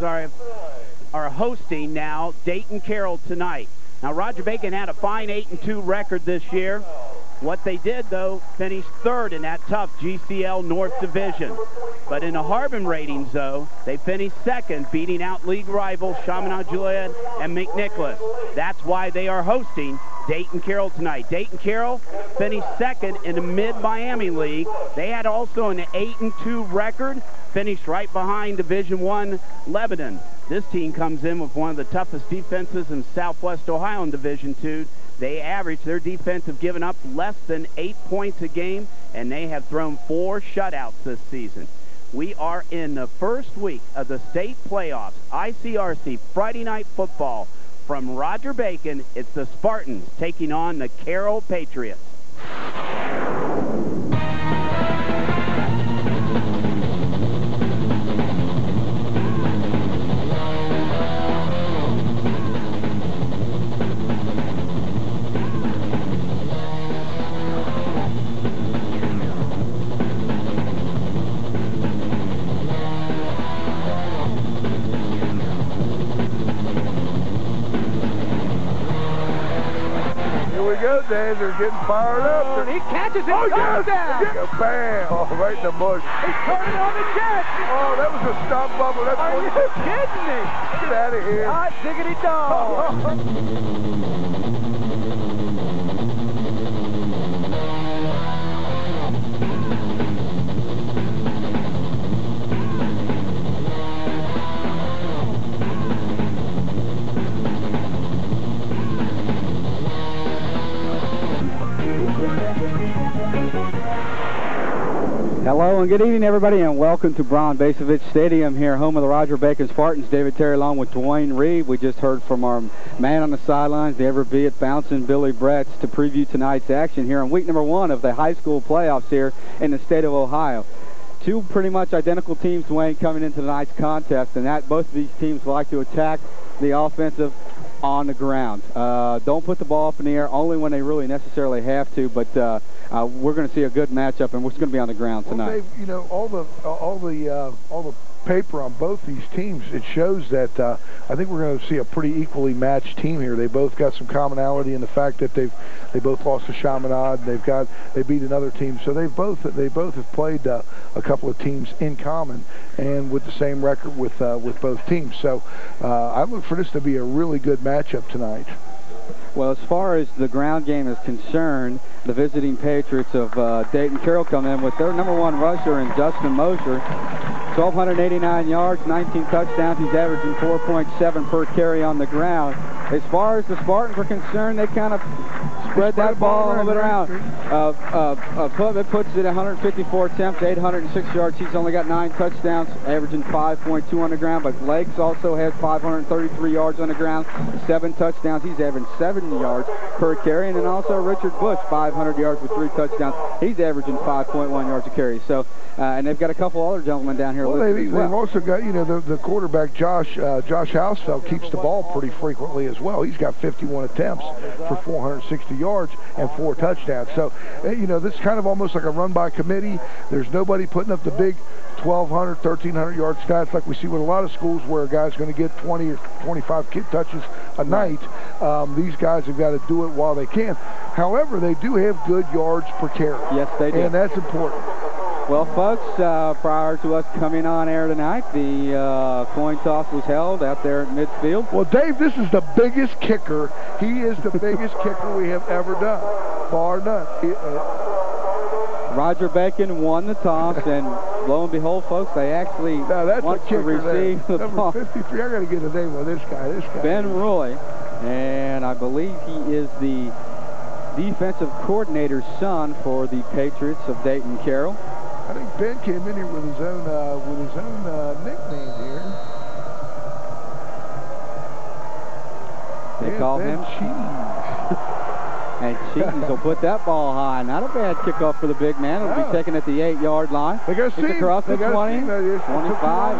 are, are hosting now Dayton Carroll tonight. Now, Roger Bacon had a fine 8 and 2 record this year. What they did, though, finished third in that tough GCL North Division. But in the Harbin ratings, though, they finished second, beating out league rivals Chaminade Julienne and McNicholas. That's why they are hosting Dayton Carroll tonight. Dayton Carroll finished second in the Mid-Miami League. They had also an 8 and 2 record, finished right behind Division One Lebanon. This team comes in with one of the toughest defenses in Southwest Ohio in Division Two. They average their defense have given up less than eight points a game, and they have thrown four shutouts this season. We are in the first week of the state playoffs, ICRC Friday Night Football. From Roger Bacon, it's the Spartans taking on the Carroll Patriots. Bush. He's good evening, everybody, and welcome to Braun Basovich Stadium here, home of the Roger Bacon Spartans. David Terry along with Dwayne Reed. We just heard from our man on the sidelines, the ever be it bouncing Billy Bretz, to preview tonight's action here in week number one of the high school playoffs here in the state of Ohio. Two pretty much identical teams, Dwayne, coming into tonight's contest, and that both of these teams like to attack the offensive on the ground. Uh, don't put the ball up in the air only when they really necessarily have to, but uh, uh, we're going to see a good matchup, and it's going to be on the ground tonight. Well, Dave, you know, all the all the uh, all the paper on both these teams, it shows that uh, I think we're going to see a pretty equally matched team here. They both got some commonality in the fact that they've they both lost to Chaminade. They've got they beat another team, so they both they both have played uh, a couple of teams in common and with the same record with uh, with both teams. So uh, I look for this to be a really good matchup tonight. Well, as far as the ground game is concerned, the visiting Patriots of uh, Dayton Carroll come in with their number one rusher in Justin Mosher. 1,289 yards, 19 touchdowns. He's averaging 4.7 per carry on the ground. As far as the Spartans are concerned, they kind of spread that ball a little bit around. Uh, uh, uh, Putman puts it 154 attempts, 806 yards. He's only got nine touchdowns, averaging 5.2 on the ground. But Lakes also has 533 yards on the ground, seven touchdowns. He's averaging 70 yards per carry. And then also Richard Bush, 500 yards with three touchdowns. He's averaging 5.1 yards a carry. So, uh, and they've got a couple other gentlemen down here. Well, listed they've, well. also got you know the, the quarterback Josh uh, Josh Hausfeld keeps the ball pretty frequently as well. He's got 51 attempts for 460 yards and four touchdowns. So, eh, you know, this is kind of almost like a run by committee. There's nobody putting up the big 1,200, 1,300 yard stats like we see with a lot of schools where a guy's going to get 20 or 25 kid touches a night. Um, these guys have got to do it while they can. However, they do have good yards per carry. Yes, they do. And that's important. Well, folks, uh, prior to us coming on air tonight, the uh, coin toss was held out there at midfield. Well, Dave, this is the biggest kicker. He is the biggest kicker we have ever done, bar none. Uh, Roger Bacon won the toss, and lo and behold, folks, they actually now that's want to receive there. the Number ball. 53. I got to get the name of this guy. This guy. Ben Ruley, and I believe he is the defensive coordinator's son for the Patriots of Dayton Carroll. I think Ben came in here with his own uh, with his own uh, nickname here. They call ben him Cheese. And Cheese will put that ball high. Not a bad kickoff for the big man. It'll No. be taken at the eight-yard line. They to see It's across They the gotta 20, see him. They just took too long 25,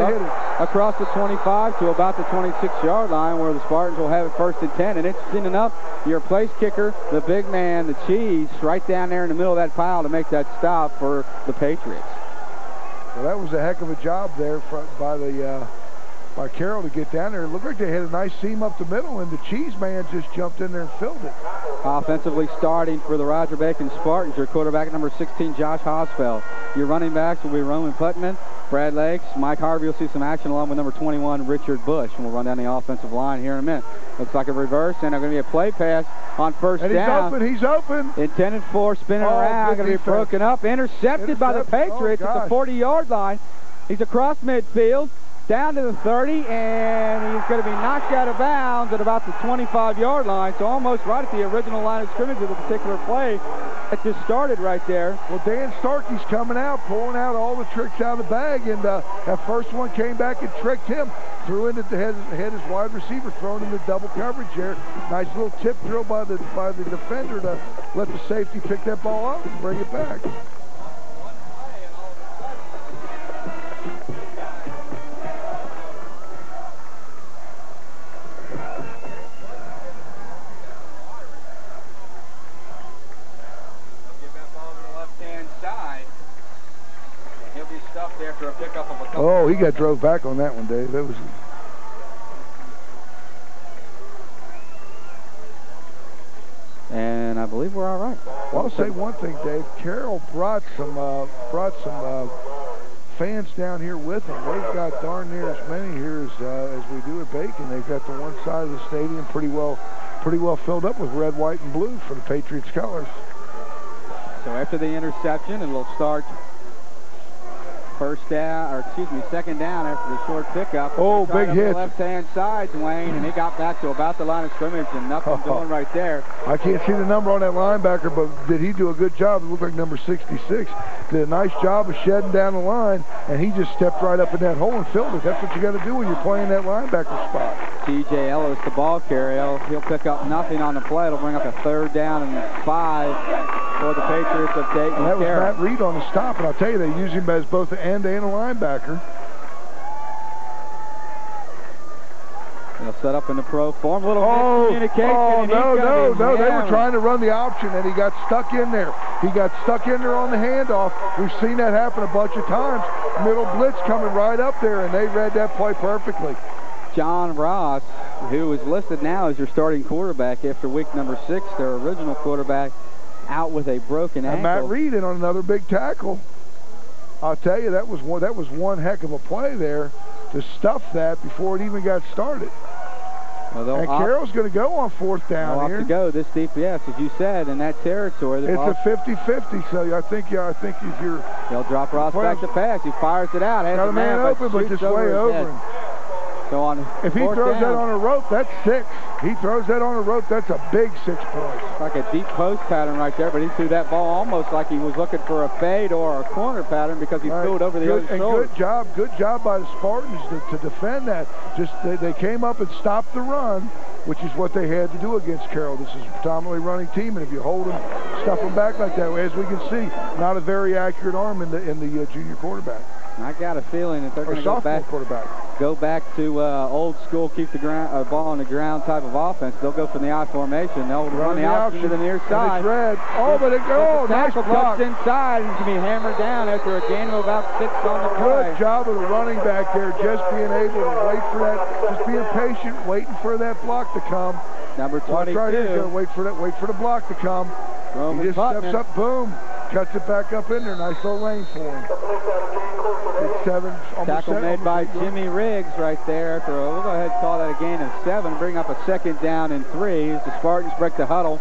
across the 25 to about the 26-yard line where the Spartans will have it first and 10. And interesting enough, your place kicker, the big man, the Cheese, right down there in the middle of that pile to make that stop for the Patriots. Well, that was a heck of a job there by the uh, by Carroll to get down there. It looked like they had a nice seam up the middle, and the cheese man just jumped in there and filled it. Offensively starting for the Roger Bacon Spartans, your quarterback number 16, Josh Hosfeld. Your running backs will be Roman Putman, Brad Lakes, Mike Harvey You'll see some action along with number 21, Richard Bush. And we'll run down the offensive line here in a minute. Looks like a reverse, and there's going to be a play pass on first and down. he's open, he's open. Intended for spinning Oh, around, going to be broken up, intercepted by the oh, Patriots at the 40-yard line. He's across midfield, down to the 30, and he's going to be knocked out of bounds at about the 25-yard line, so almost right at the original line of scrimmage of the particular play that just started right there. Well, Dan Starkey's coming out, pulling out all the tricks out of the bag, and uh, that first one came back and tricked him. Threw into the head, head his wide receiver, thrown into double coverage there. Nice little tip drill by the by the defender to let the safety pick that ball up and bring it back. Oh, he got drove back on that one, Dave. That was And I believe we're all right. Well, I'll say one thing, Dave. Carroll brought some uh, brought some uh, fans down here with them. They've got darn near as many here as uh, as we do at Bacon. They've got the one side of the stadium pretty well pretty well filled up with red, white, and blue for the Patriots colors. So after the interception, it'll start first down, or excuse me, second down after the short pickup. Oh, big hit. Left-hand side, Dwayne, and he got back to about the line of scrimmage, and nothing Oh. doing right there. I can't see the number on that linebacker, but did he do a good job? It looked like number 66 did a nice job of shedding down the line, and he just stepped right up in that hole and filled it. That's what you got to do when you're playing that linebacker spot. T.J. Ellis, the ball carrier, he'll pick up nothing on the play. It'll bring up a third down and five for the Patriots of Dayton And that was Matt Reed on the stop, and I'll tell you, they use him as both an and a linebacker. They'll set up in the pro form. A little Oh, miscommunication. oh no, no, no. They were trying to run the option, and he got stuck in there. He got stuck in there on the handoff. We've seen that happen a bunch of times. Middle blitz coming right up there, and they read that play perfectly. John Ross, who is listed now as your starting quarterback after week number six, their original quarterback, out with a broken And ankle. Matt Reed in on another big tackle. I'll tell you, that was one. That was one heck of a play there to stuff that before it even got started. Well, And Carroll's going to go on fourth down here. to go this deep, yes, as you said, in that territory. It's a opt- 50-50, so I think yeah, I think if you're they'll drop Ross back to pass. He fires it out. Got a man open, but just way over. So on If he throws that on a rope, that's six. He throws that on a rope, that's a big six points. like a deep post pattern right there, but he threw that ball almost like he was looking for a fade or a corner pattern because he right, threw it over the good, other and shoulder. good job, good job by the Spartans to, to defend that. Just they, they came up and stopped the run, which is what they had to do against Carroll. This is a predominantly running team, and if you hold them, stuff them back like that, as we can see, not a very accurate arm in the in the uh, junior quarterback I got a feeling that they're going to go back quarterback. go back to uh, old school, keep the ground, uh, ball on the ground type of offense. They'll go from the I formation. They'll run, the option to the near side. red. Oh, but it goes. oh, nice tackle block. inside and can be hammered down after a gain of about six on the play. Good job of the running back there, just being able to wait for that, just being patient, waiting for that block to come. Number Watch 22, right here, wait for that, wait for the block to come. Roman he just Putman. steps up, boom, cuts it back up in there. Nice little lane for him. Seven, Tackle made by. Jimmy Riggs right there. After a, we'll go ahead and call that a gain of seven. Bring up a second down and three as the Spartans break the huddle.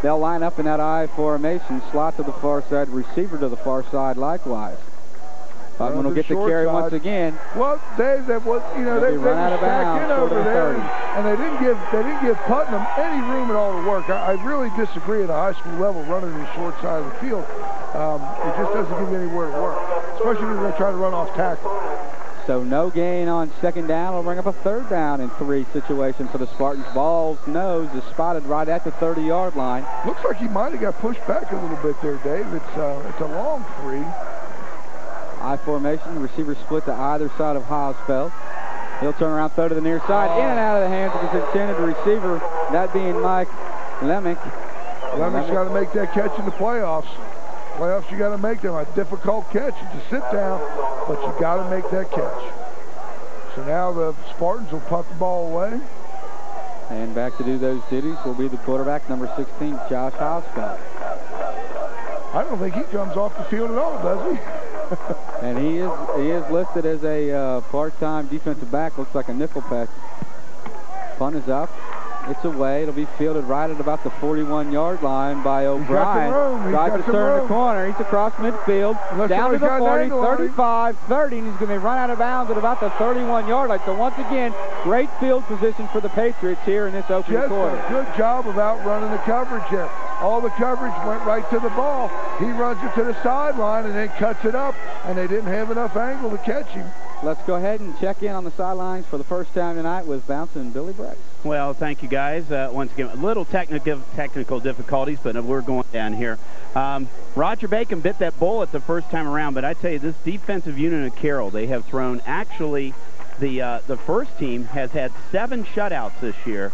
They'll line up in that I formation. Slot to the far side, receiver to the far side likewise. Putman will Runs get the carry once again. Well, Dave, that was you know They'll they, they out were in over there, 30. and they didn't give they didn't give Putman any room at all to work. I, I really disagree at a high school level running the short side of the field. Um, it just doesn't give you anywhere to work, especially when you're going to try to run off tackle. So no gain on second down. Will bring up a third down in three situation for the Spartans. Ball's nose is spotted right at the 30-yard line. Looks like he might have got pushed back a little bit there, Dave. It's uh, it's a long three. I formation. Receiver split to either side of Hosfeld. He'll turn around, throw to the near side, in and out of the hands of his intended receiver, that being Mike Lemick. Lemon's got to make that catch in the playoffs. Playoffs, you got to make them a difficult catch. It's a sit down, but you got to make that catch. So now the Spartans will punt the ball away. And back to do those duties will be the quarterback, number 16, Josh Housecott. I don't think he comes off the field at all, does he? And he is he is listed as a uh, part-time defensive back. Looks like a nickel patch. Punt is up. It's away. It'll be fielded right at about the 41-yard line by O'Brien. Tries to turn room. the corner. He's across midfield. Down to the 40, an angle on him. 35, 30, and he's going to run out of bounds at about the 31-yard line. So once again, great field position for the Patriots here in this opening Just quarter. a good job of outrunning the coverage there. All the coverage went right to the ball. He runs it to the sideline and then cuts it up, and they didn't have enough angle to catch him. Let's go ahead and check in on the sidelines for the first time tonight with Bouncing Billy Brett. Well, thank you guys. Uh, once again, a little technical technical difficulties, but we're going down here. Um, Roger Bacon bit that bullet the first time around, but I tell you, this defensive unit of Carroll, they have thrown actually the uh, the first team has had seven shutouts this year.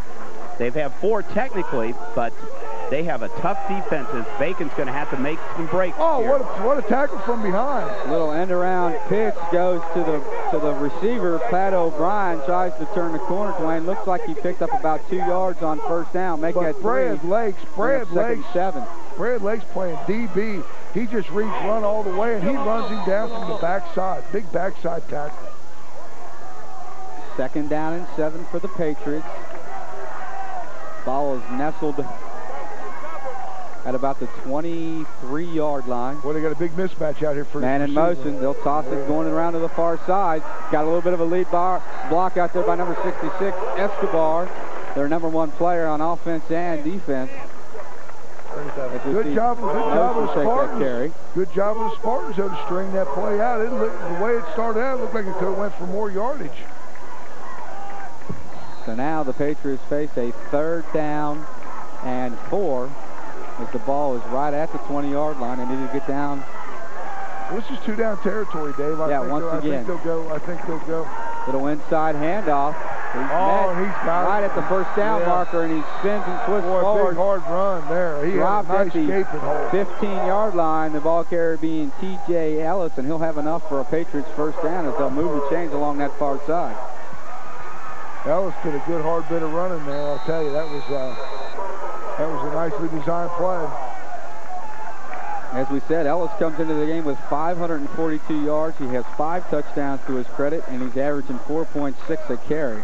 They've had four technically, but they have a tough defense. as Bacon's going to have to make some breaks. Oh, here. what a, what a tackle from behind. Little end around pitch goes to the to the receiver. Pat O'Brien tries to turn the corner. Dwayne looks like he picked up about two yards on first down. Make But that Brad three. Lakes, Bring Brad second Lakes, seven. Brad Lakes playing DB. He just reads run all the way, and he runs him down from the backside. Big backside tackle. Second down and seven for the Patriots. Ball is nestled at about the 23-yard line. Well, they got a big mismatch out here for Man in motion. They'll toss it going around to the far side. Got a little bit of a lead bar block out there by number 66, Escobar. Their number one player on offense and defense. Good job, good job of the Spartans. Good job of the Spartans though to string that play out. It looked, the way it started out, it looked like it could have went for more yardage. So now the Patriots face a third down and four as the ball is right at the 20-yard line. They need to get down. Well, this is two down territory, Dave. I Yeah, think once they'll- I again. think they'll go. I think they'll go. Little inside handoff. He's Oh, he's got it. right at the first down Yeah. marker, and he spins and twists Boy, forward. big hard run there. He Dropped a at the 15-yard line. The ball carrier being T.J. Ellis, and he'll have enough for a Patriots first down as they'll move the chains along that far side. Ellis did a good hard bit of running there. I'll tell you, that was uh, that was a nicely designed play. As we said, Ellis comes into the game with 542 yards. He has five touchdowns to his credit, and he's averaging 4.6 a carry.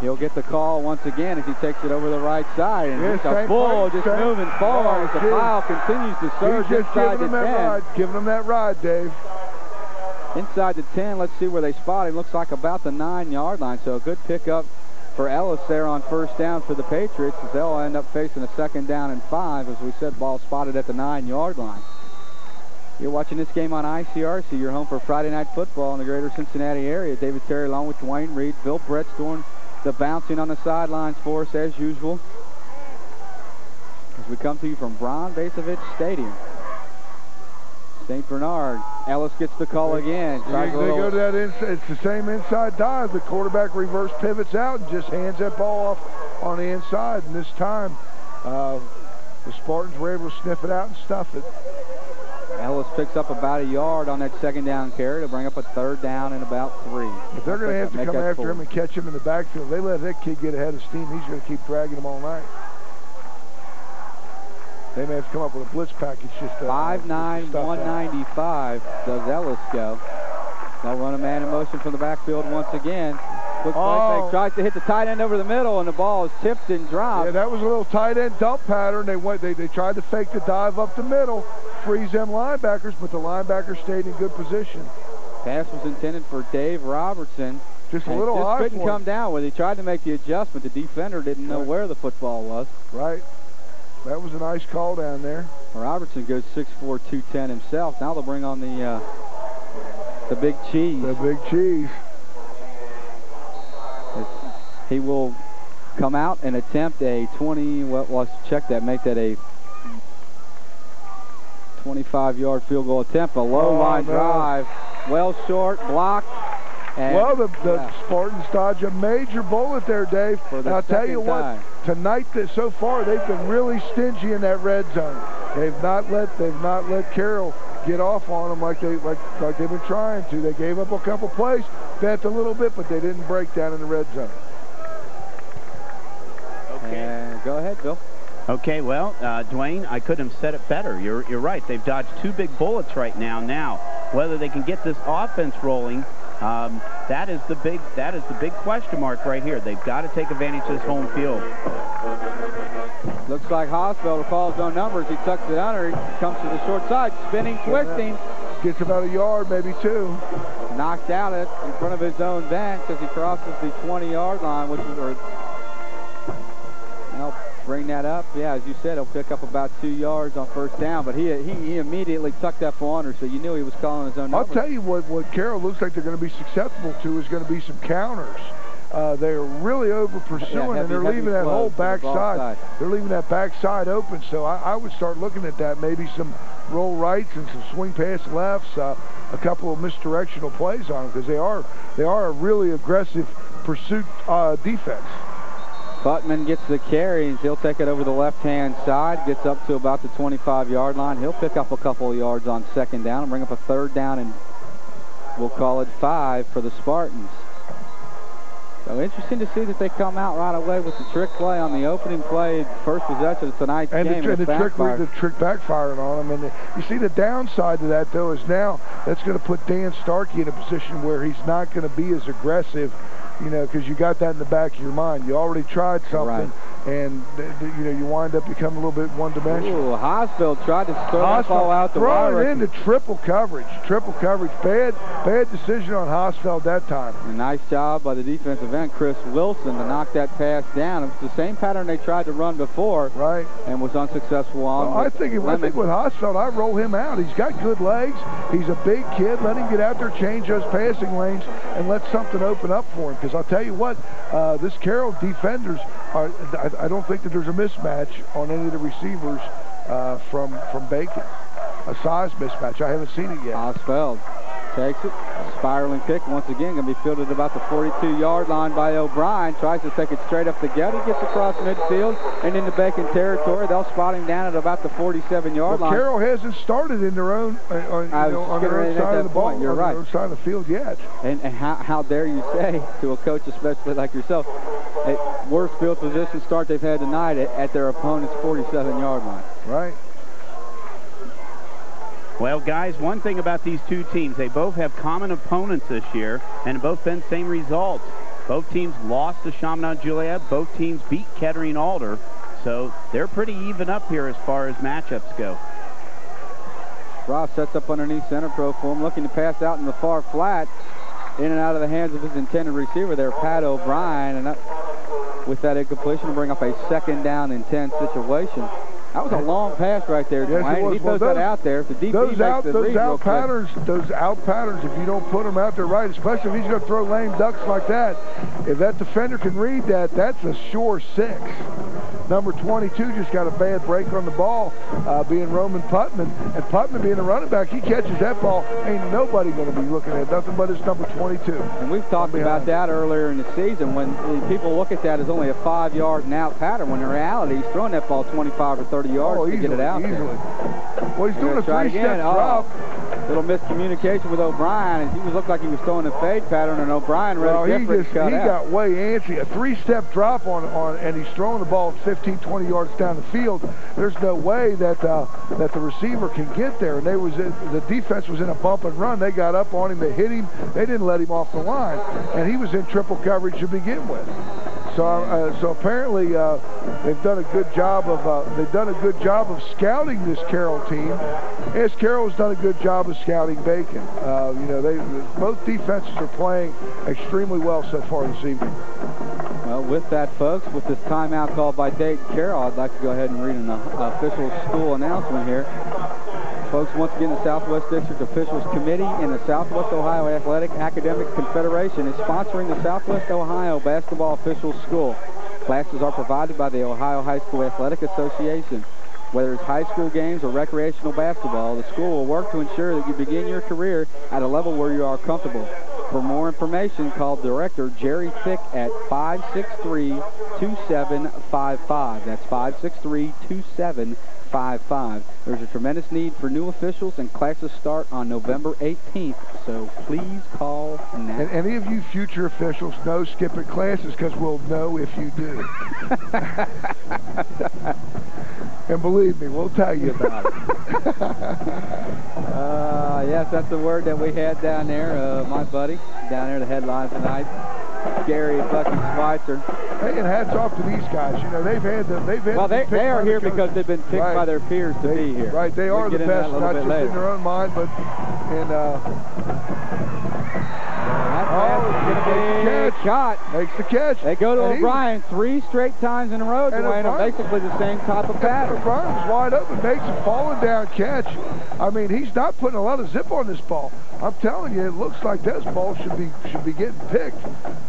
He'll get the call once again as he takes it over the right side. And Yeah, it's a bull just same- moving forward as the Oh, pile continues to surge inside the 10. ride, giving him that ride, Dave. Inside the 10, let's see where they spot him. Looks like about the nine-yard line, so a good pickup for Ellis there on first down for the Patriots as they'll end up facing a second down and five. As we said, ball spotted at the nine-yard line. You're watching this game on ICRC, your home for Friday Night Football in the greater Cincinnati area. David Terry along with Dwayne Reed. Bill Brett's doing the bouncing on the sidelines for us as usual. As we come to you from Brown Basovich Stadium. St. Bernard. Ellis gets the call again. They, they go to that inside. It's the same inside dive. The quarterback reverse pivots out and just hands that ball off on the inside. And this time, uh, the Spartans were able to sniff it out and stuff it. Ellis picks up about a yard on that second down carry to bring up a third down and about three. But they're going to have to come after four. him and catch him in the backfield. They let that kid get ahead of steam. He's going to keep dragging them all night. They may have come up with a blitz package just uh, to Five nine stuff one out. ninety five does Ellis go. They'll run a man in motion from the backfield once again. Play Oh. fake, tries to hit the tight end over the middle, and the ball is tipped and dropped. Yeah, that was a little tight end dump pattern. They went. They, they tried to fake the dive up the middle, freeze them linebackers, but the linebackers stayed in good position. Pass was intended for Dave Robertson. Just a little just high couldn't come down with. it. He tried to make the adjustment. The defender didn't know Right. where the football was. Right. That was a nice call down there. Robertson goes 6'4", 210 himself. Now they'll bring on the uh, the big cheese. The big cheese. He will come out and attempt a 20, well, let's check that, make that a 25-yard field goal attempt. A low Oh, line no. drive, well short, blocked. And well, the, the yeah, Spartans dodge a major bullet there, Dave. the I'll tell you second what, time. Tonight that so far they've been really stingy in that red zone. They've not let they've not let Carroll get off on them like they like like they've been trying to. They gave up a couple plays, bent a little bit, but they didn't break down in the red zone. Okay. And go ahead, Bill. Okay, well, uh, Dwayne, I couldn't have said it better. You're, you're right. They've dodged two big bullets right now. Now, whether they can get this offense rolling, um, that is the big that is the big question mark right here. They've got to take advantage of this home field. Looks like Hosfeld calls no numbers. He tucks it under. He comes to the short side, spinning, twisting. Gets about a yard, maybe two. knocked out it in front of his own bench as he crosses the 20-yard line, which is, or, I'll bring that up. Yeah, as you said, he'll pick up about two yards on first down, but he he, he immediately tucked that for so you knew he was calling his own I'll tell you what, what Carroll looks like they're going to be susceptible to is going to be some counters. Uh, they're really over pursuing, Yeah, and they're leaving that whole the backside. side. They're leaving that backside open. So I, I would start looking at that. Maybe some roll rights and some swing pass lefts. Uh, a couple of misdirectional plays on them because they are they are a really aggressive pursuit uh, defense. Putman gets the carry, and he'll take it over the left-hand side, gets up to about the 25-yard line. He'll pick up a couple of yards on second down and bring up a third down, and we'll call it five for the Spartans. So interesting to see that they come out right away with the trick play on the opening play, first possession of tonight's And game. the, and the trick, the trick backfired on them. And the, you see the downside to that, though, is now that's going to put Dan Starkey in a position where he's not going to be as aggressive, you know, because you got that in the back of your mind. You already tried something, and, th- th- you know, you wind up becoming a little bit one-dimensional. Ooh, Hosfeld tried to throw that ball out the wide it into triple coverage. Triple coverage. Bad, bad decision on Hosfeld that time. A nice job by the defensive end, Chris Wilson, to knock that pass down. It's the same pattern they tried to run before Right. and was unsuccessful on. Well, I think if, I think with Hosfeld, I roll him out. He's got good legs. He's a big kid. Let him get out there, change those passing lanes, and let something open up for him. Because I'll tell you what, uh, this Carroll defenders are. I, I don't think that there's a mismatch on any of the receivers uh, from from Bacon. A size mismatch. I haven't seen it yet. Hosfeld takes it. Spiraling kick once again going to be fielded about the 42-yard line by O'Brien. Tries to take it straight up the gut. He gets across midfield and into Bacon territory. They'll spot him down at about the 47-yard Well, line. Carroll hasn't started in their own, uh, on, you I know, on their own side of the ball, point. You're on right. their own side of the field yet. And, and how, how dare you say to a coach, especially like yourself, a worst field position start they've had tonight at, at their opponent's 47-yard line. Right. Well, guys, one thing about these two teams, they both have common opponents this year, and both been same results. Both teams lost to Chaminade Julienne. Both teams beat Kettering Alter. So they're pretty even up here as far as matchups go. Ross sets up underneath center pro for him, looking to pass out in the far flat. In and out of the hands of his intended receiver there, Pat O'Brien. And that, with that incompletion, bring up a second down and 10 situation. That was a long pass right there, Dwayne. was. He Well, throws that out there. If the DP those out those out quick- patterns those out patterns if you don't put them out there right especially if he's going to throw lame ducks like that if that defender can read that that's a sure six number 22 just got a bad break on the ball uh, being Roman Putman and Putman being a running back he catches that ball ain't nobody going to be looking at nothing but his number 22 And we've talked about that earlier in the season when people look at that as only a five-yard and out pattern when in reality he's throwing that ball 25 or 30 yards oh to easily, get it out easily. there. well he's doing Gonna a three-step. Oh. drop Little miscommunication with O'Brien. He was looked like he was throwing a fade pattern, and O'Brien read Well, he different. just cut he out. got way antsy. A three-step drop on on, and he's throwing the ball 15, 20 yards down the field. There's no way that uh, that the receiver can get there. And they was the defense was in a bump and run. They got up on him. They hit him. They didn't let him off the line, and he was in triple coverage to begin with. So, uh, so apparently uh, they've done a good job of uh, they've done a good job of scouting this Carroll team. As Carroll's done a good job of scouting Bacon. Uh, you know, they both defenses are playing extremely well so far this evening. Well, with that, folks, with this timeout called by Dayton Carroll, I'd like to go ahead and read an uh, official school announcement here. Folks, once again, the Southwest District Officials Committee and the Southwest Ohio Athletic Academic Confederation is sponsoring the Southwest Ohio Basketball Officials School. Classes are provided by the Ohio High School Athletic Association. Whether it's high school games or recreational basketball, the school will work to ensure that you begin your career at a level where you are comfortable. For more information, call Director Jerry Thick at 563-2755. That's 563-2755. 888-729-5555. There's a tremendous need for new officials, and classes start on November 18th, so please call now. And any of you future officials know skipping classes because we'll know if you do. and believe me, we'll tell you about it. yes, that's the word that we had down there. Uh, my buddy down there, the headline tonight. Gary fucking Schweitzer. Hey, and hats off to these guys. You know, they've had the, they've had Well, they, they are here because they've been picked right. by their peers to they, be here. Right, they we'll are the best, not just later. in their own mind, but in uh, Catch. shot. Makes the catch. They go to and O'Brien three straight times in a row, Dwayne, and basically the same type of pattern. O'Brien's wide open, makes a falling down catch. I mean, he's not putting a lot of zip on this ball. I'm telling you, it looks like this ball should be should be getting picked.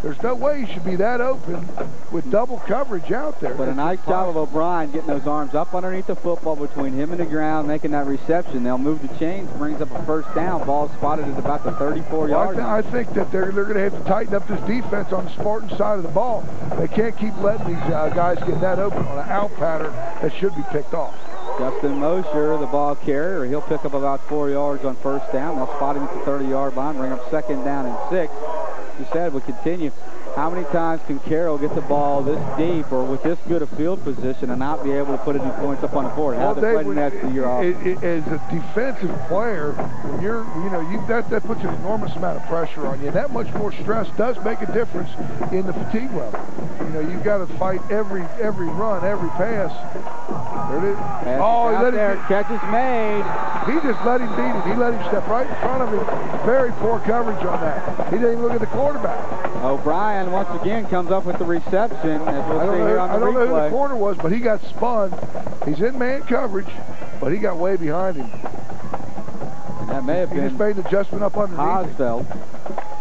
There's no way he should be that open with double coverage out there. But a nice job of O'Brien getting those arms up underneath the football between him and the ground, making that reception. They'll move the chains, brings up a first down. Ball spotted at about the 34 yard line. I, th I think that they're, they're going to have to tighten up this defense on the Spartan side of the ball. They can't keep letting these uh, guys get that open on an out pattern that should be picked off. Justin Mosher, the ball carrier, he'll pick up about four yards on first down. They'll spot him at the 30-yard line, bring up second down and six. You said we continue. How many times can Carroll get the ball this deep or with this good a field position and not be able to put any points up on the board? How well, they play that's the year off? It, it, as a defensive player, when you're, you know, you that that puts an enormous amount of pressure on you. And that much more stress does make a difference in the fatigue level. You know, you've got to fight every every run, every pass. There it is. Pass oh, he let there. Him Catch is made. He just let him beat him. He let him step right in front of him. Very poor coverage on that. He didn't even look at the quarterback. O'Brien once again comes up with the reception, as we'll see know, here on the I don't replay. know who the corner was, but he got spun. He's in man coverage, but he got way behind him. And that may have he been just made an adjustment up underneath. Hosfeld.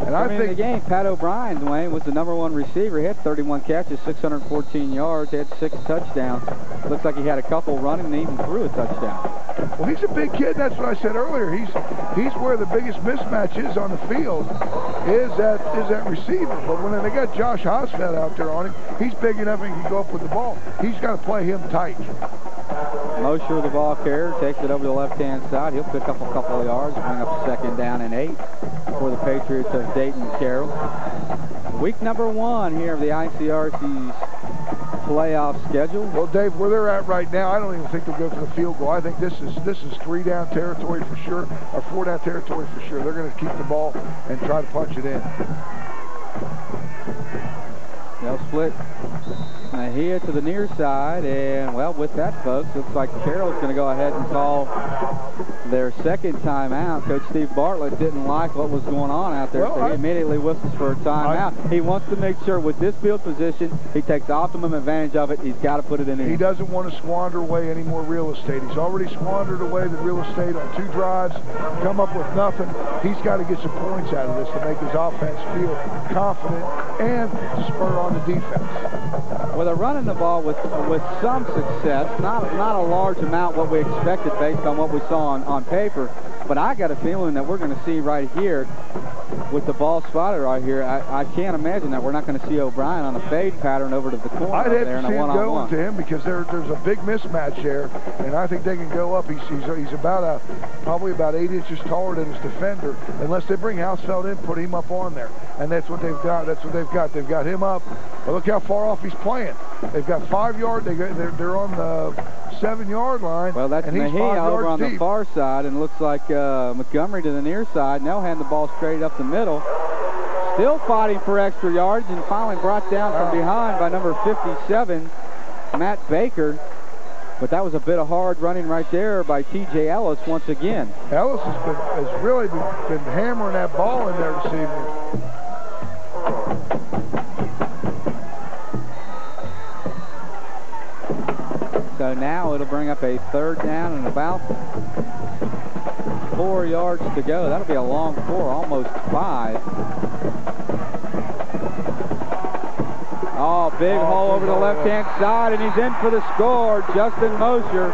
And I, I think in the game, Pat O'Brien, Dwayne, was the number one receiver. He had 31 catches, 614 yards. Had six touchdowns. Looks like he had a couple running and even threw a touchdown. Well, he's a big kid. That's what I said earlier. He's he's where the biggest mismatch is on the field is that is that receiver. But when they got Josh Hosfeld out there on him, he's big enough and he can go up with the ball. He's got to play him tight. Mosher, the ball carrier, takes it over the left-hand side. He'll pick up a couple of yards, bring up second down and eight for the Patriots of Dayton Carroll. Week number one here of the ICRC's playoff schedule. Well, Dave, where they're at right now, I don't even think they'll go for the field goal. I think this is this is three down territory for sure, or four down territory for sure. They're going to keep the ball and try to punch it in. They'll split Uh, here to the near side, and well, with that, folks, looks like Carroll's going to go ahead and call their second timeout. Coach Steve Bartlett didn't like what was going on out there, well, so he immediately whistles for a timeout. I, he wants to make sure with this field position, he takes optimum advantage of it. He's got to put it in. He doesn't want to squander away any more real estate. He's already squandered away the real estate on two drives, come up with nothing. He's got to get some points out of this to make his offense feel confident and to spur on the defense. Well, they're running the ball with with some success, not not a large amount what we expected based on what we saw on, on paper, but I got a feeling that we're going to see right here with the ball spotted right here, I, I can't imagine that we're not going to see O'Brien on a fade pattern over to the corner I'd have there to see him going to him because there, there's a big mismatch there, and I think they can go up. He's, he's, he's about a probably about eight inches taller than his defender, unless they bring Hausfeld in, put him up on there, and that's what they've got. That's what they've got. They've got him up. But look how far off he's playing. They've got five yard. They they're, they're on the seven-yard line. Well, that's Mejia over on deep. the far side, and looks like uh, Montgomery to the near side. Now hand the ball straight up the middle. Still fighting for extra yards, and finally brought down from behind by number 57, Matt Baker. But that was a bit of hard running right there by T.J. Ellis once again. Ellis has, been, has really been, been hammering that ball in there this evening. So now it'll bring up a third down and about four yards to go. That'll be a long four, almost five. Oh, big oh, hole over the left-hand side, and he's in for the score. Justin Mosher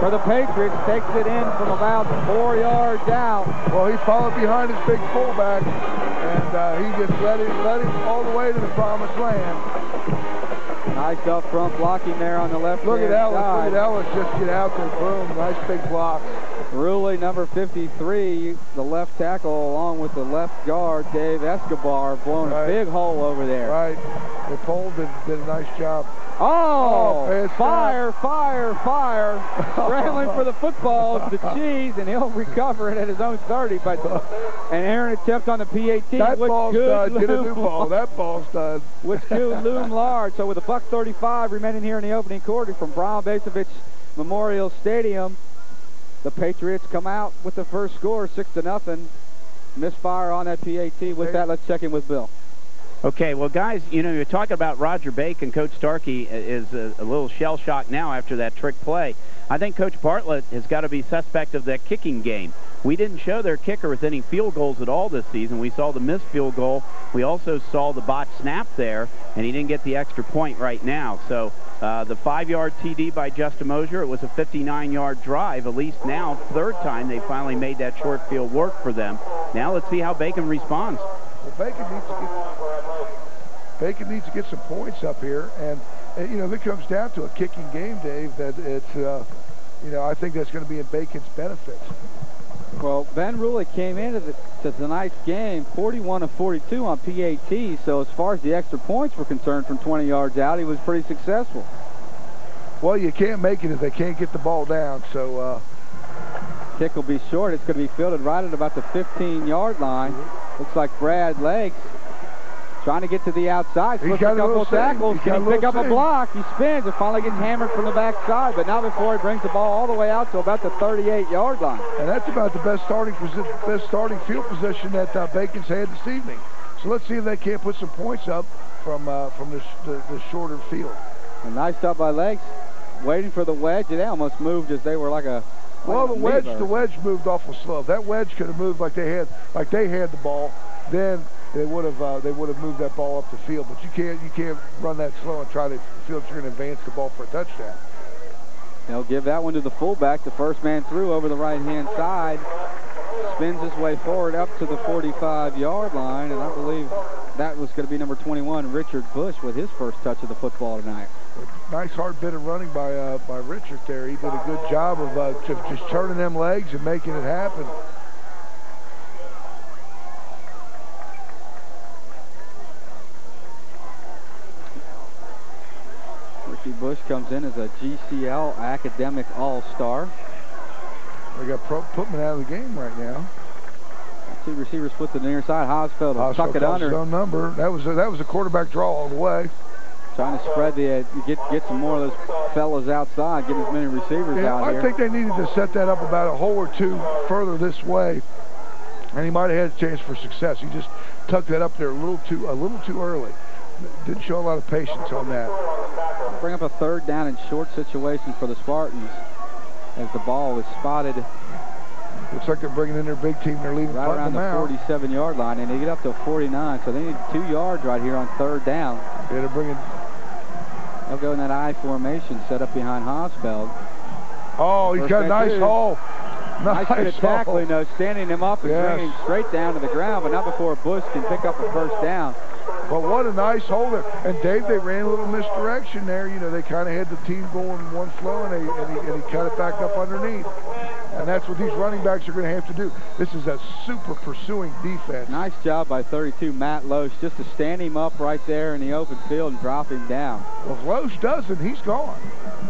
for the Patriots takes it in from about four yards out. Well, he followed behind his big fullback, and uh, he just let him, let him all the way to the promised land. Nice up front blocking there on the left Look at Ellis. side. Look at Ellis just get out there. Boom. Nice big block. Ruley, number 53, the left tackle, along with the left guard, Dave Escobar, blowing Right. a big hole over there. Right. The pole did, did a nice job. Oh, Oh, fire, fire, fire. Scrambling for the football is the cheese, and he'll recover it at his own 30. But an errant attempt on the PAT, That which ball's done. Get a new ball. That ball's done. which could loom large. So with a buck 35 remaining here in the opening quarter from Brown Basovich Memorial Stadium, the Patriots come out with the first score, six to nothing. Misfire on that PAT. With that, let's check in with Bill. Okay, well, guys, you know, you're talking about Roger Bacon. Coach Starkey is a, a little shell-shocked now after that trick play. I think Coach Bartlett has got to be suspect of that kicking game. We didn't show their kicker with any field goals at all this season. We saw the missed field goal. We also saw the bot snap there, and he didn't get the extra point right now. So uh, the five-yard TD by Justin Mosher, it was a 59-yard drive. At least now, third time, they finally made that short field work for them. Now let's see how Bacon responds. Well, Bacon needs to get Bacon needs to get some points up here, and you know if it comes down to a kicking game, Dave, that it's uh, you know I think that's going to be in Bacon's benefit. Well, Ben Ruley came into the, to tonight's game 41 of 42 on PAT, so as far as the extra points were concerned from 20 yards out, he was pretty successful. Well, you can't make it if they can't get the ball down. So uh, Kick will be short. It's going to be fielded right at about the 15-yard line. Looks like Brad Lakes trying to get to the outside. He's got a couple tackles. Can he pick up a block? He spins and finally gets hammered from the backside. But now before he brings the ball all the way out to about the 38-yard line. and that's about the best starting best starting field position that uh, Bacon's had this evening. So let's see if they can't put some points up from uh, from the, sh- the, the shorter field. A nice stop by Legs, Waiting for the wedge. They almost moved as they were like a Well, the wedge, the wedge moved awful slow. That wedge could have moved like they had, like they had the ball, then they would have, uh, they would have moved that ball up the field. But you can't, you can't run that slow and try to feel that you're going to advance the ball for a touchdown. They'll give that one to the fullback. The first man through over the right-hand side. Spins his way forward up to the 45-yard line, and I believe that was going to be number 21, Richard Bush, with his first touch of the football tonight. Nice hard bit of running by uh, by Richard there. He did a good job of uh, just, just turning them legs and making it happen. Ricky Bush comes in as a GCL academic all-star. They got Pro Putman out of the game right now. Two receivers split to the near side. Hosfeld will tuck it under, number. That was a, that was a quarterback draw all the way. trying to spread the uh, get get some more of those fellas outside, get as many receivers Yeah, out I here. think they needed to set that up about a hole or two further this way, and he might have had a chance for success. He just tucked that up there a little too a little too early. Didn't show a lot of patience on that. Bring up a third down and short situation for the Spartans as the ball is spotted Looks like they're bringing in their big team. They're leaving right around the 47-yard line, and they get up to 49, so they need two yards right here on third down. Yeah, they're bringing. They'll go in that I formation set up behind Hosfeld. Oh, he's got a nice hole. Nice bit of hole. tackling, though, standing him up and Yes. bringing him straight down to the ground, but not before Bush can pick up a first down. But what a nice hole there. And Dave, they ran a little misdirection there. You know, they kind of had the team going one flow, and, they, and, he, and he cut it back up underneath. And that's what these running backs are going to have to do. This is a super pursuing defense. Nice job by 32 Matt Loesch just to stand him up right there in the open field and drop him down. Well, if Loesch doesn't, he's gone.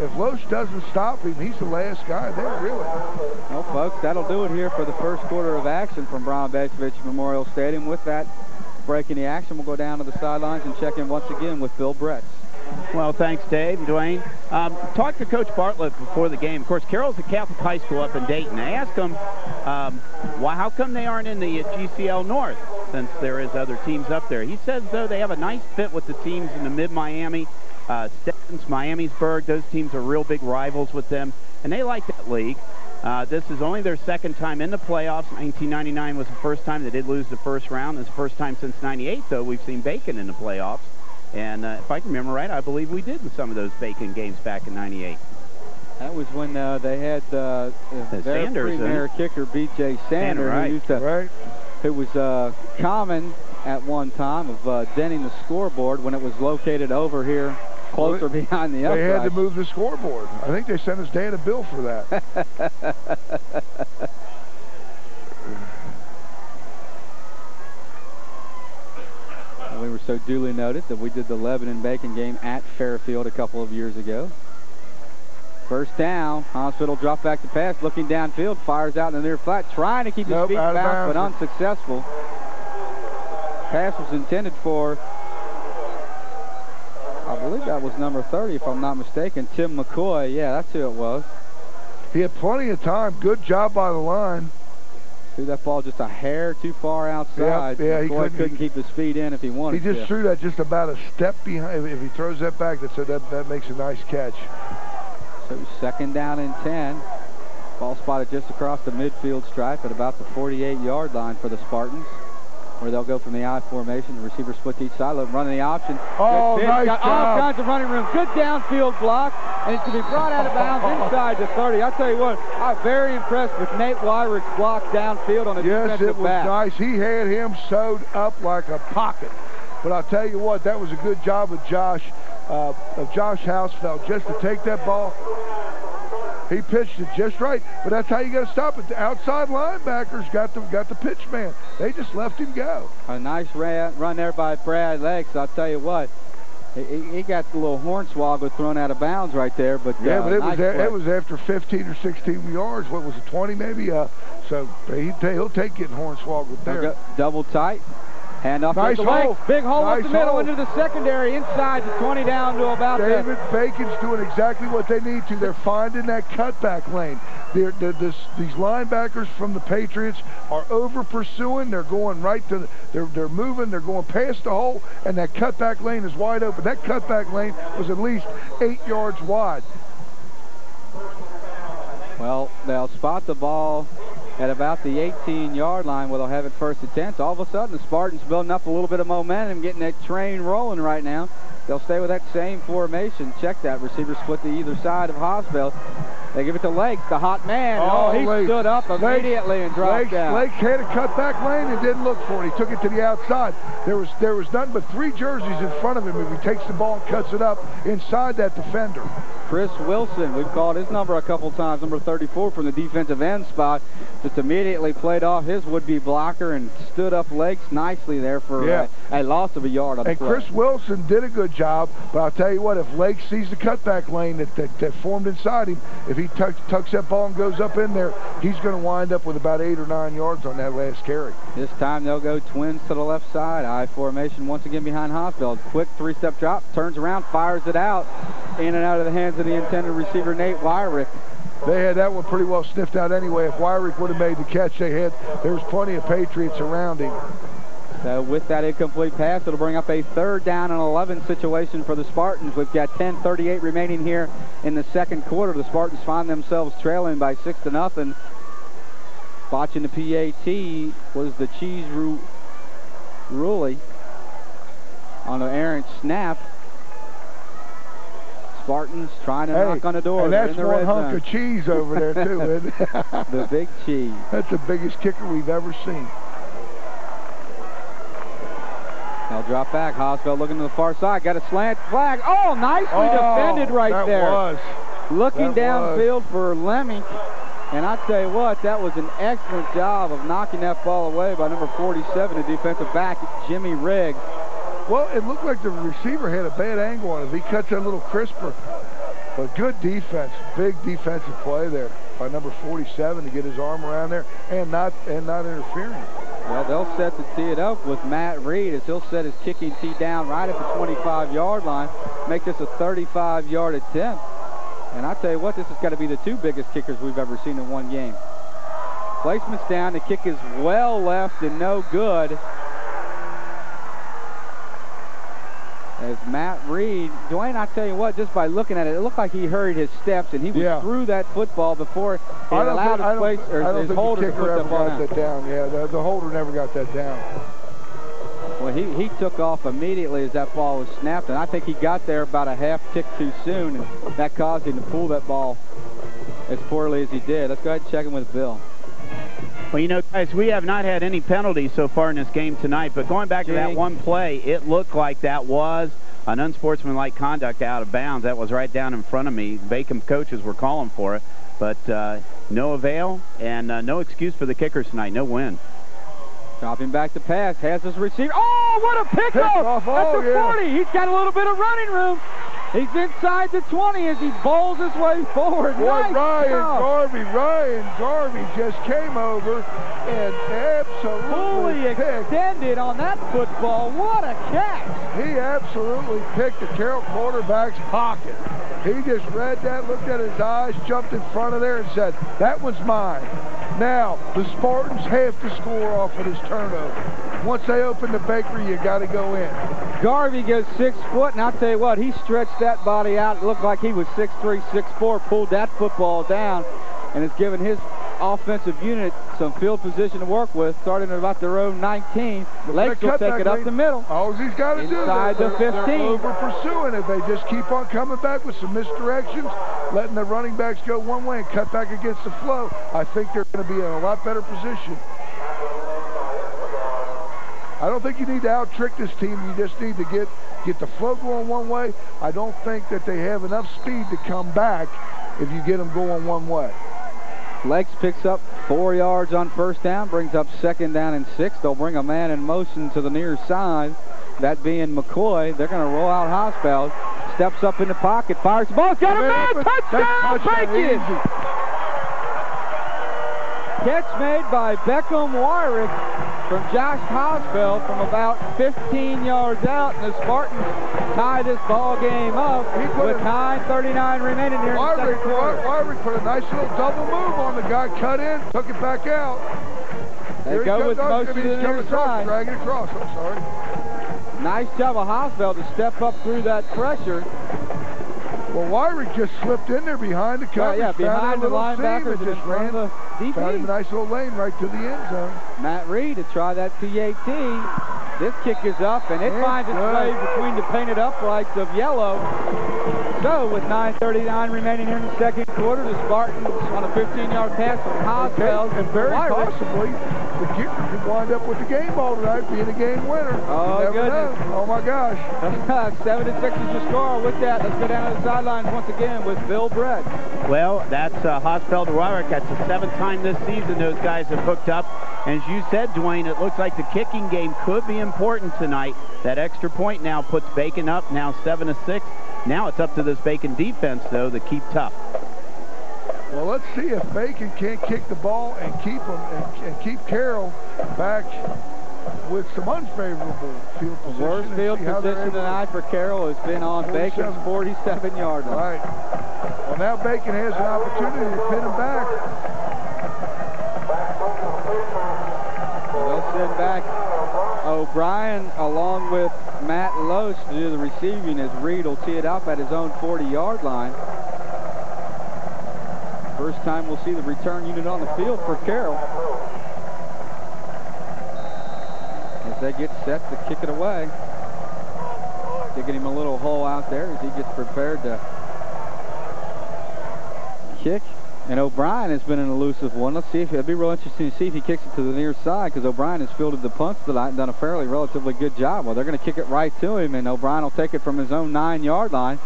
If Loesch doesn't stop him, he's the last guy there, really. Well, folks, that'll do it here for the first quarter of action from Brown Basovich Memorial Stadium. With that breaking any action, we'll go down to the sidelines and check in once again with Bill Brett. Well, thanks, Dave and Dwayne. Um, talked to Coach Bartlett before the game. Of course, Carroll's a Catholic high school up in Dayton. I asked him, um, why, how come they aren't in the GCL North since there is other teams up there? He says, though, they have a nice fit with the teams in the mid-Miami, uh, Stebbins, Miamisburg. Those teams are real big rivals with them, and they like that league. Uh, this is only their second time in the playoffs. 1999 was the first time they did lose the first round. It's the first time since 98, though, we've seen Bacon in the playoffs. And uh, if I can remember right, I believe we did in some of those Bacon games back in 98. That was when uh, they had uh, The their Sanders, premier kicker, B.J. Sander, Sander, right. who used to, Right? who was uh, common at one time of uh, denting the scoreboard when it was located over here closer behind the They had to move the scoreboard. I think they sent his dad a bill for that. We were so duly noted that we did the Lebanon Bacon game at Fairfield a couple of years ago. First down, Hosfeld drop back to pass, looking downfield, fires out in the near flat, trying to keep his Nope, feet bounced, but unsuccessful. Pass was intended for, I believe that was number 30, if I'm not mistaken, Tim McCoy. Yeah, that's who it was. He had plenty of time. Good job by the line. Threw that ball just a hair too far outside. yeah, he couldn't- couldn't keep his feet in if he wanted He just to. threw that just about a step behind. If he throws that back, that's a, that that makes a nice catch. So second down and 10. Ball spotted just across the midfield stripe at about the 48-yard line for the Spartans, where they'll go from the I formation. The receiver split to each side, let them run the option. Oh, nice got all kinds of running room. Good downfield block, and it's going to be brought out of bounds inside the 30. I tell you what, I'm very impressed with Nate Wyrick's block downfield on the Yes, defensive it was back. nice. He had him sewed up like a pocket. But I'll tell you what, that was a good job of Josh, uh, of Josh Hosfeld, just to take that ball. He pitched it just right, but that's how you got to stop it. The outside linebackers got the got the pitch man. They just left him go. A nice run, run there by Brad Legs. I'll tell you what, he, he- got the little hornswoggle thrown out of bounds right there. But Yeah, uh, but it nice was play. it was after 15 or 16 yards. What was it, 20 maybe? Uh, so he, he'll take getting hornswoggled there. Double tight. Hand off Nice the hole. Big hole up the middle hole. into the secondary, inside the 20 down to about David the... Bacon's doing exactly what they need to. They're finding that cutback lane. They're, they're, this, these linebackers from the Patriots are over pursuing. They're going right to. The, they're they're moving. They're going past the hole, and that cutback lane is wide open. That cutback lane was at least eight yards wide. Well, they'll spot the ball at about the 18-yard line where they'll have it first and 10. So all of a sudden, the Spartans building up a little bit of momentum, getting that train rolling right now. They'll stay with that same formation. Check that. Receiver split to either side of Hosfeld. They give it to Lakes, the hot man. Oh, he Lakes. stood up Lakes- immediately and dropped Lakes, down. Lakes had a cutback lane and didn't look for it. He took it to the outside. There was there was nothing but three jerseys in front of him. If he takes the ball and cuts it up inside that defender. Chris Wilson, we've called his number a couple times, number 34 from the defensive end spot. Just immediately played off his would-be blocker and stood up legs nicely there for Yeah. uh, a loss of a yard on And play. Chris Wilson did a good job, but I'll tell you what, if Lake sees the cutback lane that, that, that formed inside him, if he tucks, tucks that ball and goes up in there, he's going to wind up with about eight or nine yards on that last carry. This time they'll go twins to the left side. I formation once again behind Hosfeld. Quick three-step drop, turns around, fires it out. In and out of the hands of the intended receiver, Nate Wyrick. They had that one pretty well sniffed out anyway. If Wyrick would have made the catch they had, there was plenty of Patriots around him. So with that incomplete pass, it'll bring up a third down and 11 situation for the Spartans. We've got 10:38 remaining here in the second quarter. The Spartans find themselves trailing by six to nothing. Watching the PAT was the cheese ru- Ruley on an errant snap. Spartans trying to Hey, knock on the door. and that's one hunk zone. of cheese over there too. the big cheese. that's the biggest kicker we've ever seen. They'll drop back. Hosfeld looking to the far side. Got a slant flag. Oh, nicely oh, defended Oh, right that there. Was. Looking That was. downfield for Lemming. And I tell you what, that was an excellent job of knocking that ball away by number 47, the defensive back, Jimmy Riggs. Well, it looked like the receiver had a bad angle on it. He cuts that little crisper. But good defense, big defensive play there by number 47 to get his arm around there and not and not interfering. Well, they'll set the tee it up with Matt Reed as he'll set his kicking tee down right at the 25-yard line, make this a 35-yard attempt. And I tell you what, this has got to be the two biggest kickers we've ever seen in one game. Placement's down. The kick is well left and no good. As Matt Reed, Dwayne, I tell you what, just by looking at it, it looked like he hurried his steps and he was Yeah. through that football before it allowed think, his, place, or his holder the to put that ball down. that down. Yeah, the, the holder never got that down. Well, he, he took off immediately as that ball was snapped, and I think he got there about a half tick too soon, and that caused him to pull that ball as poorly as he did. Let's go ahead and check in with Bill. Well, you know, guys, we have not had any penalties so far in this game tonight, but going back to that one play, it looked like that was an unsportsmanlike conduct out of bounds. That was right down in front of me. Bacon coaches were calling for it, but uh, no avail and uh, no excuse for the kickers tonight. No win. Dropping back to pass, has his receiver. Oh, what a pickoff! Pickoff, At oh, the yeah. 40. He's got a little bit of running room. He's inside the 20 as he bowls his way forward. Boy, nice Ryan job. Garvey, Ryan Garvey just came over and absolutely Fully picked. extended on that football. What a catch. He absolutely picked the Carroll quarterback's pocket. He just read that, looked at his eyes, jumped in front of there and said, that one's mine. Now, the Spartans have to score off of this turnover. Once they open the bakery, you got to go in. Garvey goes six foot, and I'll tell you what, he stretched that body out. It looked like he was 6'3", 6'4", pulled that football down, and has given his offensive unit some field position to work with, starting at about their own 19. Lakes will take it up lane. the middle. All he's got to do Inside they're, the they're- 15. They're over pursuing it. They just keep on coming back with some misdirections, letting the running backs go one way and cut back against the flow. I think they're going to be in a lot better position. I don't think you need to out-trick this team. You just need to get, get the flow going one way. I don't think that they have enough speed to come back if you get them going one way. Lakes picks up four yards on first down, brings up second down and six. They'll bring a man in motion to the near side, that being McCoy. They're going to roll out Hosfeld. Steps up in the pocket, fires the ball. Got a man! Touchdown! touchdown, Bacon! Catch made by Beckham Wyrick from Josh Hosfeld from about 15 yards out, and the Spartans tie this ball game up with a- 9.39 remaining here in the second Wyrick, quarter. Wyrick put a nice little double move on the guy, cut in, took it back out. They There go with motion to the near across, dragging across. I'm sorry. Nice job of Hosfeld to step up through that pressure. Well, Wyrick just slipped in there behind the Uh, coverage, yeah, behind the little seam linebackers and and just ran, of the found him a nice little lane right to the end zone. Matt Reed to try that PAT. This kick is up, and it It's finds its good. way between the painted uprights of yellow. So, with 9.39 remaining here in the second quarter, the Spartans on a 15-yard pass from Hosfeld. and very Wyrick. possibly the kicker could wind up with the game ball tonight, being a game winner. Oh, you goodness. know. Oh my gosh. Seven to six is your score. With that, let's go down to the sidelines once again with Bill Brett. Well, that's uh, Hosfeld to Wyrick. That's the seventh time this season those guys have hooked up. And as you said, Dwayne, it looks like the kicking game could be important tonight. That extra point now puts Bacon up, now 7 to 6. Now it's up to this Bacon defense, though, to keep tough. Well, let's see if Bacon can't kick the ball and keep them and, and keep Carroll back with some unfavorable field position. The position. worst field see how they're position tonight for Carroll has been on Bacon's 47-yard line. Right. Well, now Bacon has an opportunity to pin him back. They'll send back O'Brien along with Matt Lose to do the receiving as Reed will tee it up at his own 40-yard line. First time we'll see the return unit on the field for Carroll. As they get set to kick it away. Giving him a little hole out there as he gets prepared to kick. And O'Brien has been an elusive one. Let's see if it'll be real interesting to see if he kicks it to the near side because O'Brien has fielded the punts tonight and done a fairly relatively good job. Well, they're going to kick it right to him, and O'Brien will take it from his own nine-yard line.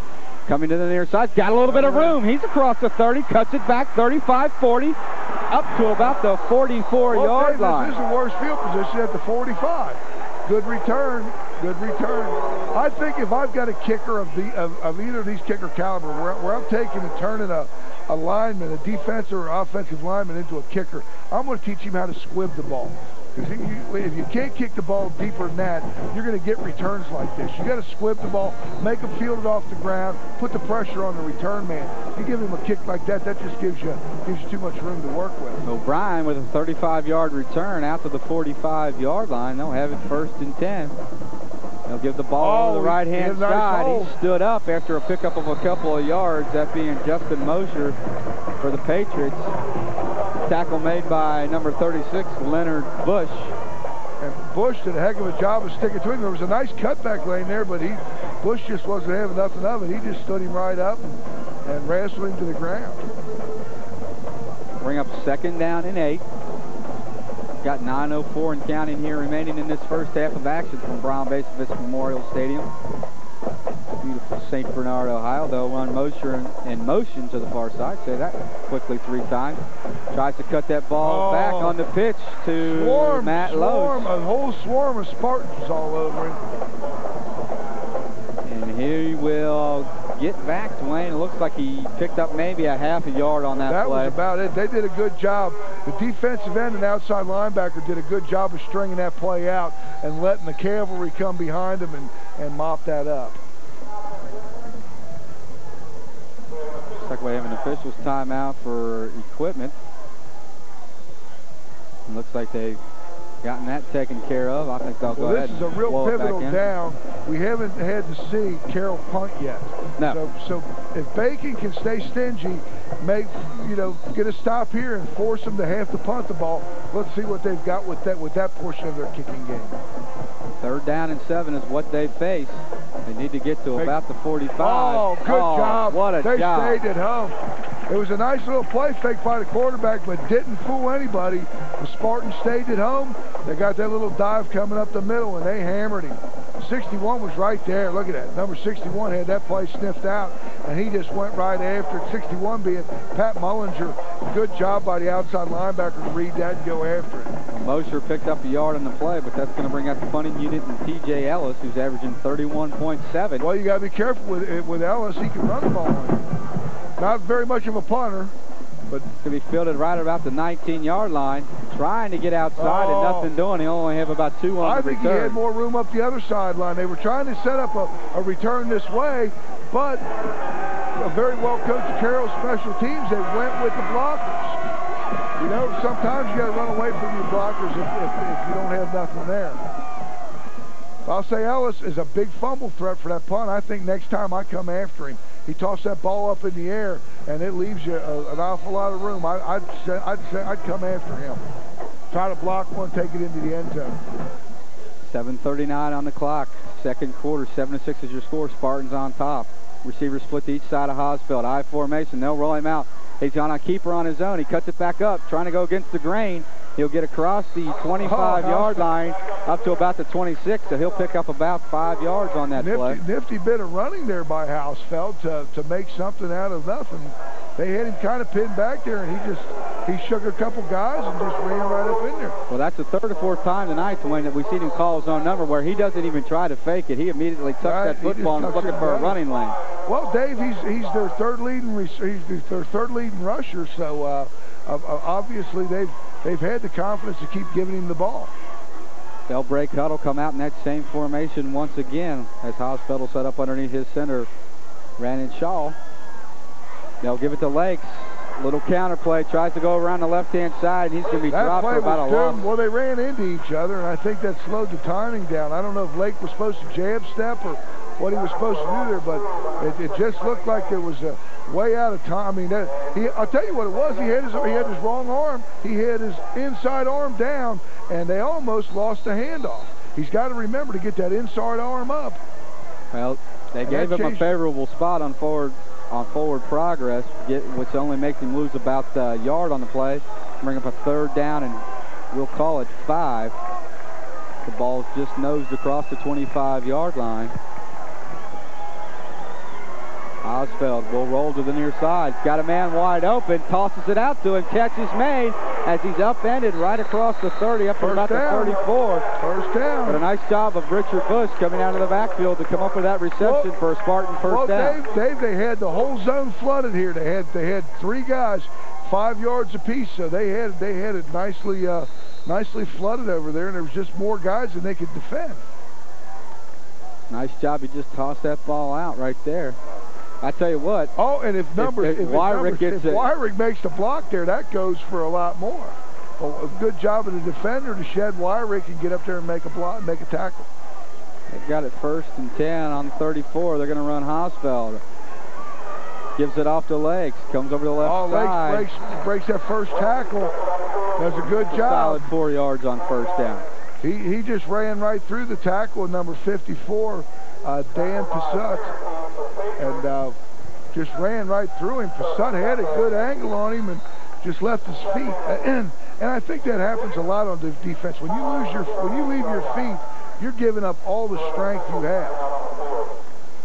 Coming to the near side, got a little bit of room. He's across the 30, cuts it back 35, 40, up to about the 44-yard well, line. This is the worst field position at the 45. Good return. Good return. I think if I've got a kicker of the of, of either of these kicker caliber, where, where I'm taking and turning a, a lineman, a defensive or offensive lineman into a kicker, I'm going to teach him how to squib the ball. Because if you, can't kick the ball deeper than that, you're going to get returns like this. You got to squib the ball, make him field it off the ground, put the pressure on the return man. If You give him a kick like that, that just gives you gives you too much room to work with. O'Brien with a 35-yard return out to the 45-yard line. They'll have it first and 10. They'll give the ball Oh, to the oh, right-hand he had a nice side. He stood up after a pickup of a couple of yards, that being Justin Mosher for the Patriots. Tackle made by number 36, Leonard Bush. And Bush did a heck of a job of sticking to him. There was a nice cutback lane there, but he Bush just wasn't having nothing of it. He just stood him right up and, and wrestled him to the ground. Bring up second down and eight. Got 9.04 and counting here remaining in this first half of action from Brown Base Memorial Stadium. Beautiful St. Bernard, Ohio. They'll run Mosher in, motion to the far side. Say that quickly three times. Tries to cut that ball Oh. back on the pitch to Swarm, Matt swarm, Lowe. a whole swarm of Spartans all over him. And he will get back, Dwayne. It looks like he picked up maybe a half a yard on that, That play. was about it. They did a good job. The defensive end and outside linebacker did a good job of stringing that play out and letting the cavalry come behind them and, and mop that up. Looks like we have an official's timeout for equipment. It looks like they've gotten that taken care of. I think they'll go Well, ahead this is a real blow it back pivotal down. We haven't had to see Carroll punt yet. No. So, so if Bacon can stay stingy, make you know, get a stop here and force them to have to punt the ball. Let's see what they've got with that with that portion of their kicking game. Third down and seven is what they face. They need to get to about the 45. Oh, good Oh, job. What a they job. stayed at home. It was a nice little play fake by the quarterback, but didn't fool anybody. The Spartans stayed at home. They got that little dive coming up the middle, and they hammered him. 61 was right there. Look at that. Number 61 had that play sniffed out, and he just went right after it. 61 being Pat Mullinger. Good job by the outside linebacker to read that and go after it. Mosher picked up a yard on the play, but that's going to bring out the punting unit in T.J. Ellis, who's averaging 31.7. Well, you got to be careful with with Ellis. He can run the ball. Not very much of a punter, but be fielded right about the 19-yard line, trying to get outside Oh. and nothing oh. doing. He only have about two on I the think he had more room up the other sideline. They were trying to set up a, a return this way, but a very well coached Carroll special teams, they went with the blockers. You know, sometimes you got to run away from your blockers if, if, if you don't have nothing there. I'll say Ellis is a big fumble threat for that punt. I think next time I come after him, he tossed that ball up in the air, and it leaves you a, an awful lot of room. I, I'd, say, I'd, say, I'd come after him. Try to block one, take it into the end zone. 7.39 on the clock. Second quarter, 7-6 is your score. Spartans on top. Receivers split to each side of Hosfeld. I formation. They'll roll him out. He's on a keeper on his own. He cuts it back up, trying to go against the grain. He'll get across the 25-yard line up to about the 26, so he'll pick up about five yards on that play. Nifty, nifty bit of running there by Hosfeld to, to make something out of nothing. They had him kind of pinned back there, and he just he shook a couple guys and just ran right up in there. Well, that's the third or fourth time tonight, Dwayne, that we've seen him call his own number where he doesn't even try to fake it. He immediately tucks Right, that football and is looking for a running lane. Well, Dave, he's he's their third leading he's their third leading rusher, so uh, uh, obviously they've they've had the confidence to keep giving him the ball. They'll break huddle, come out in that same formation once again as will set up underneath his center, Brandon Shaw. They'll give it to Lakes. Little counterplay, tries to go around the left-hand side, and he's going to be That dropped play for about a loss. Well, they ran into each other, and I think that slowed the timing down. I don't know if Lake was supposed to jab step or what he was supposed to do there, but it, it just looked like there was a way out of time. I mean, that, he, I'll tell you what it was. He had his he had his wrong arm. He had his inside arm down, and they almost lost the handoff. He's got to remember to get that inside arm up. Well, they And gave him a favorable spot on forward on forward progress, get, which only makes him lose about a yard on the play. Bring up a third down, and we'll call it five. The ball's just nosed across the 25-yard line. Osfeld will roll to the near side. Got a man wide open. Tosses it out to him. Catch is made as he's upended right across the 30 up to First about down. the 34. First down. But a nice job of Richard Bush coming out of the backfield to come up with that reception Well- for a Spartan first well, down. Dave, Dave, they had the whole zone flooded here. They had they had three guys, five yards apiece, so they had they had it nicely uh, nicely flooded over there, and there was just more guys than they could defend. Nice job. He just tossed that ball out right there. I tell you what, Oh, and if numbers, if if, Wyrick numbers, gets if Wyrick makes the block there, that goes for a lot more. Well, a good job of the defender to shed Wyrick and get up there and make a block, make a tackle. they've got it first and 10 on 34. They're going to run Hosfeld. Gives it off to Lakes. Comes over to the left Oh, side. Lakes breaks breaks that first tackle. Does a good job. Solid four yards on first down. He he just ran right through the tackle number 54, uh, Dan Passut, and uh, just ran right through him. Passut had a good angle on him and just left his feet. And and I think that happens a lot on the defense. When you lose your when you leave your feet, you're giving up all the strength you have.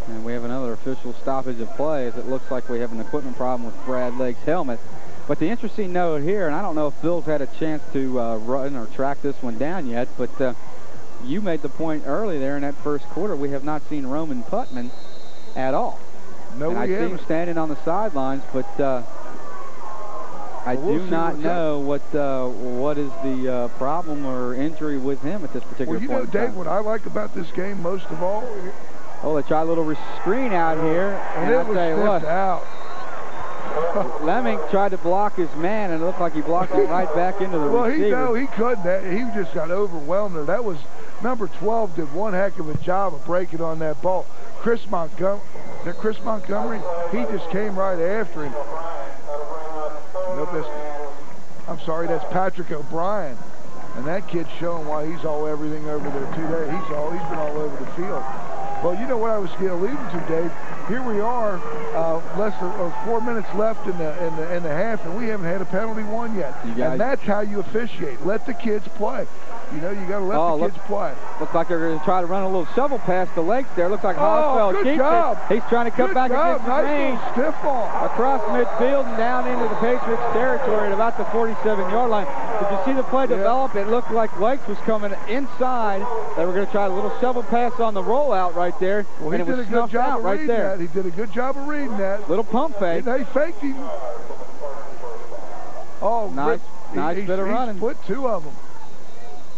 And we have another official stoppage of play as it looks like we have an equipment problem with Brad Lake's helmet. But the interesting note here, and I don't know if Bill's had a chance to uh, run or track this one down yet, but uh, you made the point early there in that first quarter, we have not seen Roman Putman at all. No, and we I see him standing on the sidelines, but uh, I Well, we'll do not know what uh, what is the uh, problem or injury with him at this particular Well, you know, point. in Dave, time. what I like about this game most of all, Oh, they try a little screen out here, and, and, it I'll was tell you what, out. Lemming tried to block his man, and it looked like he blocked it right back into the Well, he no, he couldn't. That he just got overwhelmed there. That was number 12 did one heck of a job of breaking on that ball. Chris Montgomery, Chris Montgomery, he just came right after him. Nope, that's, I'm sorry, that's Patrick O'Brien. And that kid's showing why he's all everything over there today. He's all he's been all over the field. Well, you know what I was alluding to, Dave. Here we are, uh, less than uh, four minutes left in the in the in the half, and we haven't had a penalty one yet. And that's how you officiate. Let the kids play. You know, you got to let Oh, the look- kids play. Looks like they're going to try to run a little shovel past the Lakes there. Looks like Oh, Hosfeld good keeps job. it. He's trying to cut Good back job. against the nice range. stiff ball. across midfield and down into the Patriots territory at about the 47-yard line. Did you see the play Yeah. develop? It looked like Lakes was coming inside. They were going to try a little shovel pass on the rollout right there, Well, he and it did was a good snuffed job out of right reading there. that. He did a good job of reading that. Little pump fake. And they faked him. Oh, Nice- Rick, nice he, bit of running. put two of them.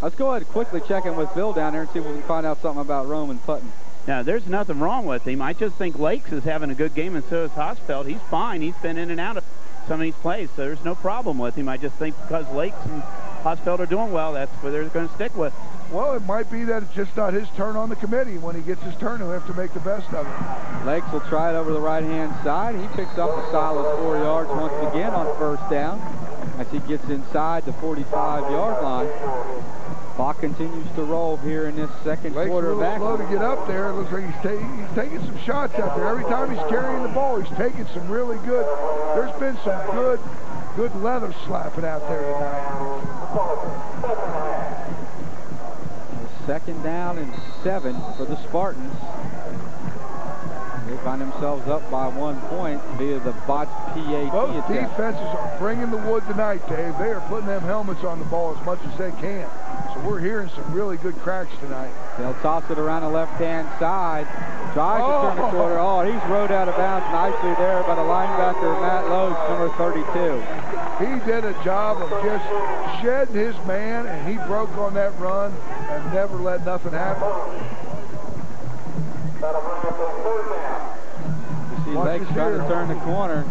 Let's go ahead and quickly check in with Bill down there and see if we can find out something about Roman Putman. Now, there's nothing wrong with him. I just think Lakes is having a good game, and so is Hosfeld. He's fine. He's been in and out of some of these plays, so there's no problem with him. I just think because Lakes and Hosfeld are doing well, that's where they're going to stick with. Well, it might be that it's just not his turn on the committee. When he gets his turn, he'll have to make the best of it. Lakes will try it over the right-hand side. He picks up a solid four yards once again on first down as he gets inside the 45-yard line. Clock continues to roll here in this second Lake's quarter of little slow to get up there. It looks like he's, ta he's taking some shots out there. Every time he's carrying the ball, he's taking some really good. There's been some good, good leather slapping out there tonight. Second down and seven for the Spartans. They find themselves up by one point via the botched PAT Both defenses are bringing the wood tonight, Dave. They are putting them helmets on the ball as much as they can. So we're hearing some really good cracks tonight. They'll toss it around the left-hand side. Tries to turn the Oh. quarter. Oh, he's rode out of bounds nicely there by the linebacker, Matt Lowe's, number 32. He did a job of just shedding his man, and he broke on that run and never let nothing happen. You see Watch this trying to turn the corner.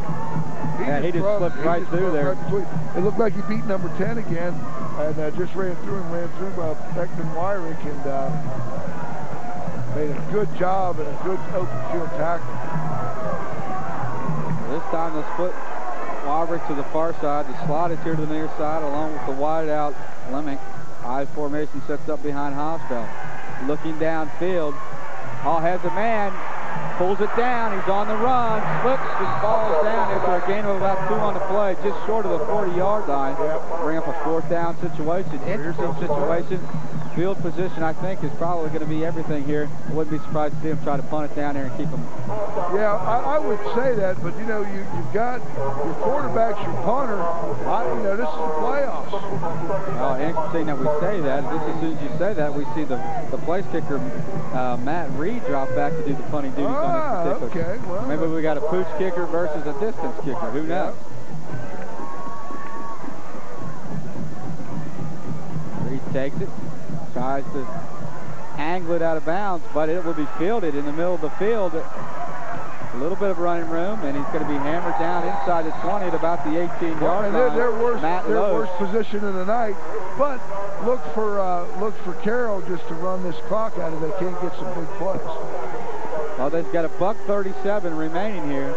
Yeah, he just slipped right through there. right. It looked like he beat number 10 again, and uh, just ran through and ran through uh, Beckman Wyrick, and uh, made a good job and a good open field tackle. This time they split Wyrick to the far side. The slot is here to the near side along with the wide out Lemick. I formation sets up behind Hosfeld. Looking downfield. Hall has a man. Pulls it down. He's on the run. Slips and falls down after a gain of about two on the play. Just short of the 40-yard line. Bring up a fourth down situation. Interesting situation. Field position, I think, is probably going to be everything here. I wouldn't be surprised to see him try to punt it down there and keep him Yeah, I, I would say that, but you know, you, you've got your quarterback's your punter. I, you know, this is the playoffs. Oh, interesting that we say that. Just as soon as you say that, we see the, the place kicker, uh, Matt Reed, drop back to do the punting duties Ah, on this particular. okay. Well, Maybe we got a pooch kicker versus a distance kicker. Who knows? Reed takes it, tries to angle it out of bounds, but it will be fielded in the middle of the field. A little bit of running room, and he's going to be hammered down inside the 20 at about the 18-yard and line. they're, they're worst, Matt their worst position of the night. But look for uh, look for Carroll just to run this clock out, and they can't get some big plays. Well, they've got a buck 37 remaining here.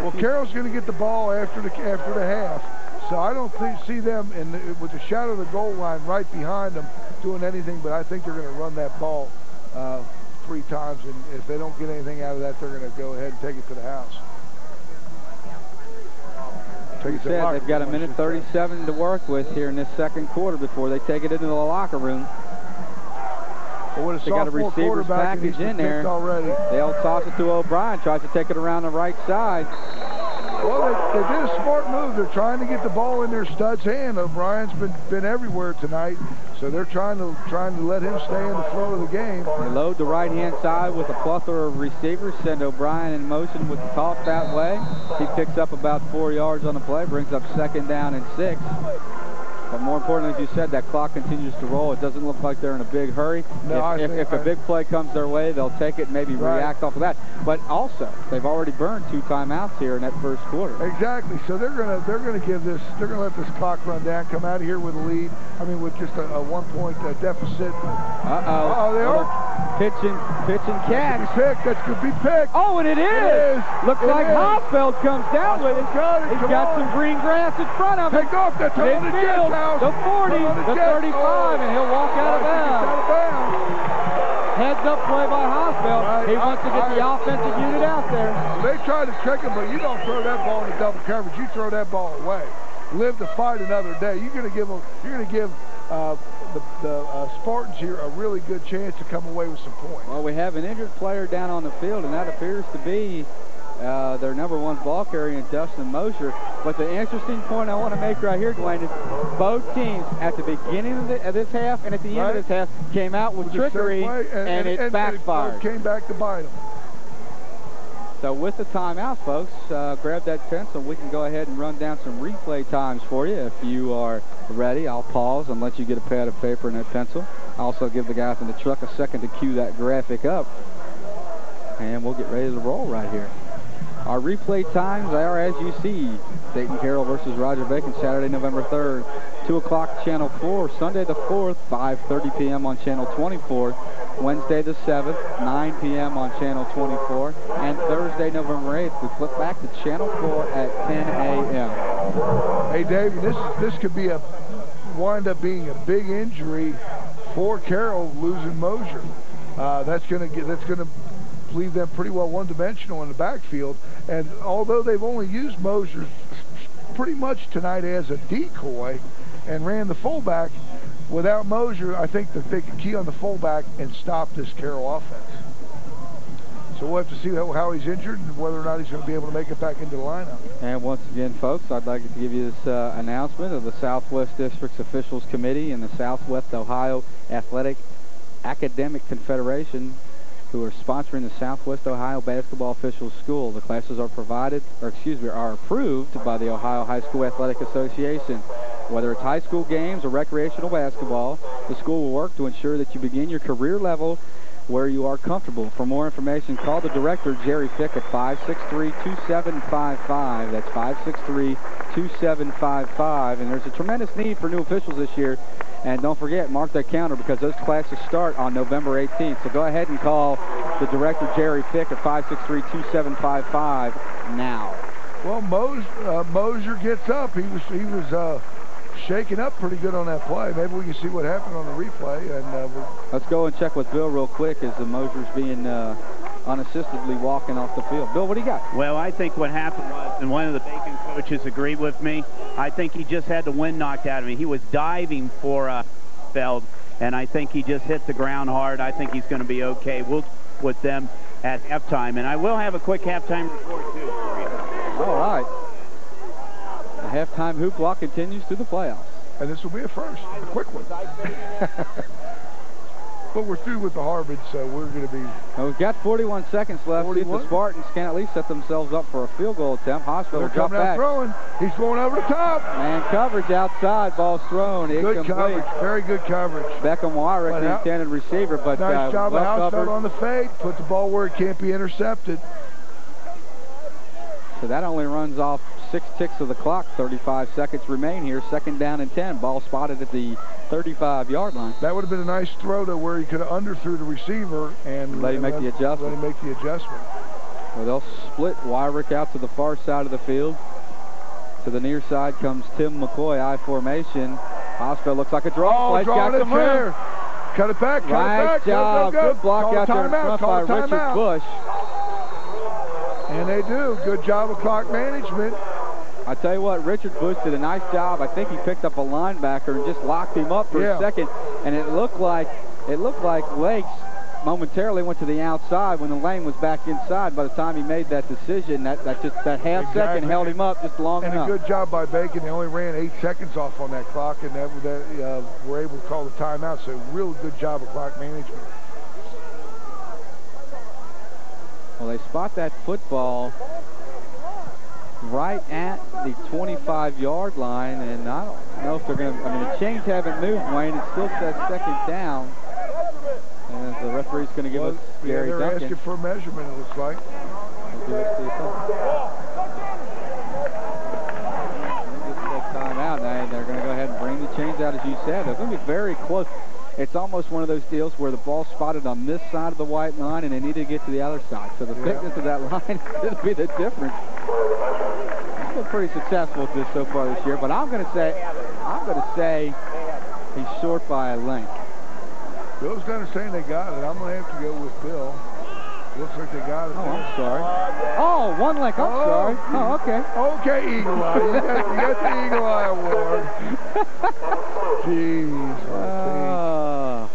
Well, Carroll's going to get the ball after the after the half, so I don't think, see them in the, with the shadow of the goal line right behind them doing anything. But I think they're going to run that ball uh, three times, and if they don't get anything out of that, they're going to go ahead and take it to the house. Take the Said they've got a minute should say. 37 to work with here in this second quarter before they take it into the locker room. With a They got a receiver's quarterback, and he's package in there. already. They'll toss it to O'Brien. Tries to take it around the right side. Well, they, they did a smart move. They're trying to get the ball in their stud's hand. O'Brien's been been everywhere tonight, so they're trying to trying to let him stay in the flow of the game. They load the right-hand side with a plethora of receivers. Send O'Brien in motion with the toss that way. He picks up about four yards on the play. Brings up second down and six. But more importantly, as you said, that clock continues to roll. It doesn't look like they're in a big hurry. No, if, I if, if a big play comes their way, they'll take it and maybe Right. react off of that. But also, they've already burned two timeouts here in that first quarter. Exactly. So they're gonna they're gonna give this they're gonna let this clock run down. Come out of here with a lead. I mean, with just a, a one point uh, deficit. Uh-oh. Uh-oh, they Little are. Pitch and, pitch and Be catch. picked. That's gonna be picked. Oh, and it is. is. Looks It like is. Comes down with it. Got it. He's Come got on. some green grass in front of him. Take off the The 40, Come the Jets. 35, and he'll walk out of I think it's bounds. out of bounds. Heads up play by Hosfeld. Right. He wants to get the I- offensive unit out there. They try to trick him, but you don't throw that ball into double coverage. You throw that ball away. Live to fight another day. You're going to give them. You're going to give uh, the, the uh, Spartans here a really good chance to come away with some points. Well, we have an injured player down on the field, and that appears to be uh, their number one ball carrier, Dustin Mosher. But the interesting point I want to make right here, Dwayne, is both teams at the beginning of, the, of this half and at the end Right. of this half came out with, With trickery, play, and, it both backfired. came back to bite them. So with the timeout, folks, uh, grab that pencil. We can go ahead and run down some replay times for you. If you are ready, I'll pause and let you get a pad of paper and a pencil. I'll also give the guys in the truck a second to cue that graphic up. And we'll get ready to roll right here. Our replay times are as you see. Dayton Carroll versus Roger Bacon, Saturday, November 3rd, 2 o'clock, Channel 4. Sunday the 4th, 5.30 p.m. on Channel 24. Wednesday the 7th, 9 p.m. on Channel 24. And Thursday, November 8th, we flip back to Channel 4 at 10 a.m. Hey, Dave, this this could be a wind up being a big injury for Carroll losing Mosher. Uh, that's going to get that's going to leave them pretty well one-dimensional in the backfield. And although they've only used Mosher pretty much tonight as a decoy and ran the fullback, without Mosher, I think that they could key on the fullback and stop this Carroll offense. So we'll have to see how, how he's injured and whether or not he's going to be able to make it back into the lineup. And once again, folks, I'd like to give you this uh, announcement of the Southwest District's Officials Committee and the Southwest Ohio Athletic Academic Confederation who are sponsoring the Southwest Ohio Basketball Officials School. The classes are provided, or excuse me, are approved by the Ohio High School Athletic Association. Whether it's high school games or recreational basketball, the school will work to ensure that you begin your career level where you are comfortable. For more information, call the director, Jerry Fick, at 563-2755. That's 563-2755. And there's a tremendous need for new officials this year. And don't forget, mark that calendar because those classes start on November 18th. So go ahead and call the director, Jerry Fick, at 563-2755 now. Well, Mos, uh, Mosher gets up. He was he was uh, shaking up pretty good on that play. Maybe we can see what happened on the replay. And uh, Let's go and check with Bill real quick as the Mosher's being uh, unassistedly walking off the field. Bill, what do you got? Well, I think what happened was, and one of the Bacon coaches agreed with me, I think he just had the wind knocked out of him. He was diving for uh, Feld, and I think he just hit the ground hard. I think he's going to be okay. We'll with them at halftime, and I will have a quick halftime report too. for you. All right. The halftime hoop block continues to the playoffs. and this will be a first, a quick one. but we're through with the Harvard, so we're going to be. Well, we've got 41 seconds left. See if the Spartans can at least set themselves up for a field goal attempt. Hospital They're coming out back. throwing. He's going over the top. Man coverage outside. Ball's thrown. Good Incomplete. coverage. Very good coverage. Beckham But the intended receiver, but Nice uh, job of Hosfeld covered. on the fade. Put the ball where it can't be intercepted. So that only runs off six ticks of the clock. 35 seconds remain here. Second down and 10. Ball spotted at the 35-yard line. That would have been a nice throw to where he could have underthrew the receiver and Let him make the adjustment. Let him make the adjustment. Well, they'll split Wyrick out to the far side of the field. To the near side comes Tim McCoy, I formation. Hospital looks like a draw. Oh, got it here. Cut it back, cut Nice it back. Job. go, go. Good block Call out there in front by Richard timeout. Bush. And they do. Good job of clock management. I tell you what, Richard Bush did a nice job. I think he picked up a linebacker and just locked him up for Yeah. a second. And it looked like it looked like Lakes momentarily went to the outside when the lane was back inside. By the time he made that decision, that, that just that half Exactly. second held him up just long And enough. And a good job by Bacon. They only ran eight seconds off on that clock, and that, that uh, were able to call the timeout. So real good job of clock management. Well, they spot that football right at the 25-yard line, and I don't know if they're going to. I mean, the chains haven't moved, Wayne. It still says second down. And the referee's going to give Well, us yeah, they're Duncan. asking for a measurement, it looks like. We'll give us the said timeout, and they're going to go ahead and bring the chains out, as you said. They're going to be very close. It's almost one of those deals where the ball's spotted on this side of the white line, and they need to get to the other side. So the Yeah. thickness of that line to be the difference. He's been pretty successful with this so far this year, but I'm going to say, I'm going to say he's short by a length. Bill's going to say they got it. I'm going to have to go with Bill. Looks like they got it. Oh, there. I'm sorry. Oh, one length. I'm Oh. sorry. Oh, okay. Okay, Eagle Eye. You got, you got the Eagle Eye Award. Jeez. Uh,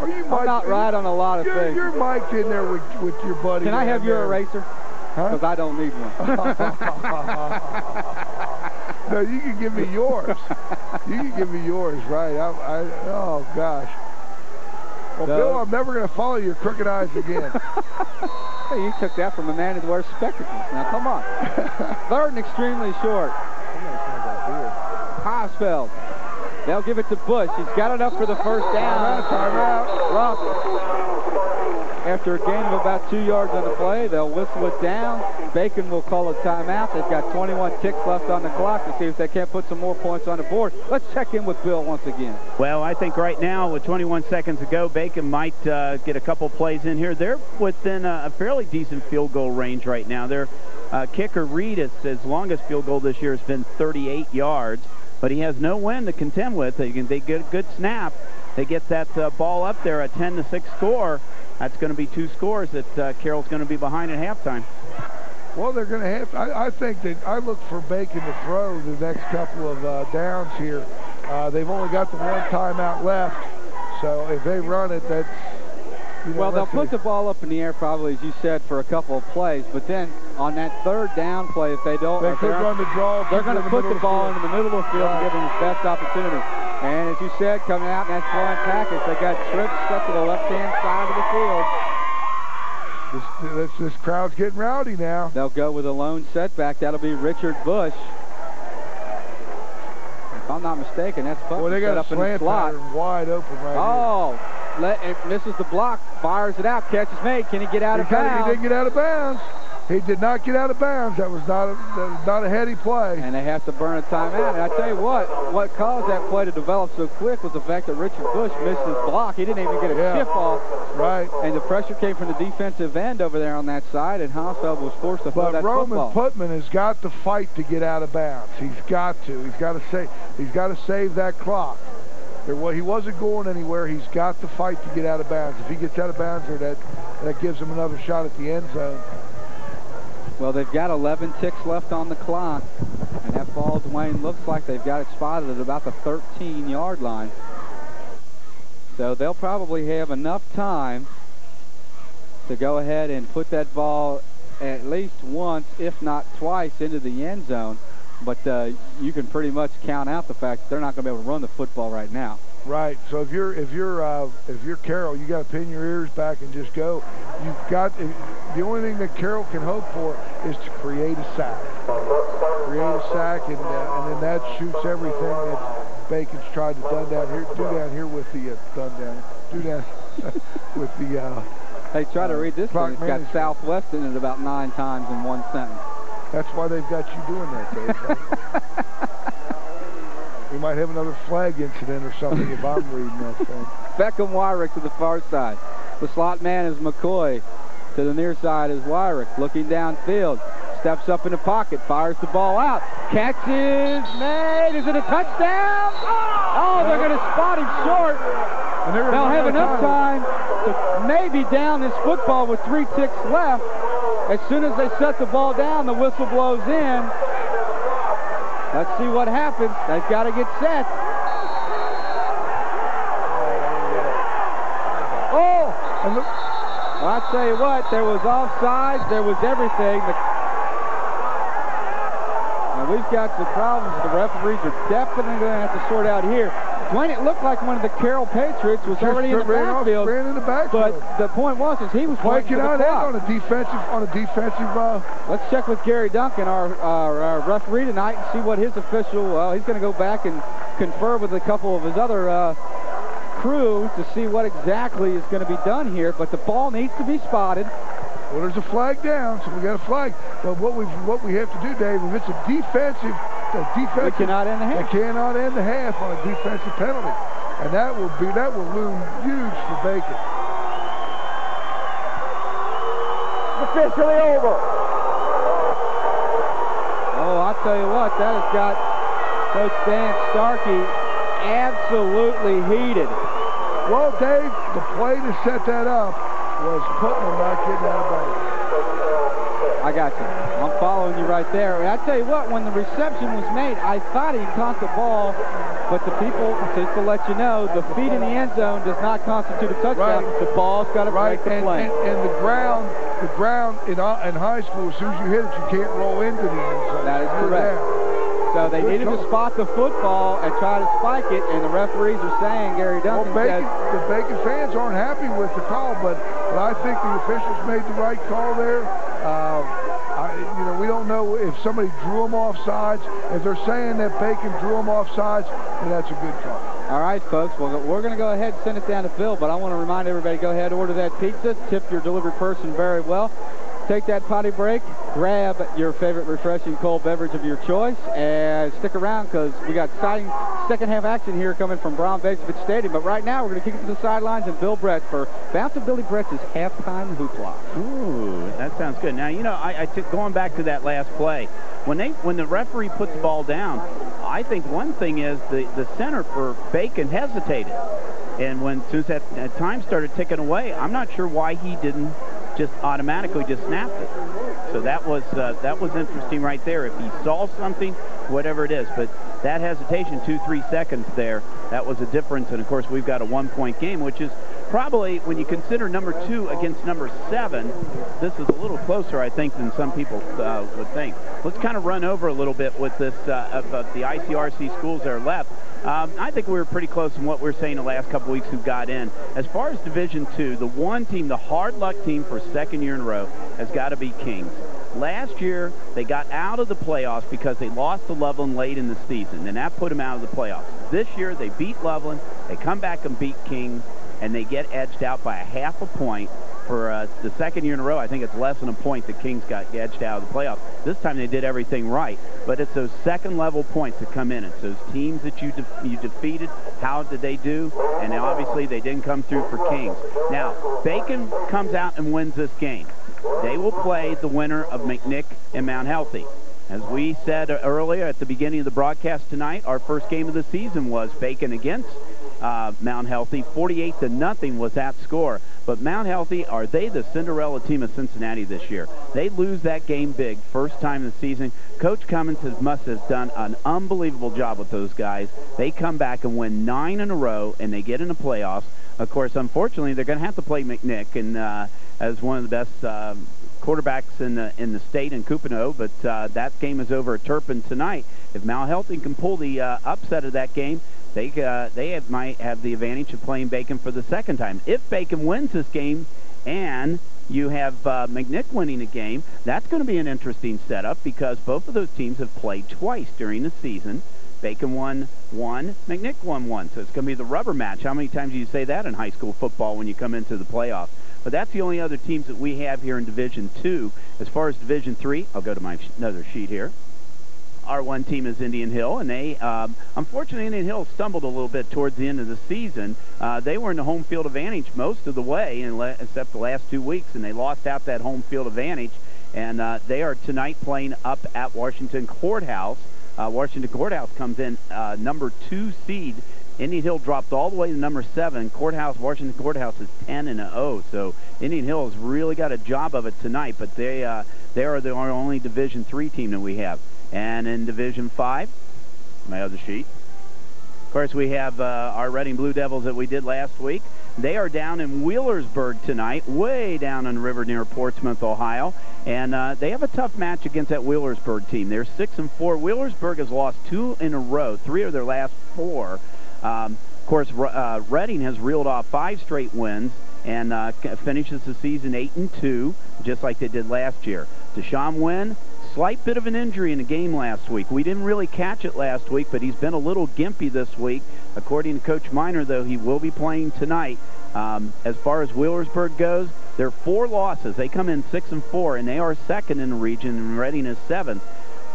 Are you I'm mic'd- not right on a lot of You're, things. you're mic'd in there with, with your buddy. Can I have your there. eraser? Huh? Because I don't need one. no, you can give me yours. you can give me yours, right? I, I, oh, gosh. Well, No. Bill, I'm never going to follow your crooked eyes again. Hey, you took that from a man who wears spectacles. Now, come on. Third and extremely short. Hosfeld. They'll give it to Bush. He's got it up for the first down. Timeout, timeout. After a gain of about two yards on the play, they'll whistle it down. Bacon will call a timeout. They've got 21 ticks left on the clock to see if they can't put some more points on the board. Let's check in with Bill once again. Well, I think right now, with 21 seconds to go, Bacon might uh, get a couple plays in here. They're within a, fairly decent field goal range right now. Their uh, kicker, Reed, is, his longest field goal this year has been 38 yards, but he has no wind to contend with. They, they get a good snap. They get that uh, ball up there, a 10 to 6 score. That's going to be two scores that uh, Carroll's going to be behind at halftime. Well, they're going to have to. I, I think that I look for Bacon to throw the next couple of uh, downs here. Uh, they've only got the one timeout left, so if they run it, that's. You know, Well, they'll put the ball up in the air probably, as you said, for a couple of plays. But then on that third down play, if they don't, They if could they're- run the draw. They're going to in put the ball field. into the middle of the field and give them his best opportunity. And as you said, coming out in that throwing package, they got trips stuck to the left-hand side of the field. This, this, this crowd's getting rowdy now. They'll go with a lone setback. That'll be Richard Bush. If I'm not mistaken, that's Well, they set got a up in the slot. wide open right Oh, let, it misses the block, fires it out, catch is made. Can he get out here. of He, kinda- he didn't get out of bounds. He did not get out of bounds. That was not a, that was not a heady play. and they have to burn a timeout. And I tell you what, what caused that play to develop so quick was the fact that Richard Bush missed his block. He didn't even get a Yeah. chip off, Right. and the pressure came from the defensive end over there on that side, and Hosfeld was forced to throw But that Roman football. Putman has got to fight to get out of bounds. He's got to. He's got to save. He's got to save that clock. There, well, he wasn't going anywhere. He's got to fight to get out of bounds. If he gets out of bounds, there, that that gives him another shot at the end zone. Well, they've got 11 ticks left on the clock, and that ball, Dwayne, looks like they've got it spotted at about the 13-yard line. So they'll probably have enough time to go ahead and put that ball at least once, if not twice, into the end zone. But uh, you can pretty much count out the fact that they're not going to be able to run the football right now. Right. So if you're if you're uh, if you're Carroll, you got to pin your ears back and just go. You've got if, the only thing that Carroll can hope for is to create a sack, create a sack, and uh, and then that shoots everything that Bacon's tried to done down here, do down here with the uh, done down, do down with the. Uh, Hey, try to read this one. It's got. Southwest in it about nine times in one sentence. that's why they've got you doing that, Dave. we might have another flag incident or something if I'm reading that thing. Beckham Wyrick to the far side. The slot man is McCoy. To the near side is Wyrick looking downfield. Steps up in the pocket, fires the ball out. Catch is made. Is it a touchdown? Oh, they're going to spot him short. They'll have enough time to maybe down this football with three ticks left. As soon as they set the ball down, the whistle blows in. Let's see what happens. They've got to get set. Oh! Well, I tell you what, there was offsides, there was everything. Now we've got some problems the referees are definitely going to have to sort out here. Dwayne, it looked like one of the Carroll Patriots was already in the off- backfield. in the backfield. But the point was is he was Play pointing to the clock. on a defensive on a defensive. Uh, Let's check with Gary Duncan, our, our, our referee tonight, and see what his official. Well, he's going to go back and confer with a couple of his other uh, crew to see what exactly is going to be done here. But the ball needs to be spotted. Well, there's a flag down, so we got a flag. But what we what we have to do, Dave, if it's a defensive, a defensive, We cannot end the half. They cannot end the half on a defensive penalty, and that will be that will loom huge for Bacon. Officially over. Oh, I'll tell you what, that has got Coach Dan Starkey absolutely heated. Well, Dave, the play to set that up was Putman not getting out of bounds. I got you. I'm following you right there. I tell you what, when the reception was made, I thought he caught the ball, but the people, just to let you know, the feet in the end zone does not constitute a touchdown. Right. The ball's got to Right, break the and, plane. and, and the ground, the ground in, uh, in high school, as soon as you hit it, you can't roll into the end zone. That is correct. down. So they needed to spot the football and try to spike it, and the referees are saying, Gary Well, Duncan Bacon, says, the Bacon fans aren't happy with the call, but, but I think the officials made the right call there. Uh, I, you know, we don't know if somebody drew them off sides. If they're saying that Bacon drew them off sides, then that's a good call. All right, folks. Well, we're going to go ahead and send it down to Phil, but I want to remind everybody, go ahead, order that pizza, tip your delivery person very well. Take that potty break, grab your favorite refreshing cold beverage of your choice, and stick around because we got exciting second half action here coming from Brown Baseball Stadium. But right now, we're going to kick it to the sidelines and Bill Brett for Bounce of Billy Brett's halftime hoopla. Ooh, that sounds good. Now, you know, I, I took going back to that last play. When they when the referee puts the ball down, I think one thing is the, the center for Bacon hesitated. And when soon that, that time started ticking away, I'm not sure why he didn't just automatically just snapped it. So that was uh, that was interesting right there. If he saw something, whatever it is, but that hesitation, two three seconds there, that was a difference. And of course, we've got a one-point game, which is probably when you consider number two against number seven, this is a little closer, I think, than some people uh, would think. Let's kind of run over a little bit with this uh, of, of the ICRC schools that are left. Um, I think we were pretty close in what we are saying the last couple weeks who got in. As far as Division Two, the one team, the hard luck team for second year in a row, has got to be Kings. Last year, they got out of the playoffs because they lost to Loveland late in the season, and that put them out of the playoffs. This year, they beat Loveland, they come back and beat Kings, and they get edged out by a half a point. For uh, the second year in a row, I think it's less than a point that Kings got edged out of the playoffs. This time they did everything right, but it's those second-level points that come in. It's those teams that you de you defeated. How did they do? And obviously they didn't come through for Kings. Now, Bacon comes out and wins this game. They will play the winner of McNick and Mount Healthy. As we said earlier at the beginning of the broadcast tonight, our first game of the season was Bacon against uh, Mount Healthy. 48 to nothing was that score. But Mount Healthy, are they the Cinderella team of Cincinnati this year? They lose that game big, first time in the season. Coach Cummins has, must have done an unbelievable job with those guys. They come back and win nine in a row, and they get in the playoffs. Of course, unfortunately, they're going to have to play McNick, and uh, as one of the best uh, quarterbacks in the in the state in Cupino, but uh, that game is over at Turpin tonight. If Mount Healthy can pull the uh, upset of that game, they uh, they have, might have the advantage of playing Bacon for the second time. If Bacon wins this game, and you have uh, McNick winning a game, that's going to be an interesting setup because both of those teams have played twice during the season. Bacon won one, McNick won one. So it's going to be the rubber match. How many times do you say that in high school football when you come into the playoffs? But that's the only other teams that we have here in Division Two. As far as Division Three, I'll go to my another sheet here. Our one team is Indian Hill, and they, um, unfortunately, Indian Hill stumbled a little bit towards the end of the season. Uh, they were in the home field advantage most of the way, except the last two weeks, and they lost out that home field advantage. And uh, they are tonight playing up at Washington Courthouse. Uh, Washington Courthouse comes in uh, number two seed. Indian Hill dropped all the way to number seven. Courthouse, Washington Courthouse is 10 and 0. So Indian Hill has really got a job of it tonight. But they uh, they are the only Division three team that we have. And in Division five, my other sheet. Of course, we have uh, our Reading Blue Devils that we did last week. They are down in Wheelersburg tonight, way down in the river near Portsmouth, Ohio. And uh, they have a tough match against that Wheelersburg team. They're 6 and four. Wheelersburg has lost two in a row, three of their last four. Um, of course, uh, Reading has reeled off five straight wins and uh, finishes the season 8 and 2, just like they did last year. Deshaun Wynn, slight bit of an injury in the game last week. We didn't really catch it last week, but he's been a little gimpy this week. According to Coach Miner, though, he will be playing tonight. Um, as far as Wheelersburg goes, they're four losses. They come in six and four, and they are second in the region, and Reading is seventh.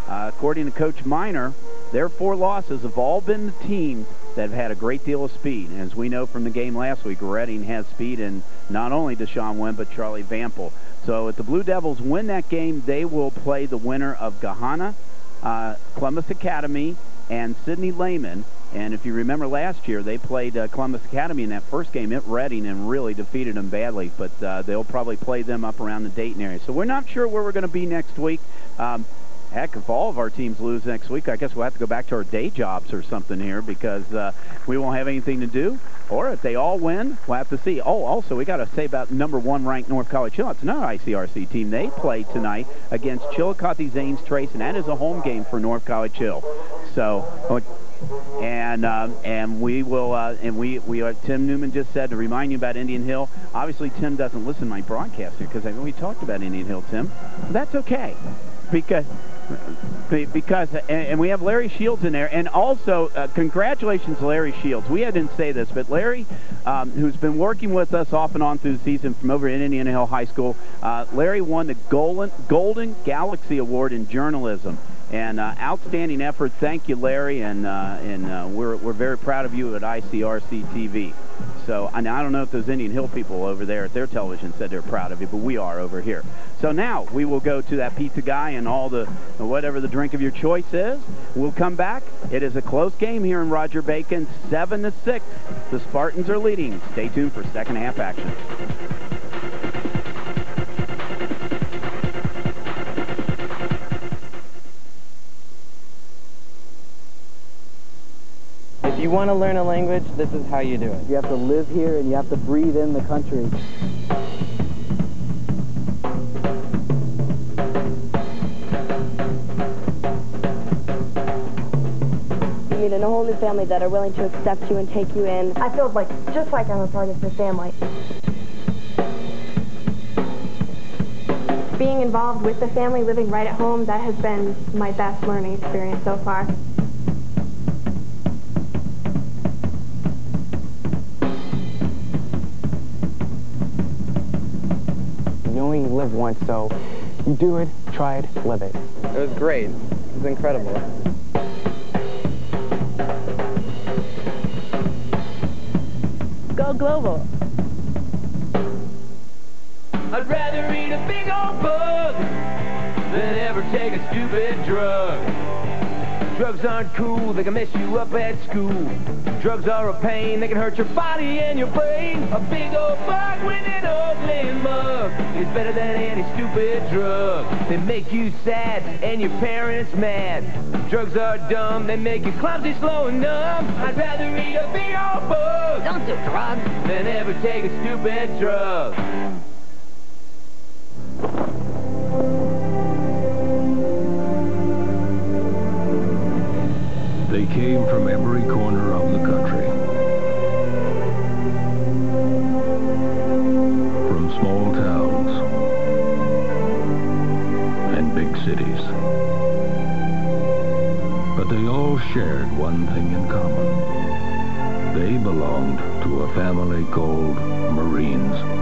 Uh, according to Coach Miner, their four losses have all been the teams that have had a great deal of speed. And as we know from the game last week, Reading has speed in not only Deshaun Wynn, but Charlie Vampel. So if the Blue Devils win that game, they will play the winner of Gahanna, uh, Columbus Academy, and Sidney Lehman. And if you remember last year, they played uh, Columbus Academy in that first game at Reading and really defeated them badly. But uh, they'll probably play them up around the Dayton area. So we're not sure where we're going to be next week. Um, heck, if all of our teams lose next week, I guess we'll have to go back to our day jobs or something here because uh, we won't have anything to do. Or if they all win, we'll have to see. Oh, also, we got to say about number one ranked North College Hill. It's another ICRC team. They play tonight against Chillicothe Zanes Trace, and that is a home game for North College Hill. So, and um, and we will uh, and we we uh, Tim Newman just said to remind you about Indian Hill. Obviously, Tim doesn't listen to my broadcast here because we talked about Indian Hill, Tim. That's okay because because and we have Larry Shields in there, and also uh, congratulations, Larry Shields. We didn't say this, but Larry, um, who's been working with us off and on through the season from over in Indian Hill High School, uh, Larry won the Golden Golden Galaxy Award in journalism. And uh, outstanding effort. Thank you, Larry, and uh, and uh, we're we're very proud of you at ICRC TV. So I don't know if those Indian Hill people over there at their television said they're proud of you, but we are over here. So now we will go to that pizza guy and all the whatever the drink of your choice is. We'll come back. It is a close game here in Roger Bacon, seven to six. The Spartans are leading. Stay tuned for second half action. You want to learn a language, this is how you do it. You have to live here and you have to breathe in the country. You meet in a whole new family that are willing to accept you and take you in. I feel like just like I'm a part of the family. Being involved with the family, living right at home, that has been my best learning experience so far. Live once, so you do it, try it, live it. It was great. It was incredible. Go global. I'd rather eat a big old bug than ever take a stupid drug. Drugs aren't cool, they can mess you up at school. Drugs are a pain, they can hurt your body and your brain. A big old bug with an ugly mug is better than any stupid drug. They make you sad and your parents mad. Drugs are dumb, they make you clumsy, slow, and numb. I'd rather eat a big old bug. Don't do drugs. Than ever take a stupid drug. They came from every corner of the country. From small towns and big cities. But they all shared one thing in common. They belonged to a family called Marines.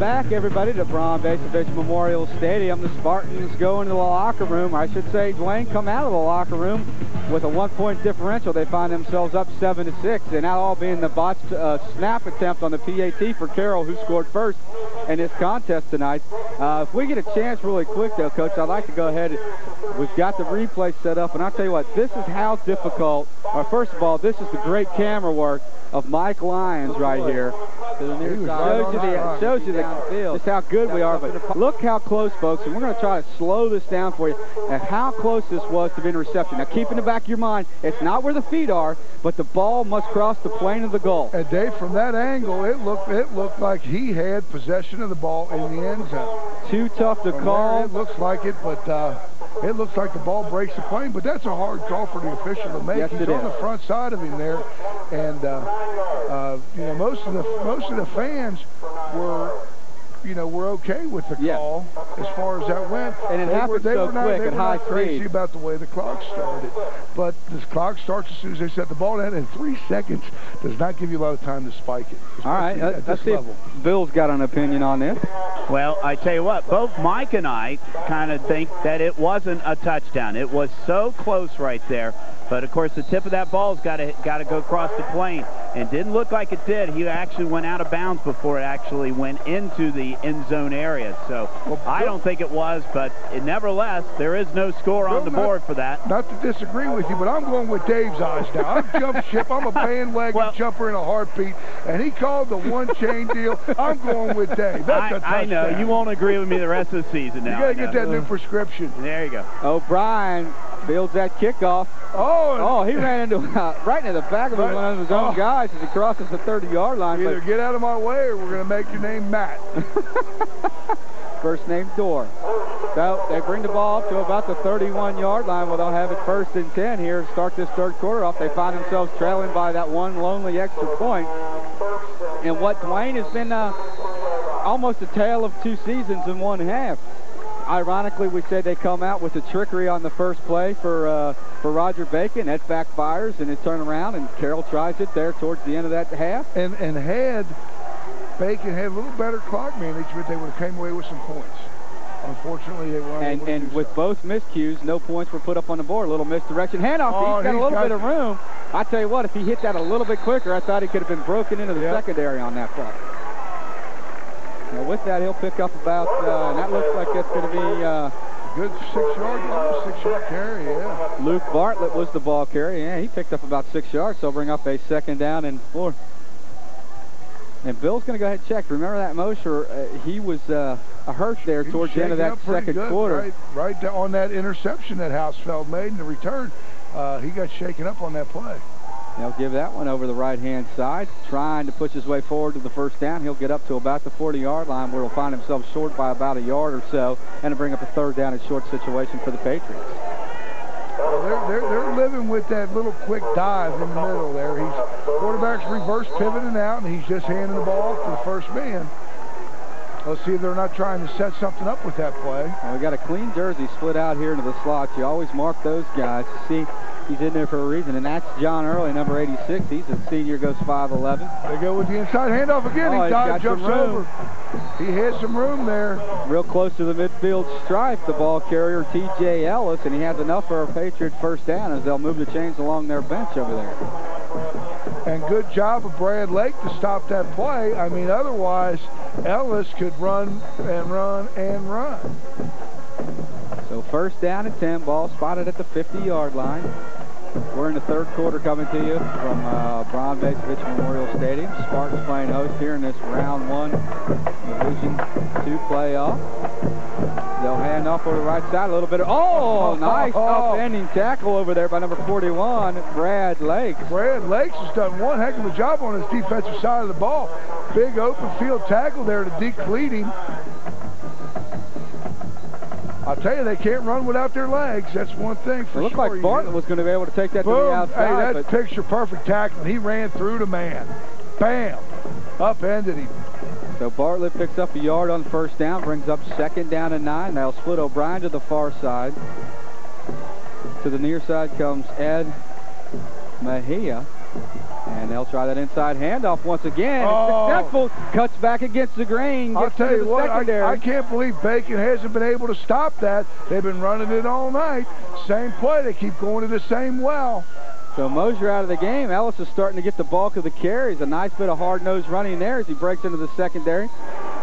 Back, everybody, to Braun Basevich Memorial Stadium. The Spartans go into the locker room. I should say, Dwayne come out of the locker room with a one-point differential. They find themselves up 7 to six, and that all being the botched uh, snap attempt on the PAT for Carroll, who scored first in this contest tonight. Uh, if we get a chance really quick, though, Coach, I'd like to go ahead. We've got the replay set up, and I'll tell you what, this is how difficult, or first of all, this is the great camera work of Mike Lyons right here. To the near side. Shows you, the, shows you the, just how good we are. But look how close, folks, and we're going to try to slow this down for you, and how close this was to being reception. Now, keep in the back of your mind, it's not where the feet are, but the ball must cross the plane of the goal. And Dave, from that angle, it looked it looked like he had possession of the ball in the end zone. Too tough to From call. there, it looks like it, but uh, it looks like the ball breaks the plane. But that's a hard call for the official to make. Yes, He's on is. the front side of him there, and uh, uh, you know most of the most of the fans were. You know, we're okay with the Yeah. call as far as that went. And it they were, happened they so were not, quick they at were high not crazy speed. about the way the clock started. But this clock starts as soon as they set the ball down, and three seconds does not give you a lot of time to spike it. All right, especially let- at let's this see level. if Bill's got an opinion on this. Well, I tell you what, both Mike and I kind of think that it wasn't a touchdown. It was so close right there. But of course, the tip of that ball's got to got to go across the plane, and didn't look like it did. He actually went out of bounds before it actually went into the end zone area. So I don't think it was, but it, nevertheless, there is no score on the not- board for that. Not to disagree with you, but I'm going with Dave's eyes now. I'm jump ship. I'm a bandwagon jumper in a heartbeat, and he called the one chain deal. I'm going with Dave. That's a I, I know touchdown. you won't agree with me the rest of the season Now You got to get that new prescription. There you go. O'Brien fields that kickoff. Oh, oh, he ran into uh, right into the back of Right. one of his own Oh. guys as he crosses the 30-yard line. Either get out of my way, or we're going to make your name Matt. first name Door. So they bring the ball up to about the 31-yard line. Well, they'll have it first and 10 here. Start this third quarter off. They find themselves trailing by that one lonely extra point. And what Dwayne has been uh, almost a tale of two seasons in one half. Ironically, we said they come out with the trickery on the first play for uh, for Roger Bacon. That backfires, and they turn around, and Carroll tries it there towards the end of that half. And and had Bacon had a little better clock management, they would have came away with some points. Unfortunately, they weren't. And and with both miscues, no points were put up on the board. A little misdirection. Handoff. Oh, he's got a little got- bit of room. I tell you what, if he hit that a little bit quicker, I thought he could have been broken into the Yep. secondary on that play. Now with that, he'll pick up about, uh, and that looks like it's going to be uh, Good six-yard, six-yard carry, yeah. Luke Bartlett was the ball carrier. Yeah, he picked up about six yards, so bring up a second down and four. And Bill's going to go ahead and check. Remember that Mosher, uh, he was uh, hurt there He towards the end of that second good, quarter. Right, right on that interception that Hosfeld made in the return. Uh, he got shaken up on that play. They'll give that one over the right-hand side, trying to push his way forward to the first down. He'll get up to about the 40-yard line where he'll find himself short by about a yard or so and to bring up a third down and short situation for the Patriots. Well, they're, they're, they're living with that little quick dive in the middle there. He's quarterback's reverse pivoting out, and he's just handing the ball off to the first man. Let's see if they're not trying to set something up with that play. Well, we got a clean jersey split out here into the slots. You always mark those guys. See, he's in there for a reason, and that's John Early, number 86. He's a senior, goes 5'11". They go with the inside handoff again. Oh, he dives, some jumps room. over. He has some room there. Real close to the midfield stripe, the ball carrier, T.J. Ellis, and he has enough for a Patriot first down as they'll move the chains along their bench over there. And good job of Brad Lake to stop that play. I mean, otherwise, Ellis could run and run and run. So first down and 10, ball spotted at the 50-yard line. We're in the third quarter coming to you from uh, Braun Basevich Memorial Stadium. Spartans playing host here in this round one Division two playoff. They'll hand off over the right side a little bit. Of, oh, nice upending tackle over there by number 41, Brad Lake. Brad Lakes has done one heck of a job on his defensive side of the ball. Big open field tackle there to Deke Cleating. I'll tell you, they can't run without their legs. That's one thing for It looked sure. like Bartlett was going to be able to take that to the Boom. outside. Hey, but that's picture perfect tackling. He ran through the man. Bam. Upended him. So Bartlett picks up a yard on first down, brings up second down and nine. They'll split O'Brien to the far side. To the near side comes Ed Mejia. And they'll try that inside handoff once again. Oh. Successful. Cuts back against the grain. I'll tell you the what, secondary. I, I can't believe Bacon hasn't been able to stop that. They've been running it all night. Same play. They keep going to the same well. So Mosher out of the game. Ellis is starting to get the bulk of the carries. A nice bit of hard-nosed running there as he breaks into the secondary.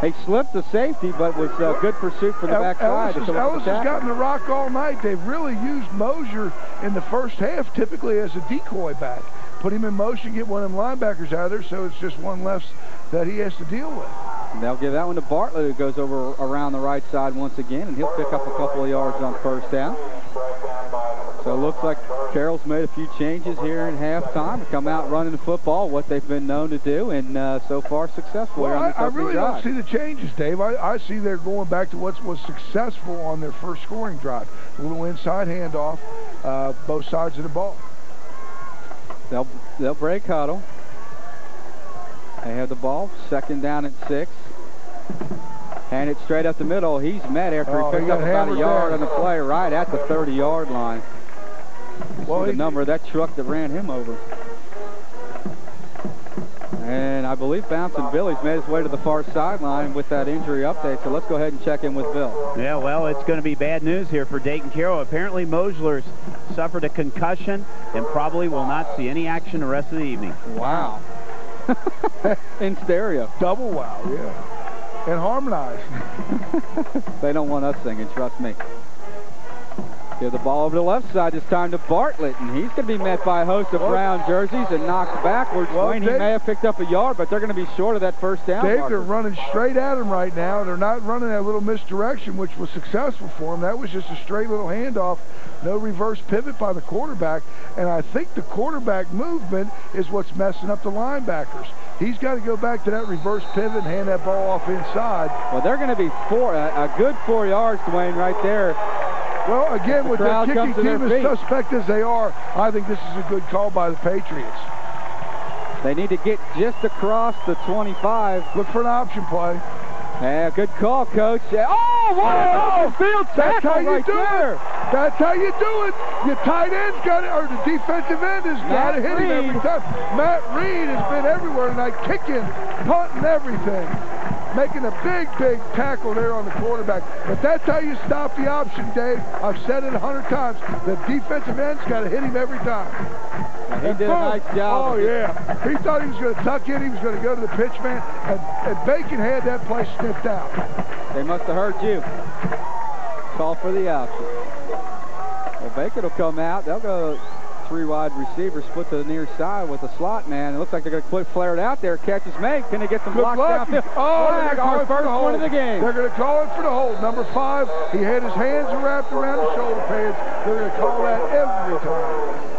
They slipped the safety, but was uh, good pursuit from the backside. Ellis, Ellis has gotten the rock all night. They've really used Mosher in the first half, typically as a decoy back. Put him in motion, get one of them linebackers out of there, so it's just one less that he has to deal with. And they'll give that one to Bartlett, who goes over around the right side once again, and he'll pick up a couple of yards on first down. So it looks like Carroll's made a few changes here in halftime to come out running the football, what they've been known to do, and uh, so far successful Well, I, I really drive. don't see the changes, Dave. I, I see they're going back to what was successful on their first scoring drive. A little inside handoff, uh, both sides of the ball. They'll they'll break huddle. They have the ball, second down and six. Hand it straight up the middle. He's met after Oh, he picked up about a yard there. on the play right at the 30-yard line. Well, the number of that truck that ran him over. And I believe Bouncing Billy's made his way to the far sideline with that injury update. So let's go ahead and check in with Bill. Yeah, well, it's going to be bad news here for Dayton Carroll. Apparently, Mosher's suffered a concussion and probably will not see any action the rest of the evening. Wow. In stereo. Double wow, yeah. And harmonized. They don't want us singing, trust me. Give the ball over to the left side this time to Bartlett, and he's going to be met by a host of brown jerseys and knocked backwards. Well, Wayne, he may have picked up a yard, but they're going to be short of that first down Dave, marker. they're running straight at him right now. They're not running that little misdirection, which was successful for him. That was just a straight little handoff, no reverse pivot by the quarterback. And I think the quarterback movement is what's messing up the linebackers. He's got to go back to that reverse pivot and hand that ball off inside. Well, they're going to be four, a, a good four yards, Dwayne, right there. Well, again, The with the kicking comes to their team as suspect as they are, I think this is a good call by the Patriots. They need to get just across the 25. Look for an option play. Yeah, good call, Coach. Oh, what Oh, field That's tackle how you right do there. it. That's how you do it. Your tight end's got it, or the defensive end has got to hit him every time. Matt Reed has been everywhere tonight, kicking, punting, everything. Making a big, big tackle there on the quarterback. But that's how you stop the option, Dave. I've said it a hundred times. The defensive end's got to hit him every time. He And did a nice job. Oh, yeah. He thought he was going to tuck in. He was going to go to the pitch man. And, and Bacon had that play out. They must have heard you. Call for the option. Well, Bacon will come out. They'll go three wide receivers, split to the near side with a slot man. It looks like they're going to flare it out there. Catches made. Can they get some Good blocks luck. downfield? Oh, they're gonna our first one of the game. They're going to call it for the hold. Number five, he had his hands wrapped around his shoulder pads. They're going to call that every time.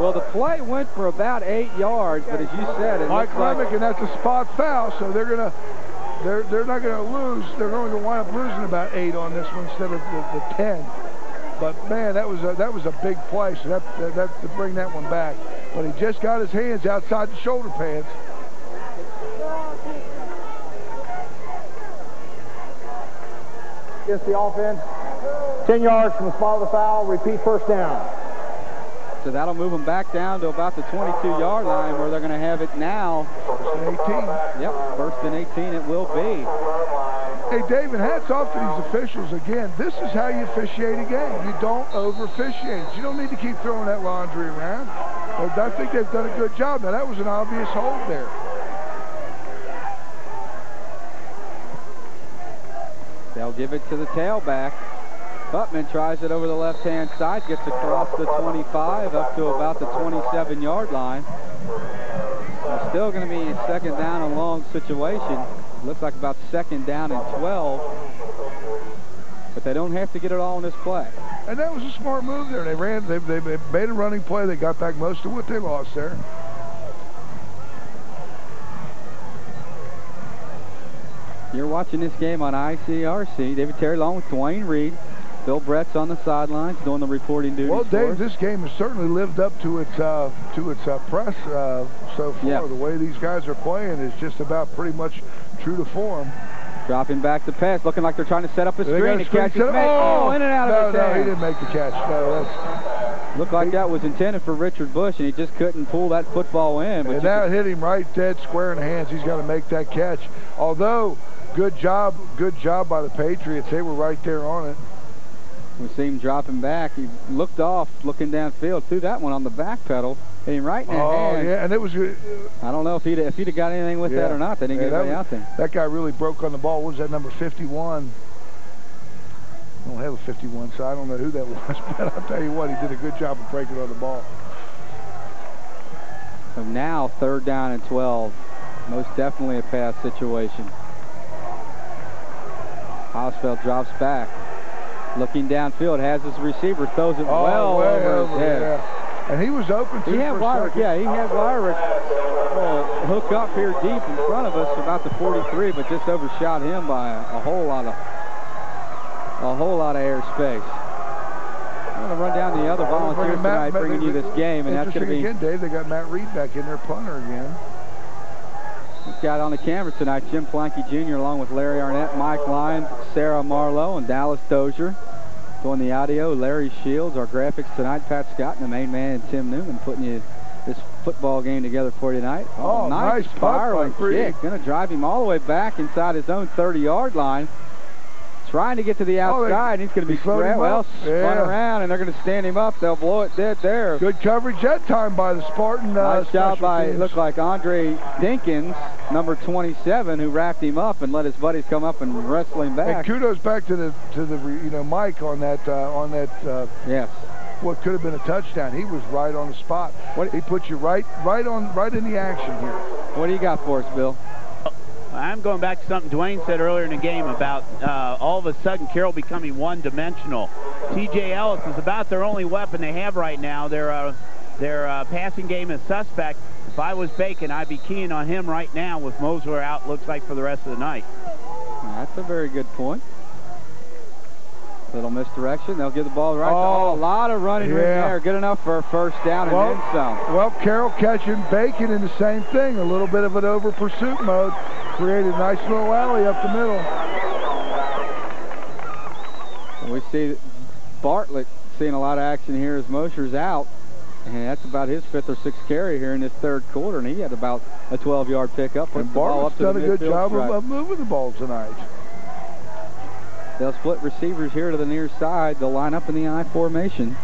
Well, the play went for about eight yards, but as you said, it Mike looks like Remick, and that's a spot foul, so they're going to. They're, they're not going to lose. They're going to wind up losing about eight on this one instead of the, the ten. But man, that was a, that was a big play. So that, that, that to bring that one back. But he just got his hands outside the shoulder pads. Against the offense. 10 yards from the spot of the foul. Repeat first down. So that'll move them back down to about the 22-yard line where they're going to have it now. First and 18. Yep, first and 18 it will be. Hey, David, hats off to these officials. Again, this is how you officiate a game. You don't over-officiate. You don't need to keep throwing that laundry around. But I think they've done a good job. Now, that was an obvious hold there. They'll give it to the tailback. Putman tries it over the left-hand side, gets across the 25 up to about the 27-yard line. It's still going to be a second down and long situation. Looks like about second down and 12. But they don't have to get it all in this play. And that was a smart move there. They ran, they, they, they made a running play. They got back most of what they lost there. You're watching this game on ICRC. David Terry along with Dwayne Reed. Bill Brett's on the sidelines doing the reporting duties Well, Dave, this game has certainly lived up to its uh, to its uh, press uh, so far. Yeah. The way these guys are playing is just about pretty much true to form. Dropping back the pass, looking like they're trying to set up a They screen. a screen catch set up- made. Oh, in and out no, of his no, he didn't make the catch. No, that's Looked like that was intended for Richard Bush, and he just couldn't pull that football in. But and that hit him right dead square in the hands. He's got to make that catch. Although, good job, good job by the Patriots. They were right there on it. We see him dropping back. He looked off, looking downfield, threw that one on the back pedal. Hit him right in the oh, hand. yeah, and it was. Uh, I don't know if he'd if he'd have got anything with yeah. that or not. They didn't yeah, get anybody out there. That guy really broke on the ball. What was that number 51? I don't have a 51, so I don't know who that was. But I'll tell you what, he did a good job of breaking on the ball. So now third down and 12. Most definitely a pass situation. Hosfeld drops back. Looking downfield, has his receiver, throws it oh, well over, over his head. Yeah. And he was open He had Wyrick, yeah, he had Wyrick uh, hook up here deep in front of us about the 43, but just overshot him by a, a whole lot of a whole lot of airspace. I'm going to run down the other volunteers tonight, Matt, bringing you this game, and that's going to be again, Dave. They got Matt Reed back in there, punter again. We've got on the camera tonight Jim Planky Jr. along with Larry Arnett, Mike Lyons, Sarah Marlowe, and Dallas Dozier. Doing the audio, Larry Shields. Our graphics tonight, Pat Scott, and the main man, Tim Newman, putting you this football game together for you tonight. Oh, oh nice, nice spiraling kick. Going to drive him all the way back inside his own 30-yard line trying to get to the outside, oh, and he's going to be spread. Well, yeah. spun around, and they're going to stand him up. They'll blow it dead there. Good coverage that time by the Spartan. Uh, nice job by, teams. looked like Andre Dinkins, number 27, who wrapped him up and let his buddies come up and wrestle him back. And kudos back to the to the you know Mike on that uh, on that. Uh, yes. What could have been a touchdown? He was right on the spot. What, he put you right right on right in the action here. What do you got for us, Bill? I'm going back to something Dwayne said earlier in the game about uh, all of a sudden Carroll becoming one-dimensional. T.J. Ellis is about their only weapon they have right now. Their, uh, their uh, passing game is suspect. If I was Bacon, I'd be keying on him right now with Mosher out, looks like, for the rest of the night. That's a very good point. Little misdirection. They'll get the ball right. Oh, a lot of running yeah. there. Good enough for a first down and well, then some. Well, Carroll catching Bacon in the same thing. A little bit of an over pursuit mode. Created a nice little alley up the middle. We see Bartlett seeing a lot of action here as Mosher's out. And that's about his fifth or sixth carry here in this third quarter, and he had about a 12-yard pickup. And Bartlett's done a good job of moving the ball tonight. They'll split receivers here to the near side. They'll line up in the I formation.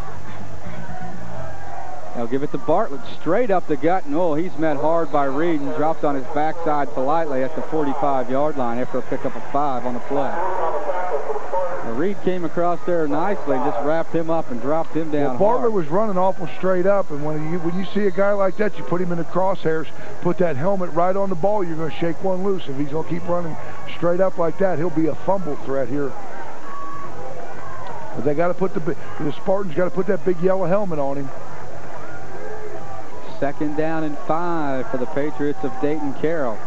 They'll give it to Bartlett straight up the gut. And oh, he's met hard by Reed and dropped on his backside politely at the 45-yard line after a pickup of five on the play. Reed came across there nicely and just wrapped him up and dropped him down well, Bartlett was running awful straight up, and when you when you see a guy like that, you put him in the crosshairs, put that helmet right on the ball, you're going to shake one loose. If he's going to keep running straight up like that, he'll be a fumble threat here. But they got to put the the Spartans got to put that big yellow helmet on him. Second down and five for the Patriots of Dayton Carroll.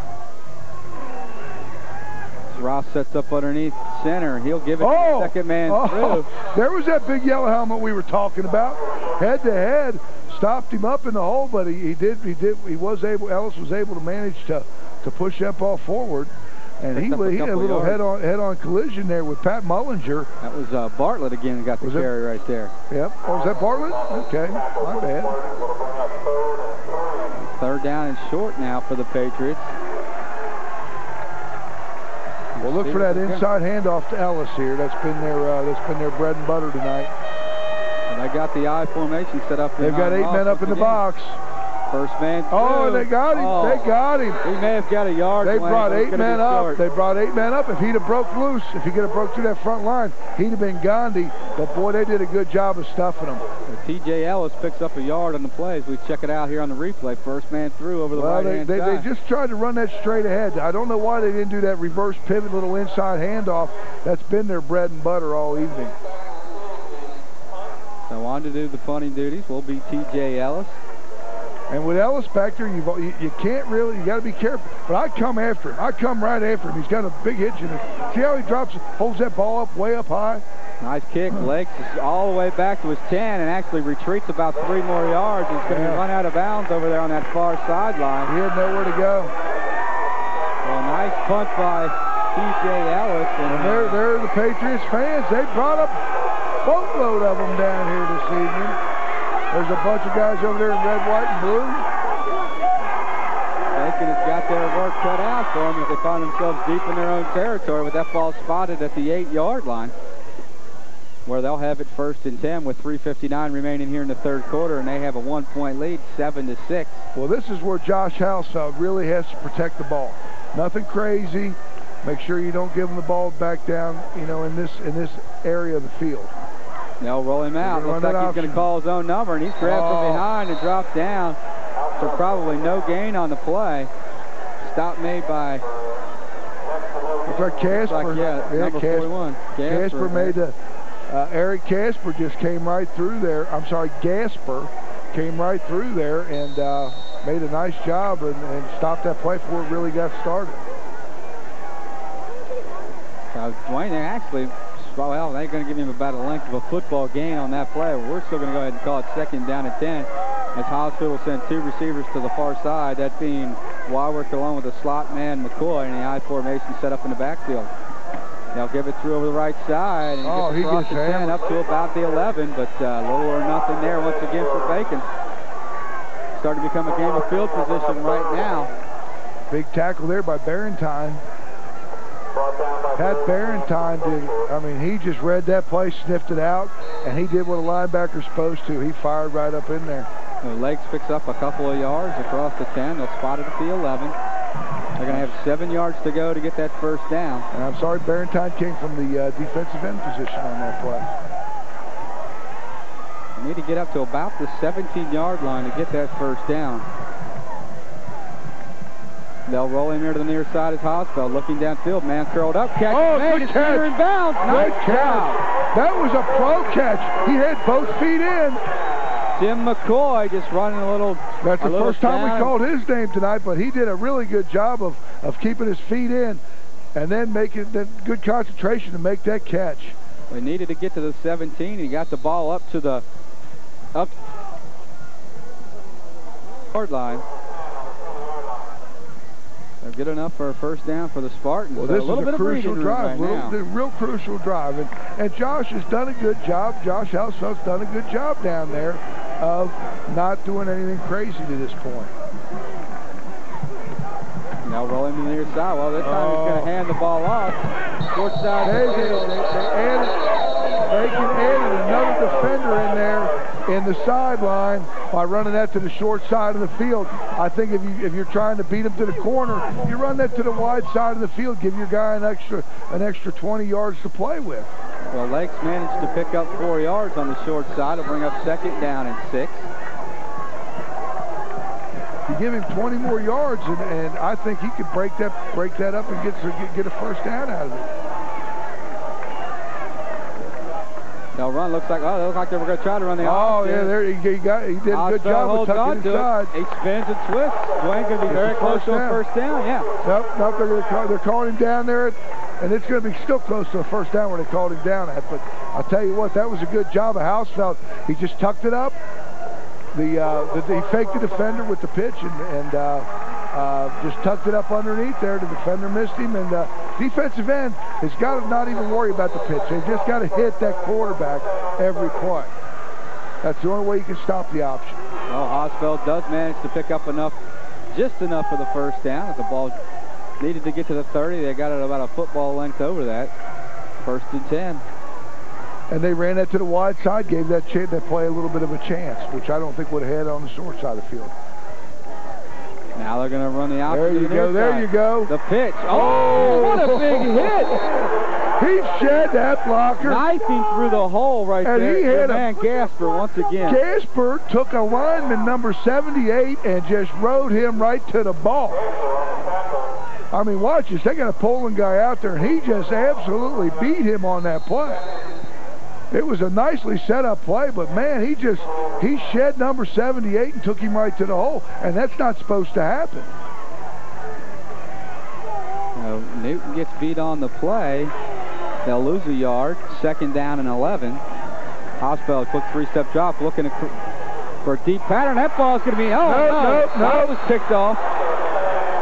Ross sets up underneath center. He'll give it oh, to the second man oh, through. There was that big yellow helmet we were talking about. Head to head, stopped him up in the hole, but he, he did he did he was able Ellis was able to manage to to push that ball forward. And he, he had a little head-on head-on collision there with Pat Mullinger. That was uh, Bartlett again got the was carry it? right there. Yep. Oh, was that Bartlett? Okay, my bad. Third down and short now for the Patriots. Well, look for that inside handoff to Ellis here. That's been their uh, that's been their bread and butter tonight. And they got the I formation set up. They've got eight men up in the box. First man oh, through. Oh, they got him. Oh. They got him. He may have got a yard. They brought eight men up. Short. They brought eight men up. If he'd have broke loose, if he could have broke through that front line, he'd have been Gandhi. But boy, they did a good job of stuffing him. T.J. Ellis picks up a yard on the plays. We check it out here on the replay. First man through over the well, right-hand they, side. They just tried to run that straight ahead. I don't know why they didn't do that reverse pivot, little inside handoff. That's been their bread and butter all evening. So on to do the punting duties will be T.J. Ellis. And with Ellis back there, you, you, can't really, you got to be careful. But I come after him. I come right after him. He's got a big hitch in it. See how he drops, holds that ball up way up high? Nice kick. Legs all the way back to his 10 and actually retreats about three more yards. He's going to yeah. run out of bounds over there on that far sideline. He had nowhere to go. Well, nice punt by T.J. Ellis. And, and they're, uh, they're the Patriots fans. They brought a boatload of them down here this evening. There's a bunch of guys over there in red, white, and blue. Bacon has got their work cut out for them as they find themselves deep in their own territory with that ball spotted at the eight-yard line where they'll have it first and 10 with 3.59 remaining here in the third quarter, and they have a one-point lead, 7 to six. Well, this is where Josh Hosfeld really has to protect the ball. Nothing crazy. Make sure you don't give him the ball back down, you know, in this in this area of the field. They'll roll him out. Looks like he's going to call his own number, and he's grabbed oh. from behind and dropped down for probably no gain on the play. Stop made by... Looks like Casper. Like, yeah, yeah Casper, 41. Casper, Casper made the uh, Eric Casper just came right through there. I'm sorry, Gasper came right through there and uh, made a nice job and, and, stopped that play before it really got started. Uh, Dwayne, actually, well, they're going to give him about a length of a football gain on that play. We're still going to go ahead and call it second down and 10 as Hospital sent two receivers to the far side, that being Wyrick along with the slot man McCoy and the I formation set up in the backfield. They'll give it through over the right side and oh, gets across the 10 up to about the 11, but uh, little or nothing there once again for Bacon. Starting to become a game of field position right now. Big tackle there by Barentine. Pat Barentine did, I mean, he just read that play, sniffed it out, and he did what a linebacker's supposed to. He fired right up in there. The Lakes picks up a couple of yards across the 10. They'll spot it at the 11. They're going to have seven yards to go to get that first down. And I'm sorry, Barentine came from the uh, defensive end position on that play. They need to get up to about the 17-yard line to get that first down. They'll roll him here to the near side as Hosfeld looking downfield. Man curled up. Catch oh, made. It's catch. in bounds. Nice good catch. That was a pro catch. He had both feet in. Tim McCoy just running a little. That's the first time down. we called his name tonight, but he did a really good job of, of keeping his feet in and then making that good concentration to make that catch. We needed to get to the 17. He got the ball up to the up yard line. They're good enough for a first down for the Spartans. Well, so this a little is a bit crucial of drive, right little, real crucial drive, and, and Josh has done a good job. Josh Hosfeld's done a good job down there of not doing anything crazy to this point. Now rolling to the near side. Well, this time oh. he's going to hand the ball off. Short side. They, they, they, they added, they can add another defender in there in the sideline by running that to the short side of the field. I think if, you, if you're trying to beat him to the corner, you run that to the wide side of the field, give your guy an extra, an extra 20 yards to play with. Well, Lakes managed to pick up four yards on the short side. It'll bring up second down and six. You give him 20 more yards, and, and I think he could break that break that up and get, get, get a first down out of it. They'll run. Looks like oh, they look like they were going to try to run the. Oh yeah, there he, he got. He did a good job of tucking inside. He spins and twists. Dwayne going to be very close to a first down. Yeah. Nope, nope. They're going to call, they're calling him down there, and it's going to be still close to a first down where they called him down at. But I'll tell you what, that was a good job of Hosfeld. He just tucked it up. The, uh, the he faked the defender with the pitch and, and uh, uh, just tucked it up underneath there. The defender missed him, and uh, defensive end has got to not even worry about the pitch. They just got to hit that quarterback every play. That's the only way you can stop the option. Well, Hosfeld does manage to pick up enough, just enough for the first down. As the ball needed to get to the 30, they got it about a football length over that. First and 10 and they ran that to the wide side, gave that, that play a little bit of a chance, which I don't think would have had on the short side of the field. Now they're going to run the opposite. There you go. There side. you go. The pitch. Oh, oh, what a big hit! He shed that blocker. Knifing through the hole right and there. And he had man Gasper once again. Gasper took a lineman number 78 and just rode him right to the ball. I mean, watch this. They got a Poland guy out there, and he just absolutely beat him on that play. It was a nicely set up play, but man, he just, he shed number 78 and took him right to the hole, and that's not supposed to happen. Now, Newton gets beat on the play. They'll lose a yard, second down and 11. Hosfeld, quick three-step drop, looking for a deep pattern. That ball's going to be, oh, no, no, no, no. That was picked off.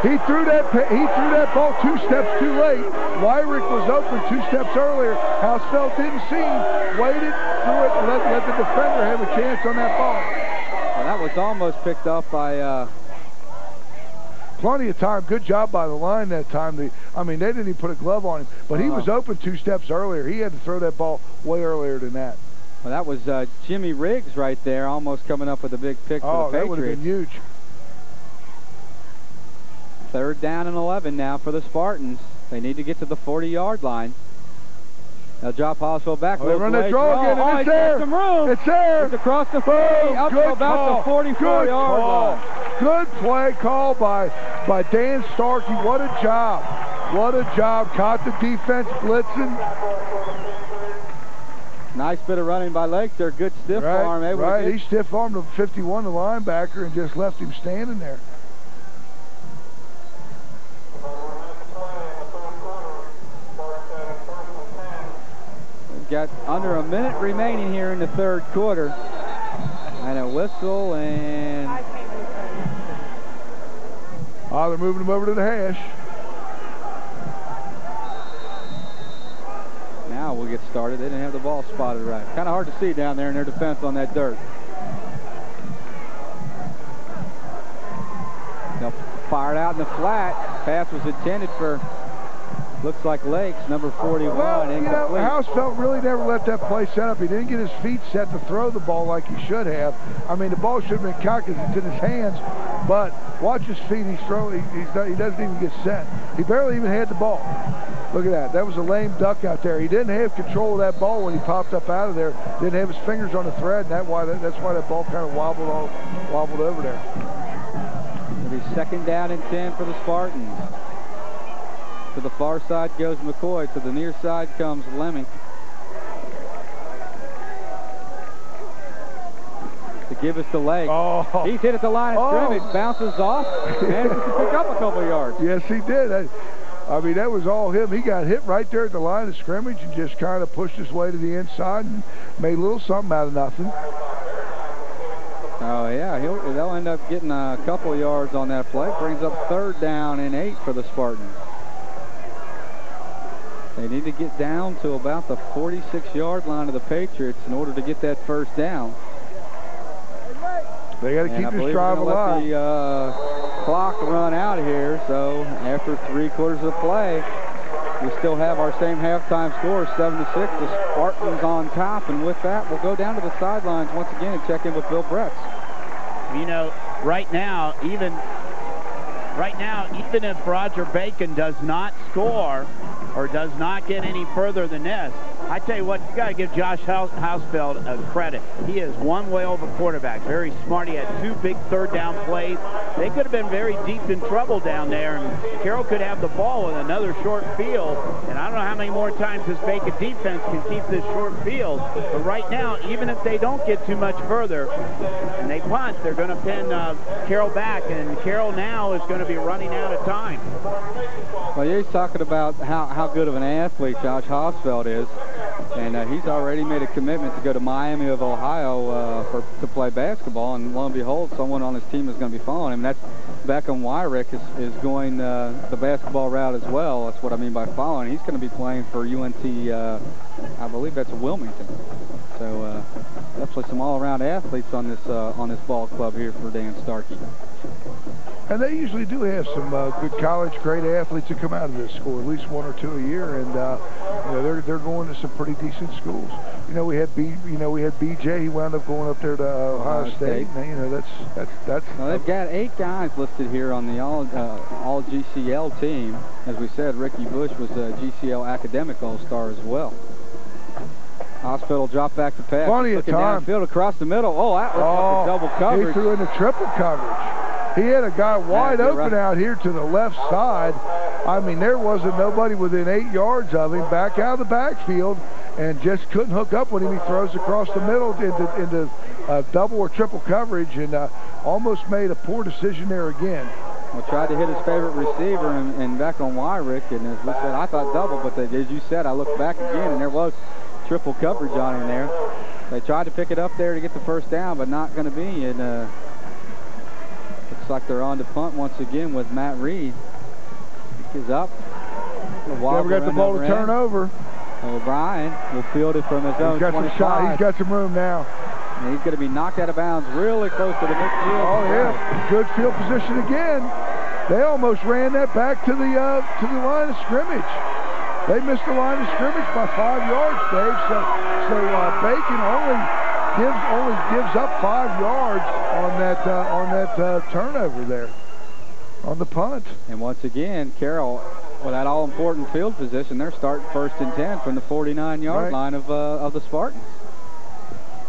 He threw that he threw that ball two steps too late. Wyrick was open two steps earlier. Hosfeld didn't see him, waited, threw it, let, let the defender have a chance on that ball. that was almost picked up by uh, plenty of time. Good job by the line that time. The, I mean, they didn't even put a glove on him, but he Uh-huh. was open two steps earlier. He had to throw that ball way earlier than that. well, that was uh, Jimmy Riggs right there, almost coming up with a big pick Oh, for the Patriots. Oh, that would have been huge. Third down and 11 now for the Spartans. They need to get to the 40-yard line. They'll drop Hosfeld back. Oh, they run that draw again, Oh, it's there. some room. It's there. It's across the 40, Boom. up to Good about call. the Good 44-yard call. line. Good play call by by Dan Starkey. What a job. What a job. Caught the defense blitzing. Nice bit of running by Lake there. Good stiff right, arm. Able to right. He stiff armed the 51, the linebacker, and just left him standing there. Got under a minute remaining here in the third quarter. And a whistle and Oh, they're moving him over to the hash. now we'll get started. They didn't have the ball spotted right. Kind of hard to see down there in their defense on that dirt. They'll fire it out in the flat. Pass was intended for, looks like Lakes, number 41, Well, you know, incomplete. Hosfeld really never let that play set up. He didn't get his feet set to throw the ball like he should have. I mean, the ball should have been cocked it's in his hands, but watch his feet. He's throwing. He, he's not, he doesn't even get set. He barely even had the ball. Look at that. That was a lame duck out there. He didn't have control of that ball when he popped up out of there. Didn't have his fingers on the thread, and that why that, that's why that ball kind of wobbled all, wobbled over there. It'll be second down and 10 for the Spartans. To the far side goes McCoy. To the near side comes Lemming. To give us the leg. Oh. He's hit at the line of Oh. scrimmage. Bounces off. Manages to pick up a couple yards. Yes, he did. I, I mean, that was all him. He got hit right there at the line of scrimmage and just kind of pushed his way to the inside and made a little something out of nothing. Oh, yeah. He'll, they'll end up getting a couple yards on that play. Brings up third down and eight for the Spartans. They need to get down to about the 46-yard line of the Patriots in order to get that first down. They got to keep I this drive gonna alive. Let the uh, clock run out here. So after three quarters of play, we still have our same halftime score, seven to six. The Spartans on top, and with that, we'll go down to the sidelines once again and check in with Bill Bretz. You know, right now, even right now, even if Roger Bacon does not score or does not get any further than this, I tell you what, you got to give Josh Hosfeld a credit. He is one way over quarterback. Very smart. He had two big third down plays. They could have been very deep in trouble down there, and Carroll could have the ball in another short field. And I don't know how many more times this Bacon defense can keep this short field. But right now, even if they don't get too much further, and they punt, they're going to pin uh, Carroll back, and Carroll now is going to be running out of time. Well, you're talking about how, how good of an athlete Josh Hosfeld is. And uh, he's already made a commitment to go to Miami of Ohio uh, for to play basketball. And lo and behold, someone on his team is going to be following him. That's Beckham Wyrick is, is going uh, the basketball route as well. That's what I mean by following. He's going to be playing for UNC, uh, I believe that's Wilmington. So uh, definitely some all-around athletes on this uh, on this ball club here for Dan Starkey. And they usually do have some uh, good college grade athletes that come out of this school, at least one or two a year, and uh, you know they're they're going to some pretty decent schools. You know we had B, you know we had BJ. He wound up going up there to uh, Ohio, Ohio State. State. And, you know that's that's that's. Well, they've got eight guys listed here on the all uh, all GCL team. As we said, Ricky Bush was a GCL academic all-star as well. Hosfeld dropped back to pass. Plenty of time. downfield across the middle. Oh, that was Oh, double coverage. he threw in the triple coverage. He had a guy wide open right. out here to the left side. I mean, there wasn't nobody within eight yards of him. Back out of the backfield, and just couldn't hook up with him. He throws across the middle into into uh, double or triple coverage, and uh, almost made a poor decision there again. Well, tried to hit his favorite receiver and, and Beckham Wyrick, and as we said, I thought double, but they, as you said, I looked back again, and there was triple coverage on him there. They tried to pick it up there to get the first down, but not going to be. And uh, looks like they're on to punt once again with Matt Reed. He's up. Never got the ball to turn over. O'Brien will field it from his own He's got some 25. shot. He's got some room now. And he's going to be knocked out of bounds really close to the midfield. Oh, yeah. Good field position again. They almost ran that back to the uh, to the line of scrimmage. They missed the line of scrimmage by five yards, Dave. So, so uh, Bacon only gives only gives up five yards on that uh, on that uh, turnover there on the punt. And once again, Carroll, with that all-important field position, they're starting first and 10 from the 49-yard Right. line of, uh, of the Spartans.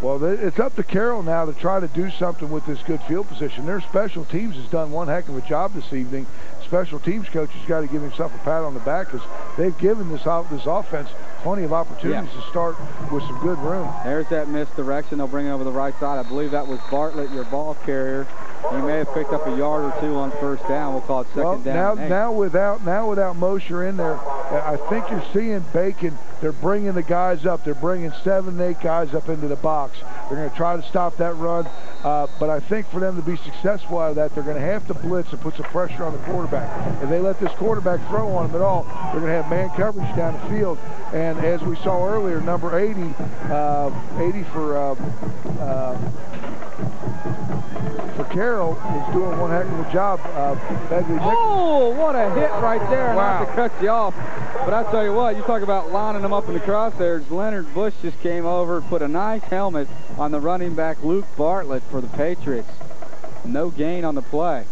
Well, it's up to Carroll now to try to do something with this good field position. Their special teams has done one heck of a job this evening. Special teams coach has got to give himself a pat on the back because they've given this off this offense plenty of opportunities to start with some good room. There's that misdirection. They'll bring it over the right side. I believe that was Bartlett, your ball carrier. He may have picked up a yard or two on first down. We'll call it second well, down. now now without now without Mosher in there, I think you're seeing Bacon. They're bringing the guys up. They're bringing seven eight guys up into the box. They're going to try to stop that run, uh, but I think for them to be successful out of that, they're going to have to blitz and put some pressure on the quarterback. If they let this quarterback throw on them at all, they're going to have man coverage down the field. And as we saw earlier, number 80, uh, 80 for. Uh, Carroll is doing one heck of a job. Uh, Oh, what a hit right there. Wow. Not to cut you off. But I tell you what, you talk about lining them up in the crosshairs. Leonard Bush just came over, put a nice helmet on the running back Luke Bartlett for the Patriots. No gain on the play.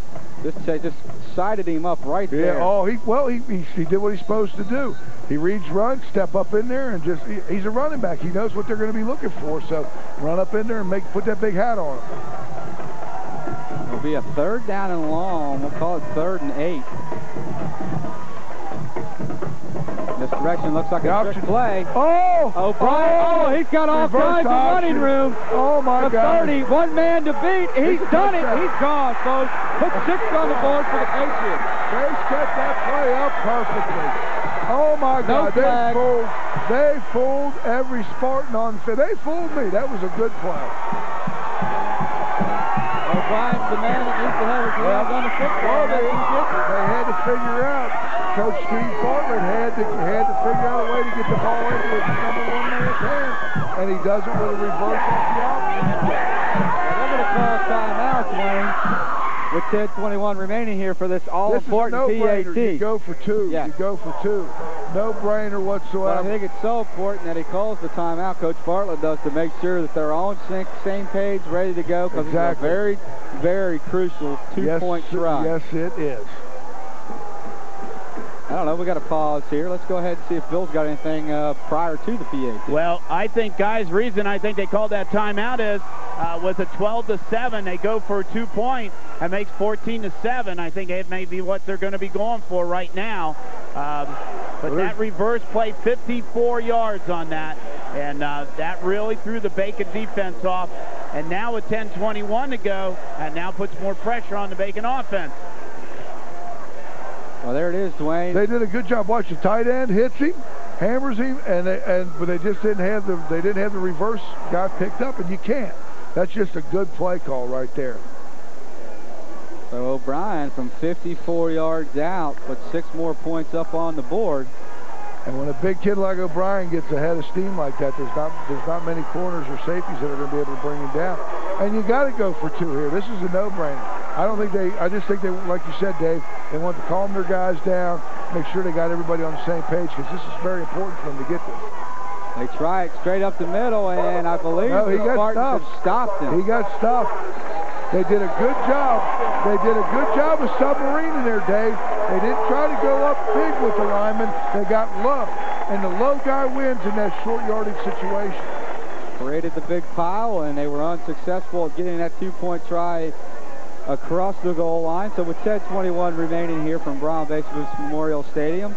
Just, just sided him up right Yeah, there. oh, he well, he, he, he did what he's supposed to do. He reads run, step up in there, and just he, he's a running back. He knows what they're going to be looking for. So run up in there and make put that big hat on him. It'll be a third down and long. We'll call it third and eight. This direction looks like an option play. Oh! oh O'Brien. Oh, he's got all Reverse kinds of running room. Oh my The God! 30, one man to beat. He's done it. He's gone, folks. Put six on the board for the Patriots. They set that play up perfectly. Oh my No God! They fooled. They fooled every Spartan on. They fooled me. That was a good play. O'Brien's the man that needs to have his legs on the football. They, That's what he did. they had to figure out. Coach Steve Bartlett had to had to figure out a way to get the ball into his number one man's hand, and he does it with a reverse off the. Well, they're going to call timeout, Wayne, with 10:21 remaining here for this This is a all-important no-brainer. You PAT. go for two. Yeah. You go for two. No brainer But I think it's so important that he calls the timeout, Coach Bartlett does, to make sure that they're on sync, same page, ready to go, because Exactly. it's a very, very crucial two-point yes, try. Yes, it is. I don't know. We got to pause here. Let's go ahead and see if Bill's got anything uh, prior to the PAT. Well, I think, guys, reason I think they called that timeout is uh, with a 12 to 7, they go for a two point. That makes 14 to 7. I think it may be what they're going to be going for right now. Um, but that reverse play, 54 yards on that, and uh, that really threw the Bacon defense off. And now with 10:21 to go, that now puts more pressure on the Bacon offense. Well, there it is, Dwayne. They did a good job. Watch the tight end hits him, hammers him, and they, and but they just didn't have the they didn't have the reverse guy picked up, and you can't. That's just a good play call right there. So O'Brien from 54 yards out put six more points up on the board. And when a big kid like O'Brien gets ahead of steam like that, there's not there's not many corners or safeties that are going to be able to bring him down. And you got to go for two here. This is a no-brainer. I don't think they. I just think they, like you said, Dave, they want to calm their guys down, make sure they got everybody on the same page because this is very important for them to get this. They try it straight up the middle, and I believe No, he the got Spartans have stopped him. He got stopped. They did a good job. They did a good job of submarining there, Dave. They didn't try to go up big with the lineman. They got low. And the low guy wins in that short yardage situation. Created the big pile, and they were unsuccessful at getting that two-point try across the goal line. So with 10:21 remaining here from Brown Basements Memorial Stadium,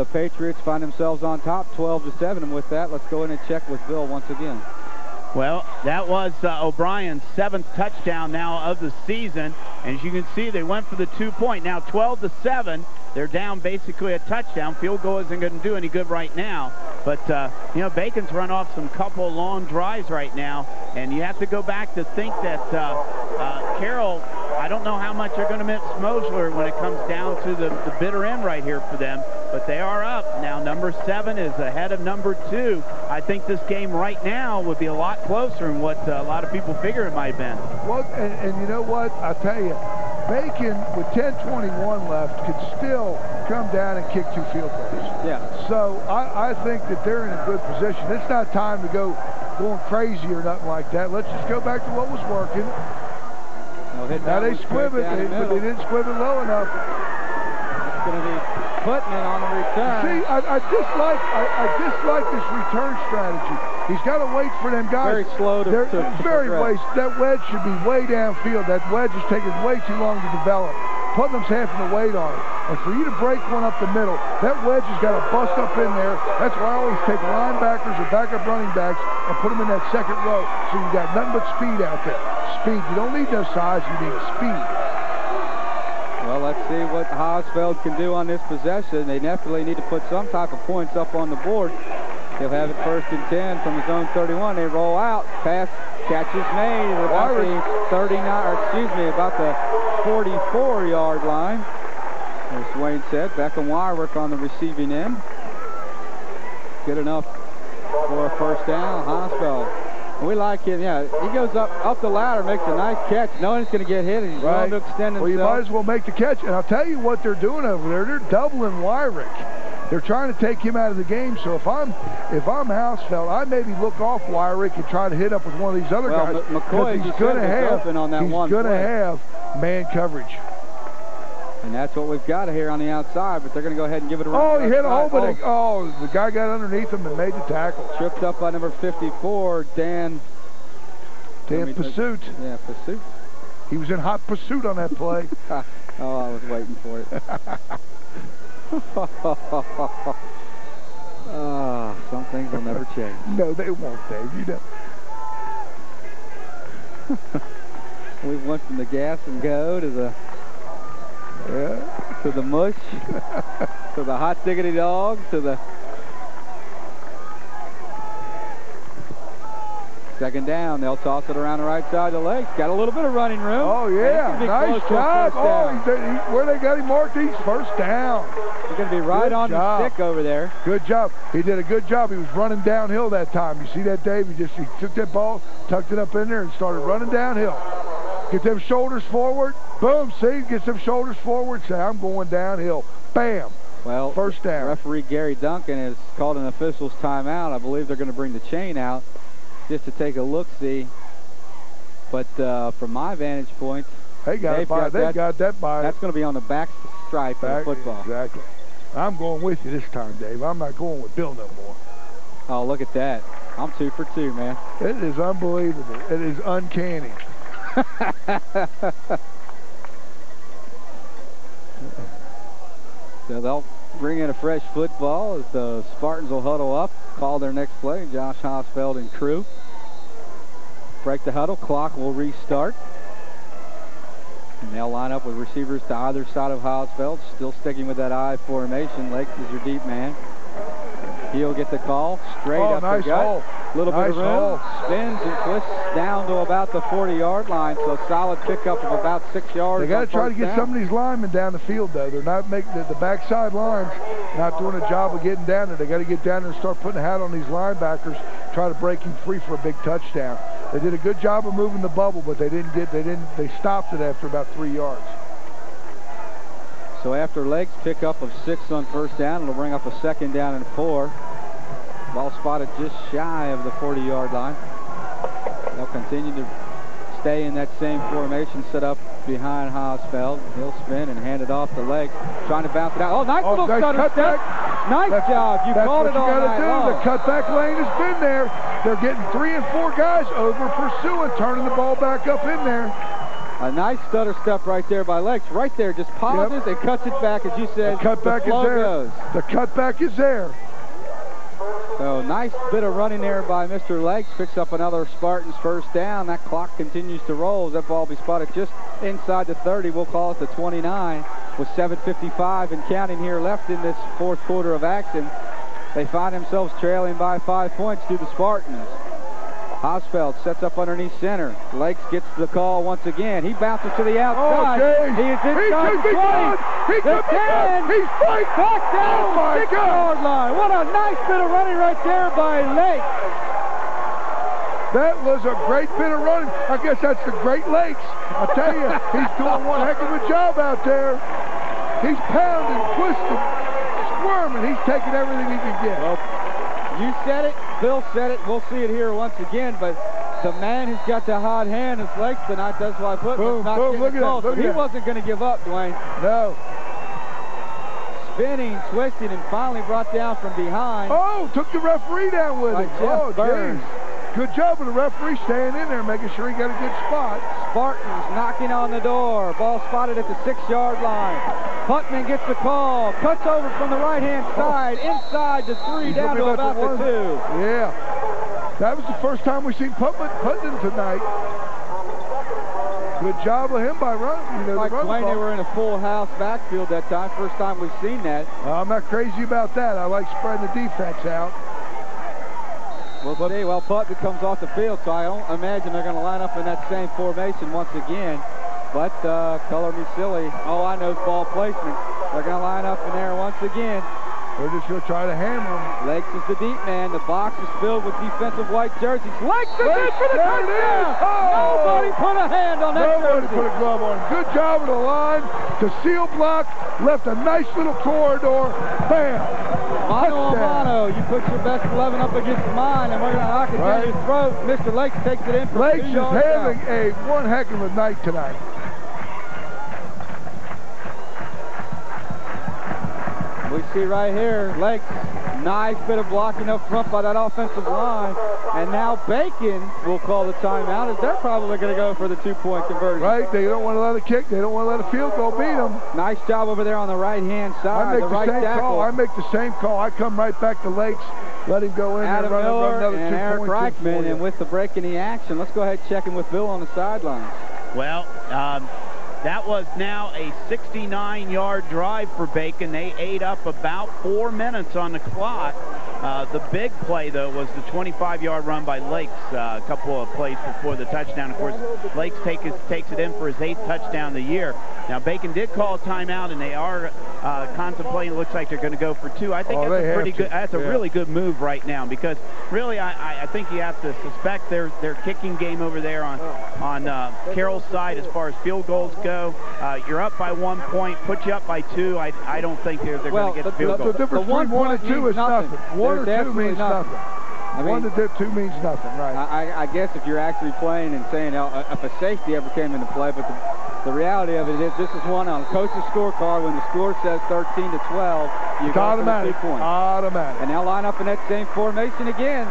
the Patriots find themselves on top, 12 to 7. And with that, let's go in and check with Bill once again. Well, that was uh, O'Brien's seventh touchdown now of the season. And as you can see, they went for the two point. Now 12 to 7. They're down basically a touchdown. Field goal isn't going to do any good right now. But, uh, you know, Bacon's run off some couple long drives right now. And you have to go back to think that uh, uh, Carroll, I don't know how much they're going to miss Mosher when it comes down to the, the bitter end right here for them. but they are up. Now number seven is ahead of number two. I think this game right now would be a lot closer than what uh, a lot of people figure it might have been. Well, and, and you know what? I'll tell you, Bacon with 10:21 left could still come down and kick two field goals. Yeah. So I, I think that they're in a good position. It's not time to go going crazy or nothing like that. Let's just go back to what was working. Now, they squib it, they, but they didn't squib it low enough. It's going to be Putman on the return. See, I, I dislike I, I dislike this return strategy. He's got to wait for them guys. Very slow to- They're to- to very progress. waste. That wedge should be way downfield. That wedge is taking way too long to develop. Putman's having to wait on it. And for you to break one up the middle, that wedge has got to bust up in there. That's why I always take linebackers or backup running backs and put them in that second row. So you got nothing but speed out there. Speed. You don't need no size. You need speed. Well, let's see what Hosfeld can do on this possession. They definitely need to put some type of points up on the board. He'll have it first and 10 from his own 31. They roll out. Pass catch is made at about the 39, or excuse me, about the 44-yard line. As Wayne said, Beckham Wyrick on the receiving end. Good enough for a first down. Hosfeld. We like him, yeah. He goes up up the ladder, makes a nice catch, No one's going to get hit, and he's Right. willing to extend himself. Well, you might as well make the catch. And I'll tell you what they're doing over there. They're doubling Wyrick. They're trying to take him out of the game. So if I'm if I'm Hosfeld, I maybe look off Wyrick and try to hit up with one of these other Well, guys. M- McCoy 'cause he's going to have on that he's going to have man coverage. And that's what we've got here on the outside, but they're going to go ahead and give it a run. Oh, he hit a hole, but it, oh, the guy got underneath him and made the tackle. Tripped up by number 54, Dan. Dan. Pursuit. Yeah, Pursuit. He was in hot pursuit on that play. oh, I was waiting for it. Ah, some things will never change. no, they won't, Dave. You know. We went from the gas and go to the Yeah. to the mush to the hot diggity dog to the second down. They'll toss it around the right side of the legs. Got a little bit of running room. Oh, yeah. Nice close to a job. Oh, down. he, he, where they got him marked, he's first down. He's going to be right Good on job. the stick over there. Good job. He did a good job. He was running downhill that time. You see that, Dave? He just he took that ball, tucked it up in there, and started running downhill. Get them shoulders forward. Boom. See, get them shoulders forward. Say, I'm going downhill. Bam. Well, First down. referee Gary Duncan has called an official's timeout. I believe they're going to bring the chain out just to take a look-see. But uh, from my vantage point, They got they've got They that, got that by. that's going to be on the back stripe back. of the football. Exactly. I'm going with you this time, Dave. I'm not going with Bill no more. Oh, look at that. I'm two for two, man. It is unbelievable. It is uncanny. So they'll bring in a fresh football as the Spartans will huddle up, call their next play. Josh Hosfeld and crew. Break the huddle. Clock will restart. And they'll line up with receivers to either side of Hosfeld, still sticking with that I formation. Lakes is your deep man. He'll get the call straight Oh, up nice the gut. hole. Little bit of room. hole. Spins and twists down to about the 40-yard line. So solid pickup of about six yards. They got to try to get down. some of these linemen down the field, though. They're not making the, the backside lines, not doing a job of getting down there. They got to get down there and start putting a hat on these linebackers, try to break him free for a big touchdown. They did a good job of moving the bubble, but they didn't get. They didn't. They stopped it after about three yards. So after legs pick up of six on first down, it'll bring up a second down and four. Ball spotted just shy of the 40-yard line. They'll continue to stay in that same formation set up behind Hosfeld. He'll spin and hand it off the leg, trying to bounce it out. Oh, nice Oh, little nice stutter step. cutback. Nice That's- job. You called it you all night do. long. The cutback lane has been there. They're getting three and four guys over pursuing, turning the ball back up in there. A nice stutter step right there by Lex. Right there, just pauses and cuts it back, as you said. The cutback the is there. goes. The cutback is there. So nice bit of running there by Mr. Legs. Picks up another Spartans first down. That clock continues to roll. That ball will be spotted just inside the 30. We'll call it the 29 with 7.55 and counting here left in this fourth quarter of action. They find themselves trailing by five points to the Spartans. Hosfeld sets up underneath center. Lakes gets the call once again. He bounces to the outside. Oh, he is He inside be 20. He the could be 10. He's right. Back down Oh, my the God. six-yard line. What a nice bit of running right there by Lake. That was a great bit of running. I guess that's the Great Lakes. I tell you, he's doing one heck of a job out there. He's pounding, twisting, squirming. He's taking everything he can get. Well, you said it. Bill said it. We'll see it here once again. But the man who's got the hot hand is Lakes tonight. That's why Footman's Boom, not boom, look at that, look he that. wasn't going to give up, Dwayne. No. Spinning, twisting, and finally brought down from behind. Oh, took the referee down with it. Oh, Burns. geez. Good job of the referee staying in there, making sure he got a good spot. Spartans knocking on the door. Ball spotted at the six-yard line. Putman gets the call. Cuts over from the right-hand side. Inside the three, He's down to about the the two. Yeah. That was the first time we've seen Putman, Putnam tonight. Good job of him by running. You know, Like the Dwayne, they were in a full house backfield that time. First time we've seen that. I'm not crazy about that. I like spreading the defense out. We'll see. Well, Putman comes off the field, so I don't imagine they're going to line up in that same formation once again. But uh, color me silly. All I know is ball placement. They're going to line up in there once again. They're just going to try to hammer him. Lakes is the deep man. The box is filled with defensive white jerseys. Lakes is in Lakes, for the touchdown. Oh! Nobody put a hand on that Nobody jersey. put a glove on. Good job of the line to seal block. Left a nice little corridor. Bam. A Touchdown. You put your best 11 up against mine, and we're going to knock it Right. down your throat. Mr. Lakes takes it in for Lakes is having out. a one heck of a night tonight. See right here, Lakes, nice bit of blocking up front by that offensive line. And now Bacon will call the timeout as they're probably going to go for the two-point conversion. Right? They don't want to let a kick. They don't want to let a field goal beat them. Nice job over there on the right-hand side, I side, make the the, right same tackle. call. I make the same call. I come right back to Lakes, let him go in Adam and run, run Miller another and two Eric points in for Reichman, and with the break in the action, let's go ahead and check in with Bill on the sidelines. Well, um, that was now a 69-yard drive for Bacon. They ate up about four minutes on the clock. Uh, the big play, though, was the 25-yard run by Lakes uh, a couple of plays before the touchdown. Of course, Lakes take his, takes it in for his eighth touchdown of the year. Now, Bacon did call a timeout, and they are uh, contemplating. Looks like they're going to go for two. I think Oh, that's a pretty good. That's a Yeah. really good move right now because really, I, I, I think you have to suspect their their kicking game over there on on uh, Carroll's side as far as field goals go. Uh, you're up by one point, put you up by two. I I don't think they're, they're Well, going to get the- the field The, goal. the difference The one between one and point two is nothing. nothing. One There's or two means nothing. nothing. I one to two means nothing, right? I, I- I guess if you're actually playing and saying uh, if a safety ever came into play, but the, the reality of it is this is one on a coach's scorecard. When the score says 13 to 12, you it's go automatic. for the two points. Automatic. And now line up in that same formation again.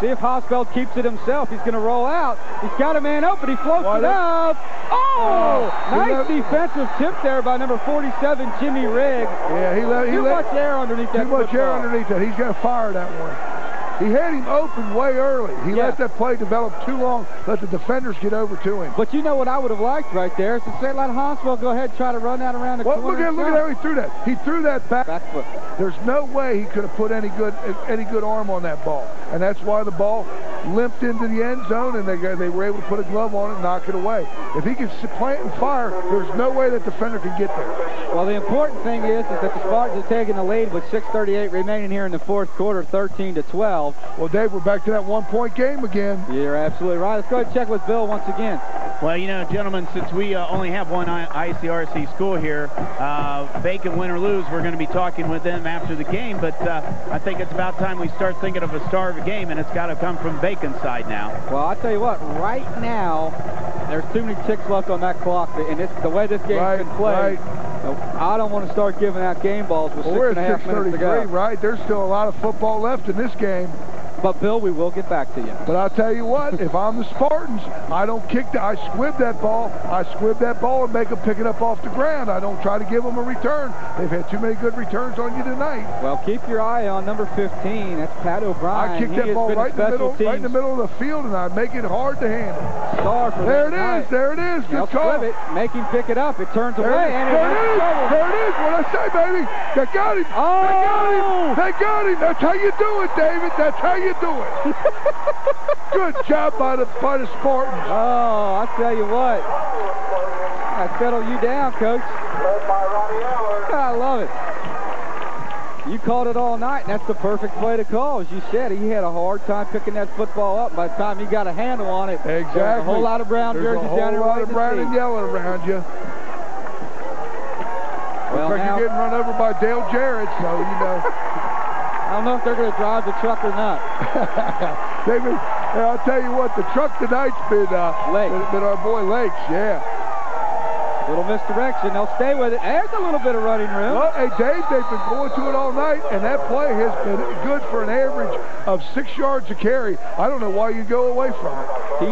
See if Hosfeld keeps it himself. He's going to roll out. He's got a man open. He floats Wide it up. Oh! Oh, nice defensive tip there by number 47, Jimmy Riggs. Yeah, he let he Too let much air underneath that too much air underneath that. He's going to fire that one. He had him open way early. He Yeah. let that play develop too long. Let the defenders get over to him. But you know what I would have liked right there is to say let Hosfeld go ahead and try to run that around the Well, corner. look at look at how he threw that. He threw that back. Back foot. There's no way he could have put any good any good arm on that ball, and that's why the ball limped into the end zone, and they they were able to put a glove on it and knock it away. If he can plant and fire, there's no way that defender can get there. Well, the important thing is, is that the Spartans are taking the lead with 6:38 remaining here in the fourth quarter, 13 to 12. Well, Dave, we're back to that one-point game again. You're absolutely right. Let's go ahead and check with Bill once again. Well, you know, gentlemen, since we uh, only have one I- ICRC school here, uh, Bacon win or lose, we're going to be talking with them after the game. But uh, I think it's about time we start thinking of a star of a game, and it's got to come from Bacon's side now. Well, I'll tell you what, right now, there's too many ticks left on that clock, and it's the way this game's Right, been played, right. I don't want to start giving out game balls with Well, six we're at minutes to go. 6:33, right? There's still a lot of football left in this game. But, Bill, we will get back to you. But I'll tell you what, if I'm the Spartans, I don't kick that. I squib that ball. I squib that ball and make them pick it up off the ground. I don't try to give them a return. They've had too many good returns on you tonight. Well, keep your eye on number 15. That's Pat O'Brien. I kick He that ball right in the middle, right in the middle of the field, and I make it hard to handle. Star for There it night. is. There it is. They'll Good call. squib it, make him pick it up. It turns There away, it is. and There it's trouble. There it is. What I say, baby? They got him. Oh! They got him. They got him. That's how you do it, David. That's how you you doing? Good job by the, by the Spartans. Oh, I tell you what. I settle you down, Coach. I love it. You called it all night, and that's the perfect play to call. As you said, he had a hard time picking that football up. By the time he got a handle on it, exactly. a whole lot of brown There's jerseys a whole down lot of brown and yellow around you. Well, Looks like now- you're getting run over by Dale Jarrett, so you know. I don't know if they're going to drive the truck or not. Been, I'll tell you what, the truck tonight's been, uh, been, been our boy Lakes, yeah. Little misdirection. They'll stay with it. There's a little bit of running room. Well, hey, Dave, they've been going to it all night, and that play has been good for an average of six yards a carry. I don't know why you go away from it.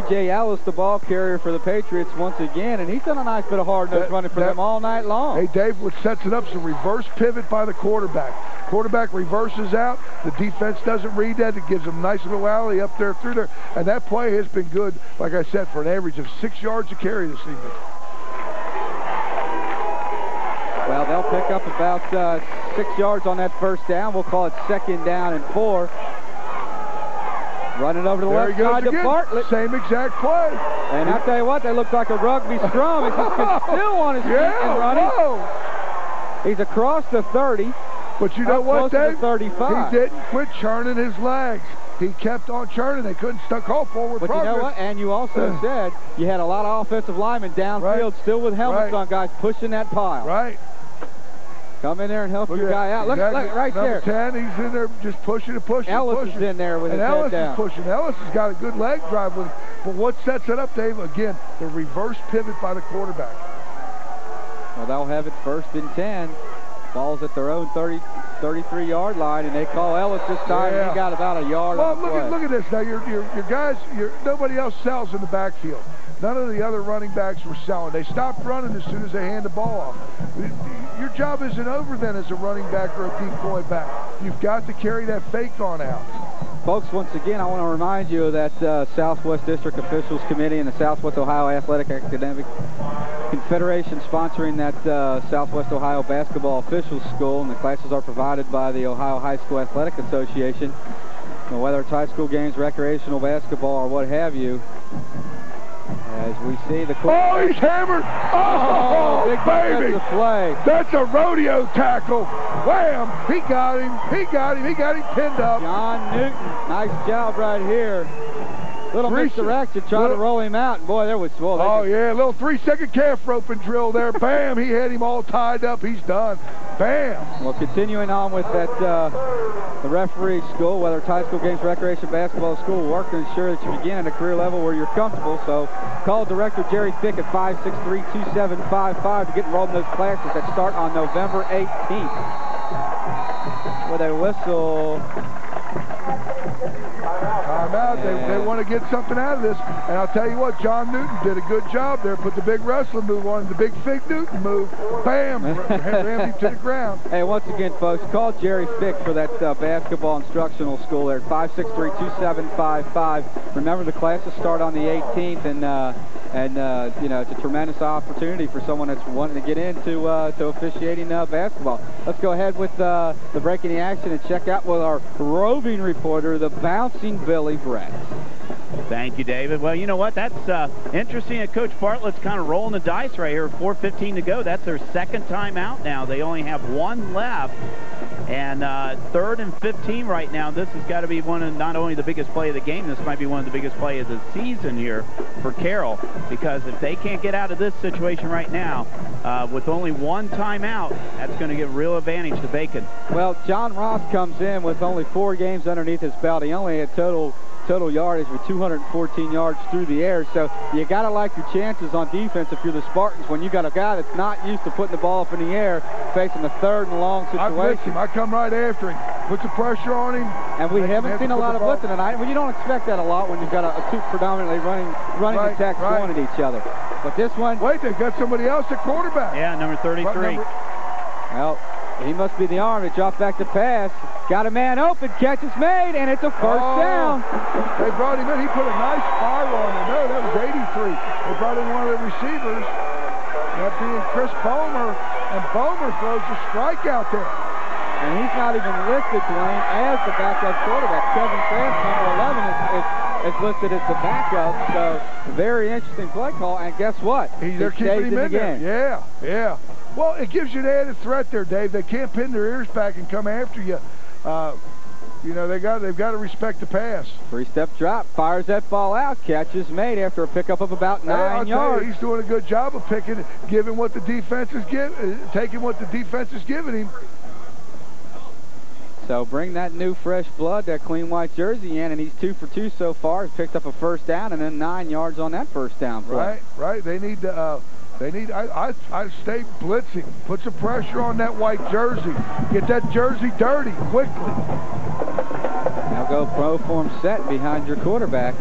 T.J. Ellis, the ball carrier for the Patriots once again, and he's done a nice bit of hard nose That- running for that- them all night long. Hey, Dave, what sets it up is a reverse pivot by the quarterback. Quarterback reverses out. The defense doesn't read that. It gives them a nice little alley up there through there. And that play has been good, like I said, for an average of six yards a carry this evening. Well, they'll pick up about uh, six yards on that first down. We'll call it second down and four. Running over to the There left side to. Bartlett. Same exact play. And I tell you what, they look like a rugby scrum. He's still on his feet Yeah, and running. whoa. He's across the 30. But you know what, Dave? 35. He didn't quit churning his legs. He kept on churning. They couldn't st- call forward But progress. you know what? And you also said you had a lot of offensive linemen downfield still with helmets Right. on, guys, pushing that pile. Right. Come in there and help Look your guy out. Look, Exactly. look right Number there. 10, he's in there just pushing and pushing Ellis and is in there with and his head Ellis down. is pushing. Ellis has got a good leg drive with. But what sets it up, Dave, again, the reverse pivot by the quarterback. Well, they'll have it first and 10. Ball's at their own 30, 33-yard line, and they call Ellis this time. and Yeah. He got about a yard Well, look play. at, look at this. Now, your, your, your guys, your, nobody else sells in the backfield. None of the other running backs were selling. They stopped running as soon as they hand the ball off. Your job isn't over then as a running back or a decoy back. You've got to carry that fake on out. Folks, once again, I want to remind you that uh, Southwest District Officials Committee and the Southwest Ohio Athletic Academic Confederation sponsoring that uh, Southwest Ohio Basketball Officials School, and the classes are provided by the Ohio High School Athletic Association. And whether it's high school games, recreational basketball, or what have you, as we see the... Oh, he's hammered. Oh, big baby. defensive play. That's a rodeo tackle. Wham. He got him. He got him. He got him pinned up. John Newton, nice job right here. Little Three- misdirection, trying to roll him out. And boy, there was... Well, Oh, yeah, a little three-second calf roping drill there. Bam, he had him all tied up. He's done. Bam. Well, continuing on with that, uh, the referee school, whether it's high school games, recreation, basketball, school, work to ensure that you begin at a career level where you're comfortable. So call Director Jerry Fick at 563-2755 to get enrolled in those classes that start on November 18th. With a whistle. Timeout. They, they want to get something out of this. And I'll tell you what, John Newton did a good job there. Put the big wrestling move on the big Fig Newton move. Bam, him to the ground. Hey, once again, folks, call Jerry Fick for that uh, basketball instructional school there at 563-2755. Remember, the classes start on the 18th, and uh, and uh, you know it's a tremendous opportunity for someone that's wanting to get into uh, to officiating uh, basketball. Let's go ahead with uh, the breaking the action and check out with our roving reporter, the bouncing Billy Brett. Thank you, David. Well, you know what? That's uh, interesting that Coach Bartlett's kind of rolling the dice right here. 4.15 to go. That's their second time out now. They only have one left. And uh, third and 15 right now. This has got to be one of not only the biggest play of the game, this might be one of the biggest plays of the season here for Carroll. Because if they can't get out of this situation right now, uh, with only one timeout, that's going to give real advantage to Bacon. Well, John Ross comes in with only four games underneath his belt. He only had total total yardage with 214 yards through the air. So you got to like your chances on defense if you're the Spartans when you got a guy that's not used to putting the ball up in the air facing a third and long situation. I blitz situation. him. I come right after him. Put the pressure on him. And we haven't have seen a lot the of ball- blitzing tonight. Well, you don't expect that a lot when you've got a, a two predominantly running running Right, attacks right. going at each other. But this one, Wait, they've got somebody else at quarterback. Yeah, number 33. Number- well, he must be the arm to drop back to pass. Got a man open, catch is made, and it's a first Oh, down. They brought him in. He put a nice spiral on it. No, that was 83. They brought in one of the receivers, that being Chris Bomer, and Bomer throws a strike out there. And he's not even listed, Dwayne, as the backup quarterback. Kevin Krantz, number 11, is, is, is listed as the backup. So very interesting play call. And guess what? He, they're keeping him in in the there. Yeah, yeah. Well, it gives you an added threat there, Dave. They can't pin their ears back and come after you. Uh, you know, they got they've got to respect the pass. Three-step drop, fires that ball out, catch is made after a pickup of about nine tell you, yards. he's doing a good job of picking, giving what the defense is give, uh, taking what the defense is giving him. So bring that new fresh blood, that clean white jersey in, and he's two for two so far. He's picked up a first down and then nine yards on that first down play. Right, right. They need to. Uh, they need. I, I, I stay blitzing. Put some pressure on that white jersey. Get that jersey dirty quickly. Now go pro form set behind your quarterback.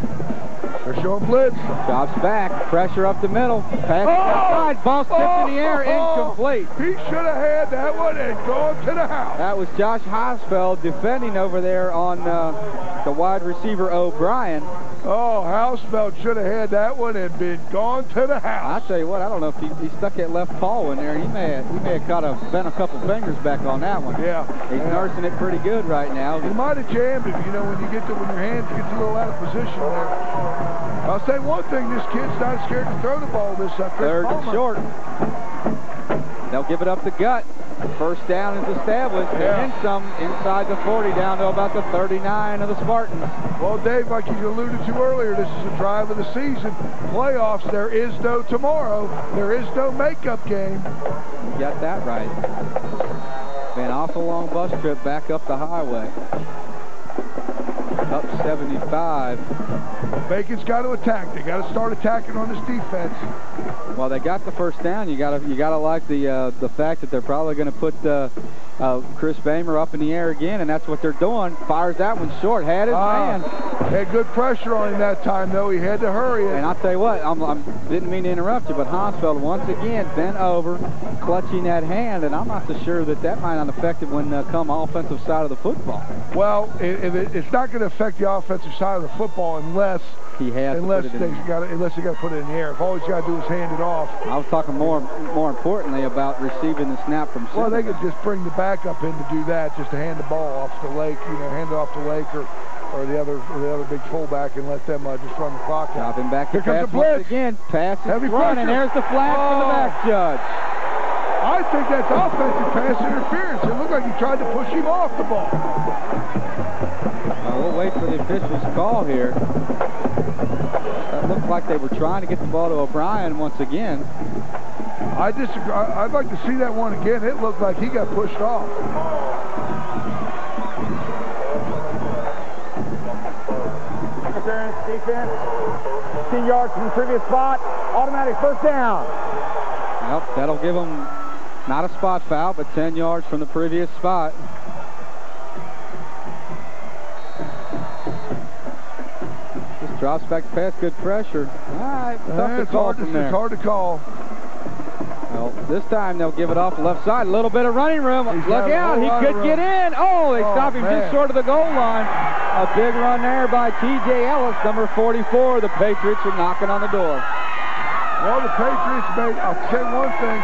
They're showing blitz. Back, pressure up the middle, pass Oh! outside, ball tipped in the air, incomplete. He should have had that one and gone to the house. That was Josh Hosfeld defending over there on uh, the wide receiver O'Brien. Oh, Hosfeld should have had that one and been gone to the house. I tell you what, I don't know if he, he stuck that left paw in there. He may have, he may have caught a bent a couple fingers back on that one. Yeah. He's yeah. nursing it pretty good right now. He might have jammed it, you know, when you get to when your hands get a little out of position there. I'll say one thing, this kid's not scared to throw the ball this Chris Third and short. They'll give it up the gut. First down is established. Yeah. And some inside the 40 down to about the 39 of the Spartans. Well, Dave, like you alluded to earlier, this is a drive of the season. Playoffs, there is no tomorrow. There is no makeup game. You got that right. Been an awful long bus trip back up the highway. Up 75. Bacon's got to attack. They got to start attacking on this defense. Well, they got the first down. You got to you got to like the uh, the fact that they're probably going to put uh, uh, Chris Bamer up in the air again, and that's what they're doing. Fires that one short. Had his Ah, man. Had good pressure on him that time, though. He had to hurry it. And I'll tell you what, I'm, I'm didn't mean to interrupt you, but Hosfeld once again bent over, clutching that hand, and I'm not so sure that that might not affect it when uh, come offensive side of the football. Well, it, it, it's not going to affect the offensive side of the football unless He has unless to put it they got unless they got to put it in the air. If all he's got to do is hand it off. I was talking more more importantly about receiving the snap from Well, they could just bring the backup in to do that, just to hand the ball off to Lake, you know, hand it off to Lake or, or the other or the other big fullback and let them uh, just run the clock out. Dropping back Here comes the blitz. again. Pass is Heavy run, and there's the flag from the Oh. back judge. I think that's offensive pass interference. It looked like he tried to push him off the ball. Well, we'll wait for the official's call here. That looked like they were trying to get the ball to O'Brien once again. I disagree. I- I'd like to see that one again. It looked like he got pushed off. Interference, defense. 10 yards from the previous spot. Automatic first down. Yep, that'll give them not a spot foul, but 10 yards from the previous spot. Drops back to pass, good pressure. All right, tough to call hard to, from there. it's hard to call. Well, this time they'll give it off the left side. A little bit of running room. He's Look out, he could get in. Oh, they Oh, stop him man. just short of the goal line. A big run there by T.J. Ellis, number 44. The Patriots are knocking on the door. Well, the Patriots made, I'll say one thing,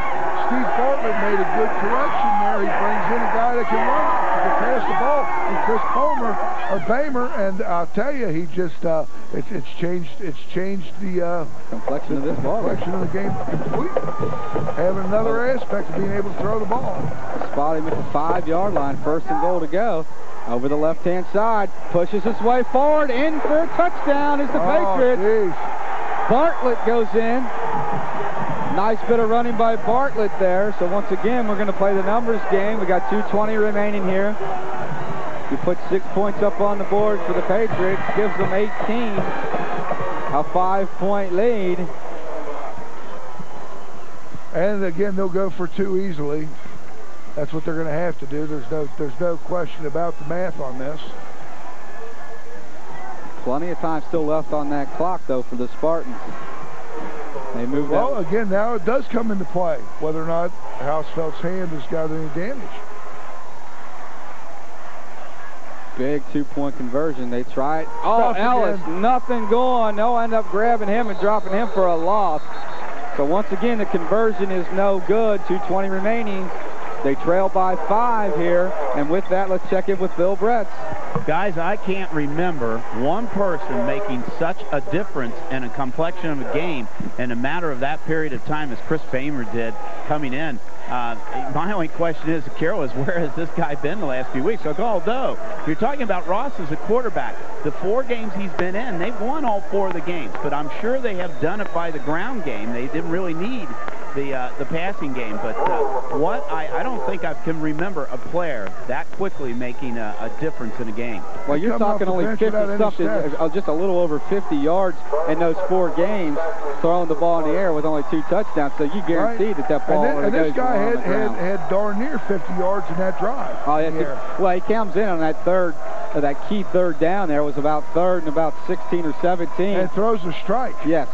Steve Bartlett made a good correction there. He brings in a guy that can run, that can pass the ball, and Chris Palmer, or Bamer, and I'll tell you, he just, uh, it's, it's changed, it's changed the, uh, Complexion of this ball. complexion of the game completely. Having another aspect of being able to throw the ball. Spot him at the five-yard line. First and goal to go. Over the left-hand side. Pushes his way forward. In for a touchdown is the Oh, Patriots. jeez. Bartlett goes in. Nice bit of running by Bartlett there. So once again, we're going to play the numbers game. We got 2.20 remaining here. You put six points up on the board for the Patriots. Gives them 18. A five-point lead. And again, they'll go for two easily. That's what they're going to have to do. There's no, there's no question about the math on this. Plenty of time still left on that clock, though, for the Spartans. They move Well, again, now it does come into play whether or not Hosfeld's hand has got any damage. Big two-point conversion. They try it. Oh, Stuff Ellis, again. nothing going. They'll end up grabbing him and dropping him for a loss. So once again, the conversion is no good. 2.20 remaining. They trail by five here. And with that, let's check in with Bill Bretz. Guys, I can't remember one person making such a difference in a complexion of a game in a matter of that period of time as Chris Bamer did coming in. Uh, my only question is, Carroll, is where has this guy been the last few weeks? So, although you're talking about Ross as a quarterback, the four games he's been in, they've won all four of the games, but I'm sure they have done it by the ground game. They didn't really need the uh, the passing game. But uh, what I, I don't think I can remember a player that quickly making a, a difference in a game. Well, you're talking only 50 something, uh, just a little over 50 yards in those four games, throwing the ball in the air with only two touchdowns. So you guarantee right. that that ball and, then, and this guy had, had, had darn near 50 yards in that drive. Oh, yeah. Well, he comes in on that third, uh, that key third down there was about third and about 16 or 17. And throws a strike. Yes.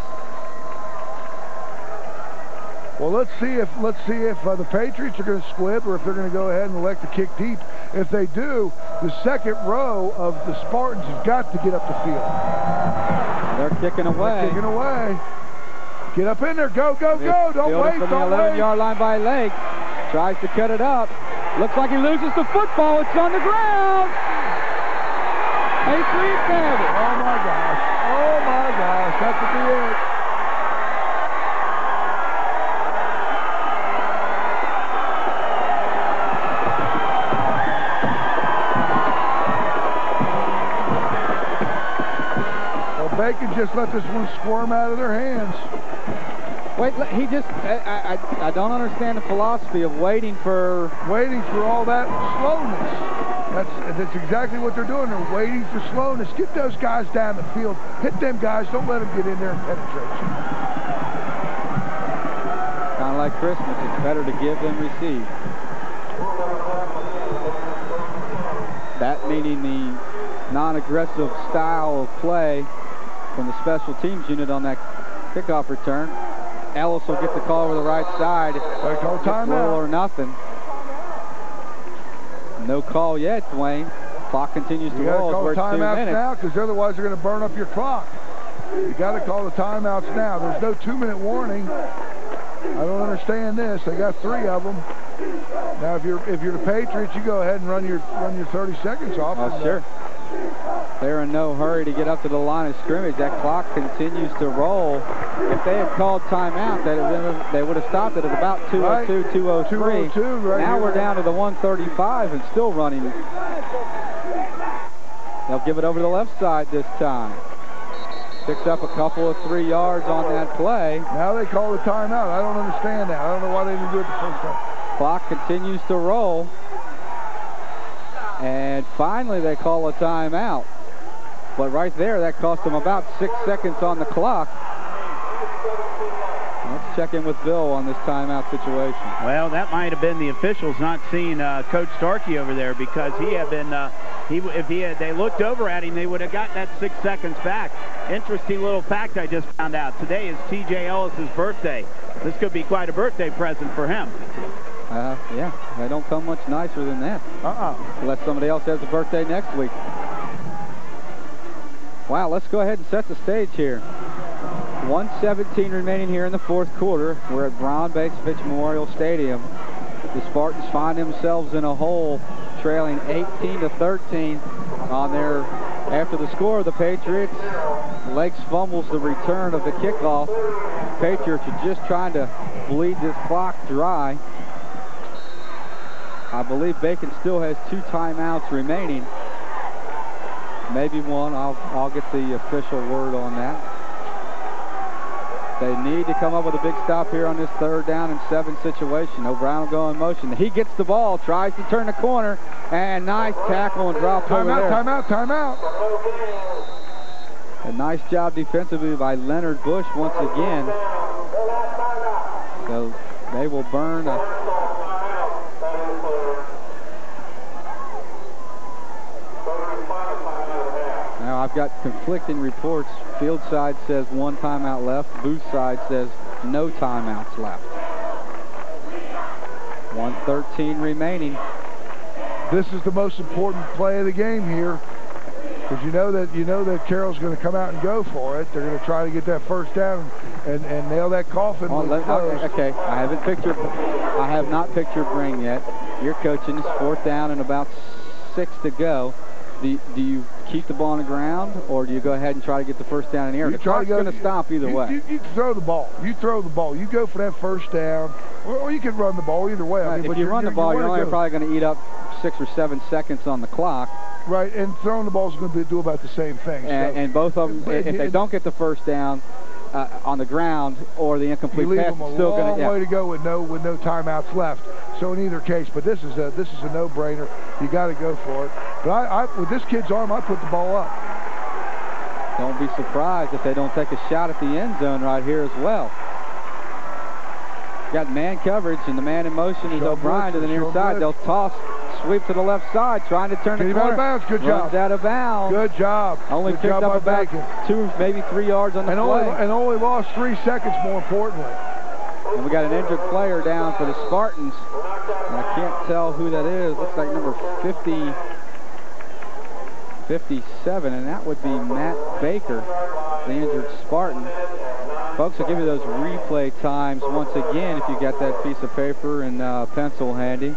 Well, let's see if let's see if uh, the Patriots are going to squib or if they're going to go ahead and elect to kick deep. If they do, the second row of the Spartans has got to get up the field. They're kicking away. They're kicking away. Get up in there. Go, go, go. Don't wait. From don't the 11-yard line by Lake. Tries to cut it up. Looks like he loses the football. It's on the ground. A free That's, that's exactly what they're doing. They're waiting for slowness. Get those guys down the field. Hit them guys. Don't let them get in there and penetrate you. Kind of like Christmas. It's better to give than receive. That meaning the non-aggressive style of play from the special teams unit on that kickoff return. Ellis will get the call over the right side. They call timeout. or nothing. No call yet, Dwayne. Clock continues to you roll. You got to call timeouts now because otherwise they're going to burn up your clock. You got to call the timeouts now. There's no two-minute warning. I don't understand this. They got three of them. Now, if you're if you're the Patriots, you go ahead and run your run your 30 seconds off. Oh, sure. They're in no hurry to get up to the line of scrimmage. That clock continues to roll. If they had called timeout, they would have stopped it at about 202, right. 203. 202 right now here. we're down to the 135 and still running. They'll give it over to the left side this time. Picks up a couple of three yards on that play. Now they call the timeout. I don't understand that. I don't know why they didn't do it the first time. Clock continues to roll. And finally they call a timeout. But right there, that cost them about six seconds on the clock. Let's check in with Bill on this timeout situation. Well, that might have been the officials not seeing uh, Coach Starkey over there because he had been, uh, he if he had, they looked over at him, they would have got that six seconds back. Interesting little fact I just found out. Today is T.J. Ellis's birthday. This could be quite a birthday present for him. Uh, yeah, they don't come much nicer than that. Uh-uh. Unless somebody else has a birthday next week. Wow, let's go ahead and set the stage here. 117 remaining here in the fourth quarter. We're at Brown Fitch Memorial Stadium. The Spartans find themselves in a hole, trailing 18 to 13 on their after the score of the Patriots. Lakes fumbles the return of the kickoff. Patriots are just trying to bleed this clock dry. I believe Bacon still has two timeouts remaining. Maybe one. I'll, I'll get the official word on that. They need to come up with a big stop here on this third down and seven situation. O'Brien will go in motion. He gets the ball, tries to turn the corner, and nice tackle and drop time over out, there. Time out, time out, A nice job defensively by Leonard Bush once again. So they will burn a Now I've got conflicting reports. Field side says one timeout left. Booth side says no timeouts left. 113 remaining. This is the most important play of the game here. because you know that you know that Carroll's going to come out and go for it. They're going to try to get that first down and, and nail that coffin. Oh, let, okay, okay, I haven't pictured. I have not pictured bring yet. You're coaching. It's fourth down and about six to go. Do, do you keep the ball on the ground, or do you go ahead and try to get the first down in the air? You the try to go- going to stop either you, way. You, you throw the ball. You throw the ball. You go for that first down, or, or you can run the ball either way. I mean, if but you run the ball, you you're only go- probably going to eat up six or seven seconds on the clock. Right, and throwing the ball is going to do about the same thing. And, so- and both of them, But if they don't get the first down uh, on the ground or the incomplete pass, them a still long going to. way to go with no with no timeouts left. So in either case, but this is a this is a no-brainer. You got to go for it. But I, I with this kid's arm, I put the ball up. Don't be surprised if they don't take a shot at the end zone right here as well. Got man coverage, and the man in motion is O'Brien to the near side. They'll toss, sweep to the left side, trying to turn Get the him out corner. of bounds. Good Runs job. out of bounds. Good job. Only Good picked job up about Bacon. two, maybe three yards on the And play. only, and only lost three seconds, more importantly. And we got an injured player down for the Spartans. And I can't tell who that is. Looks like number 50, 57, and that would be Matt Baker, the injured Spartan. Folks, I'll give you those replay times once again if you got that piece of paper and uh, pencil handy.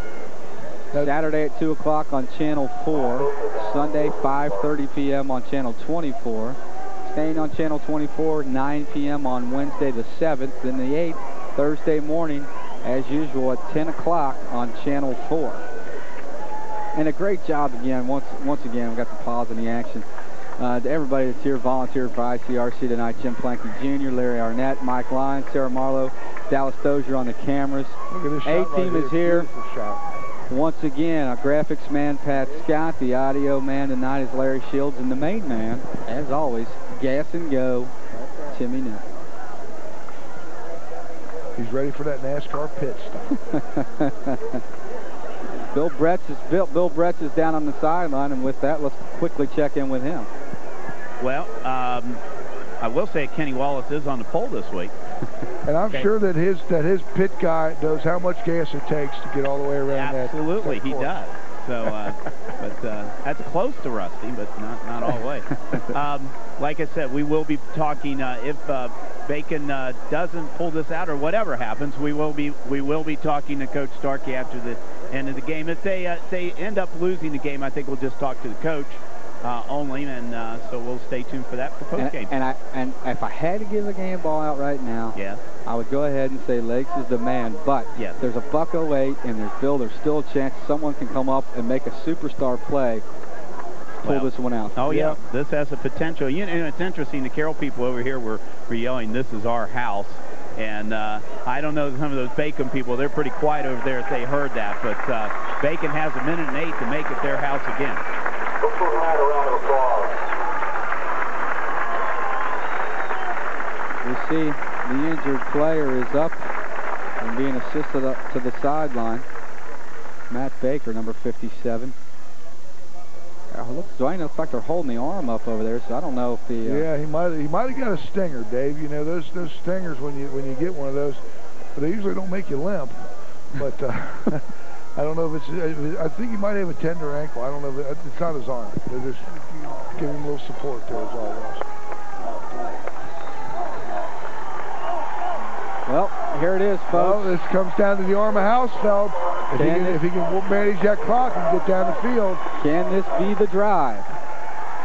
Saturday at 2 o'clock on Channel 4. Sunday, 5.30 p.m. on Channel 24. Staying on Channel 24, 9 p.m. on Wednesday the 7th. Then the 8th, Thursday morning, as usual, at 10 o'clock on Channel 4. And a great job again, once once again, we got the pause in the action. Uh, to everybody that's here volunteered for ICRC tonight, Jim Planky Jr., Larry Arnett, Mike Lyons, Sarah Marlowe, Dallas Dozier on the cameras. Look at this shot A-team right is here. Beautiful shot. Once again, our graphics man, Pat Scott. The audio man tonight is Larry Shields. And the main man, as always, gas and go, Timmy Nick. He's ready for that NASCAR pit stop. Bill Bretz is Bill, Bill Bretz is down on the sideline, and with that, let's quickly check in with him. Well, um, I will say Kenny Wallace is on the pole this week. And I'm Okay. sure that his that his pit guy knows how much gas it takes to get all the way around that. Absolutely, that he course. does. So, uh, but uh, that's close to Rusty, but not not all the way. Um, like I said, we will be talking uh, if uh, Bacon uh, doesn't pull this out or whatever happens. We will be we will be talking to Coach Starkey after the end of the game. If they uh, they end up losing the game, I think we'll just talk to the coach uh, only, and uh, so we'll stay tuned for that for post And, game. and I and if I had to give a game ball out right now, yeah, I would go ahead and say Lakes is the man. But Yes. there's a buck 08, and there's Bill. There's still a chance someone can come up and make a superstar play, pull Well, this one out. Oh yeah, this has a potential. You know, it's interesting. The Carroll people over here were, were yelling, "This is our house." And uh, I don't know some of those Bacon people. They're pretty quiet over there if they heard that. But uh, Bacon has a minute and eight to make it their house again. Let's give Matt a round of applause. We see the injured player is up and being assisted up to the sideline. Matt Baker, number 57. Uh, looks, Dwayne, looks like they're holding the arm up over there, so I don't know if the... Uh, Yeah, he might he might have got a stinger, Dave. You know those those stingers when you when you get one of those, they usually don't make you limp. But uh, I don't know if it's. I think he might have a tender ankle. I don't know. If it, it's not his arm. They're just giving him a little support there. Is all it was. Well, here it is, folks. Well, this comes down to the arm of Hosfeld. If he, Can can, if he can manage that clock and get down the field, Can this be the drive?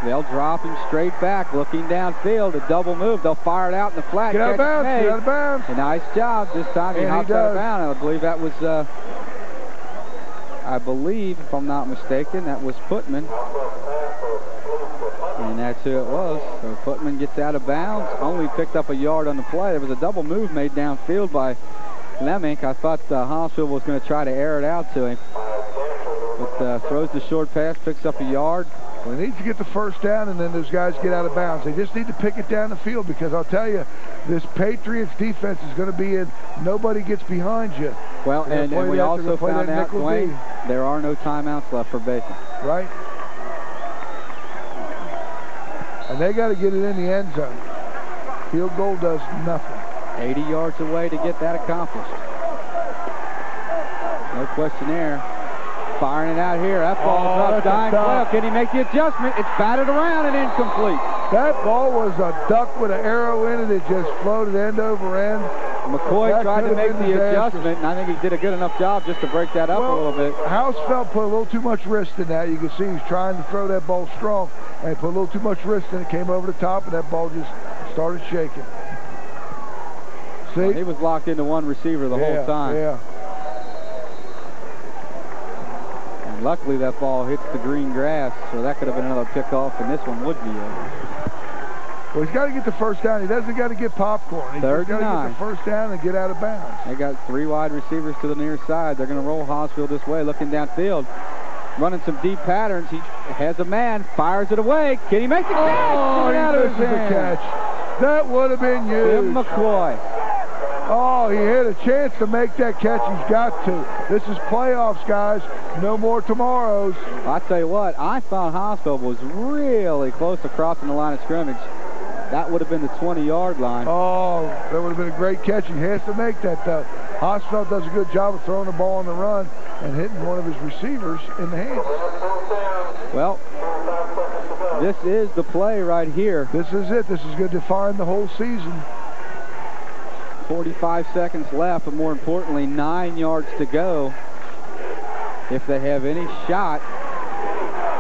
They'll drop him straight back, looking downfield. A double move. They'll fire it out in the flat. get out of bounds. Get out of bounds. A nice job this time. He And he hopped out of bounds. I believe that was, uh, I believe, if I'm not mistaken, that was Putman. And that's who it was. So Putman gets out of bounds. Only picked up a yard on the play. There was a double move made downfield by Lemink. I thought uh, Hosfeld was going to try to air it out to him. But uh, throws the short pass, picks up a yard. They need to get the first down, and then those guys get out of bounds. They just need to pick it down the field because I'll tell you, this Patriots defense is going to be in. Nobody gets behind you. Well, and, and we that- also found out, Dwayne, D. there are no timeouts left for Bacon. right? And they got to get it in the end zone. Field goal does nothing. 80 yards away to get that accomplished. No question there. Firing it out here. That ball's Oh, up. Dying. Quail. Can he make the adjustment? It's batted around and incomplete. That ball was a duck with an arrow in it. It just floated end over end. McCoy That tried to make the adjustment, and I think he did a good enough job just to break that up a little bit. Hosfeld put a little too much wrist in that. You can see he's trying to throw that ball strong, and put a little too much wrist in it. Came over the top, and that ball just started shaking. See? He was locked into one receiver the yeah, whole time. Yeah. And luckily that ball hits the green grass, so that could have been another pickoff, and this one would be over. Well, he's got to get the first down. He doesn't got to get popcorn. He's Third got to get the first down and get out of bounds. They got three wide receivers to the near side. They're going to roll Hosfeld this way, looking downfield. Running some deep patterns. He has a man, fires it away. Can he make the catch? Oh, Get it out he of his misses the catch. That would have been huge. Tim McCoy. Oh, he had a chance to make that catch. He's got to. This is playoffs, guys. No more tomorrows. I tell you what, I thought Hosfeld was really close to crossing the line of scrimmage. That would have been the 20-yard line. Oh, that would have been a great catch. He has to make that, though. Hosfeld does a good job of throwing the ball on the run and hitting one of his receivers in the hands. Well, this is the play right here. This is it. This is going to define the whole season. 45 seconds left, but more importantly, nine yards to go. If they have any shot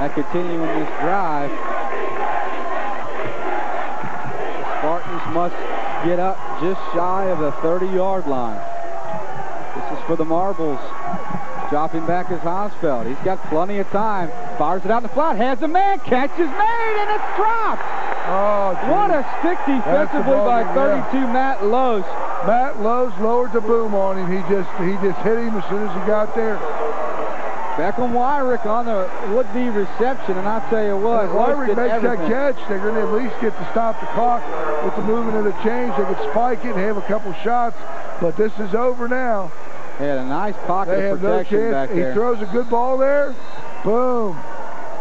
at continuing this drive, the Spartans must get up just shy of the 30-yard line. This is for the Marbles. Dropping back is Hosfeld. He's got plenty of time. Fires it out in the flat. Has a man. Catch is made, and it's dropped. Oh, geez. What a stick defensively by 32 yeah. Matt Lowe's. Matt Lowe's lowered the boom on him. He just he just hit him as soon as he got there. Beckham Wyrick on the would-be reception, and I'll tell you what, Wyrick makes everything. that catch, they're going to at least get to stop the clock with the movement of the change. They could spike it and have a couple shots, but this is over now. They had a nice pocket They have no protection back chance. He throws a good ball there. Boom.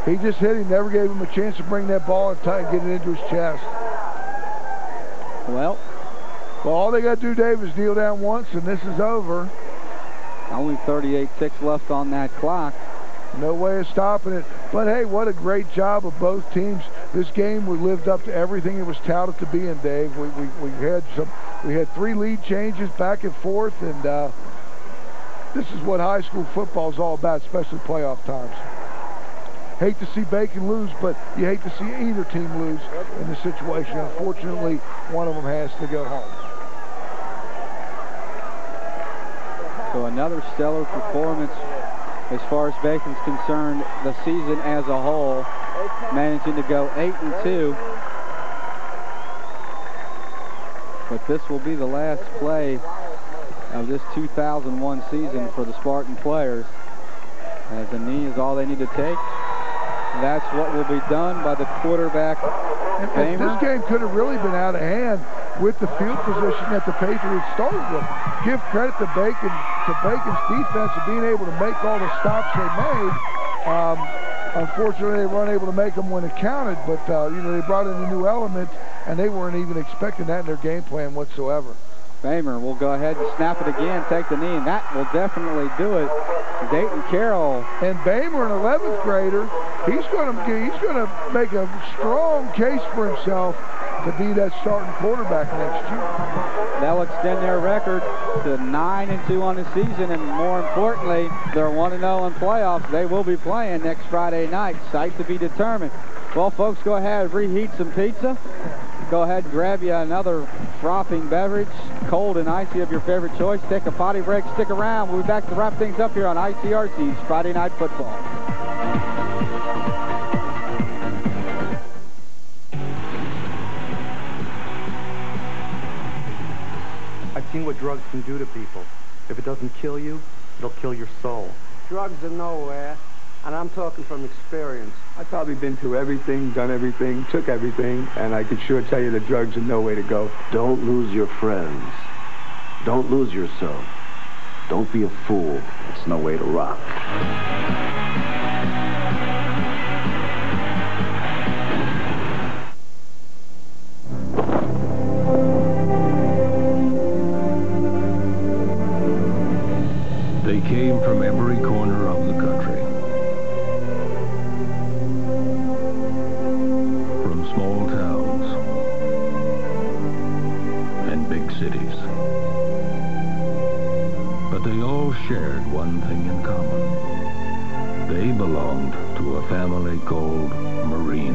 He just hit him. Never gave him a chance to bring that ball and tie- get it into his chest. Well, Well, all they got to do, Dave, is kneel down once, and this is over. only 38 ticks left on that clock. No way of stopping it. But hey, what a great job of both teams. This game we lived up to everything it was touted to be in, Dave. We, we, we had some we had three lead changes back and forth, and uh, this is what high school football is all about, especially playoff times. Hate to see Bacon lose, but you hate to see either team lose in this situation. Unfortunately, one of them has to go home. So another stellar performance as far as Bacon's concerned the season as a whole, managing to go 8 and 2. But this will be the last play of this 2001 season for the Spartan players. As a knee is all they need to take. That's what will be done by the quarterback, And, and this game could have really been out of hand with the field position that the Patriots started with. Give credit to Bacon to Bacon's defense of being able to make all the stops they made. Um, unfortunately, they weren't able to make them when it counted, but uh, you know they brought in a new element, and they weren't even expecting that in their game plan whatsoever. Bamer will go ahead and snap it again, take the knee, and that will definitely do it. Dayton Carroll And Bamer, an 11th grader, he's going to he's going to make a strong case for himself to be that starting quarterback next year. They'll extend their record to 9 and 2 on the season, and more importantly, they're 1 and 0 in playoffs. They will be playing next Friday night. Site to be determined. Well, folks, go ahead and reheat some pizza. Go ahead and grab you another frothing beverage, cold and icy of your favorite choice. Take a potty break. Stick around. We'll be back to wrap things up here on ICRC's Friday Night Football. Seen what drugs can do to people. If it doesn't kill you, it'll kill your soul. Drugs are nowhere, and I'm talking from experience. I've probably been through everything, done everything, took everything, and I can sure tell you that drugs are no way to go. Don't lose your friends. Don't lose yourself. Don't be a fool. It's no way to rock. came from every corner of the country. From small towns and big cities. But they all shared one thing in common. They belonged to a family called Marine.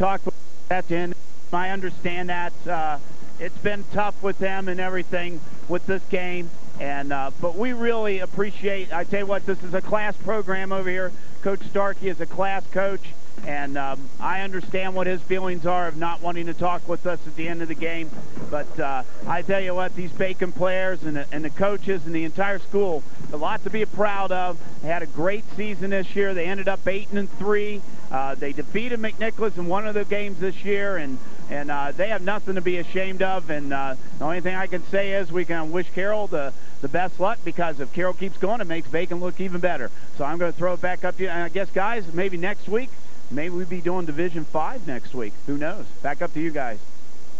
Talked with at the end. I understand that uh, it's been tough with them and everything with this game, and uh, but we really appreciate. I tell you what, this is a class program over here. Coach Starkey is a class coach, and um, I understand what his feelings are of not wanting to talk with us at the end of the game. But uh, I tell you what, these Bacon players and the, and the coaches and the entire school, a lot to be proud of. They had a great season this year. They ended up eight and three. Uh, they defeated McNicholas in one of the games this year, and and uh, they have nothing to be ashamed of. And uh, the only thing I can say is we can wish Carroll the the best luck because if Carroll keeps going, it makes Bacon look even better. So I'm going to throw it back up to you. And I guess, guys, maybe next week, maybe we'll be doing Division Five next week. Who knows? Back up to you guys.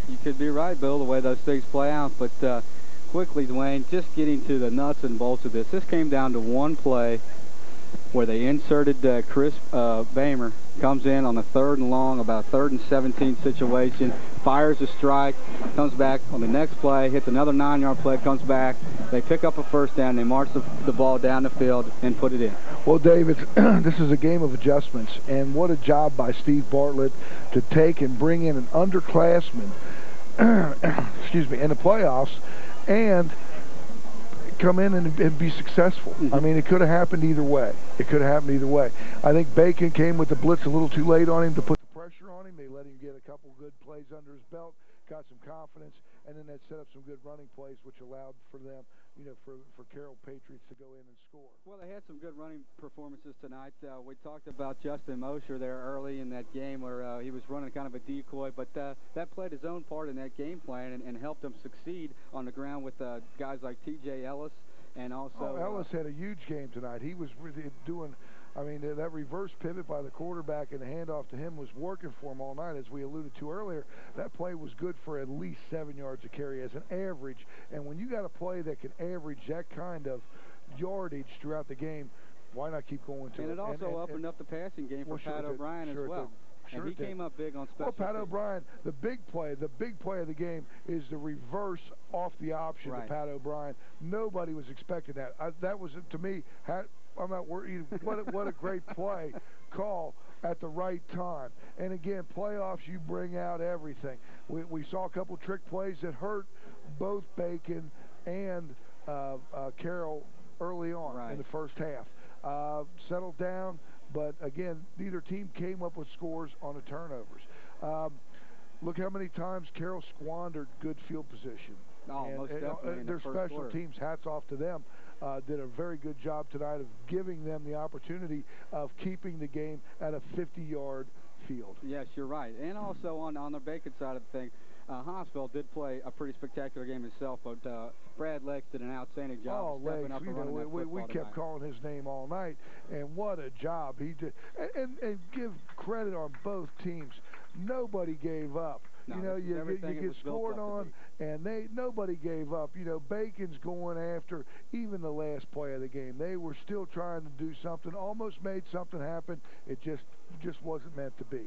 You could be right, Bill, the way those things play out. But uh, quickly, Dwayne, just getting to the nuts and bolts of this. This came down to one play where they inserted uh, Chris uh, Bamer, comes in on the third and long, about third and 17 situation, fires a strike, comes back on the next play, hits another nine-yard play, comes back. They pick up a first down, they march the, the ball down the field and put it in. Well, David, this is a game of adjustments, and what a job by Steve Bartlett to take and bring in an underclassman, excuse me, in the playoffs, and come in and, and be successful. Mm-hmm. I mean, it could have happened either way. It could have happened either way. I think Bacon came with the blitz a little too late on him to put the pressure on him. They let him get a couple good plays under his belt, got some confidence, and then that set up some good running plays, which allowed for them, you know, for, for Carroll Patriots to go in and score. Well, they had some good running performances tonight. Uh, we talked about Justin Mosher there early in that game where uh, he was running kind of a decoy, but uh, that played his own part in that game plan and, and helped them succeed on the ground with uh, guys like T.J. Ellis and also... Oh, Ellis had a huge game tonight. He was really doing, I mean, that reverse pivot by the quarterback and the handoff to him was working for him all night. As we alluded to earlier, that play was good for at least seven yards of carry as an average. And when you got a play that can average that kind of yardage throughout the game, why not keep going to and it? it also and, and, opened up the passing game for well, Pat sure O'Brien sure as well. Sure and he did. came up big on special Well, Pat. O'Brien, the big play, the big play of the game is the reverse off the option Right. to Pat O'Brien. Nobody was expecting that. I, that was to me. Had, I'm not worried. What a, what a great play call at the right time. And again, playoffs, you bring out everything. We, we saw a couple trick plays that hurt both Bacon and uh, uh, Carroll early on Right. in the first half. Uh, settled down, but again, neither team came up with scores on the turnovers. Um, look how many times Carroll squandered good field position. Oh, and, most and, uh, definitely in the their special quarter. teams, hats off to them, uh, did a very good job tonight of giving them the opportunity of keeping the game at a 50-yard field. Yes, you're right. And also on on the Bacon side of the thing, uh, Hosfeld did play a pretty spectacular game himself, but uh, Brad Lex did an outstanding job Oh, stepping Legs, up and know, running we, we kept tonight. calling his name all night, and what a job he did. And, and, and give credit on both teams. Nobody gave up. You know, you, you, you get scored on, and they nobody gave up. You know, Bacon's going after even the last play of the game. They were still trying to do something, almost made something happen. It just just wasn't meant to be.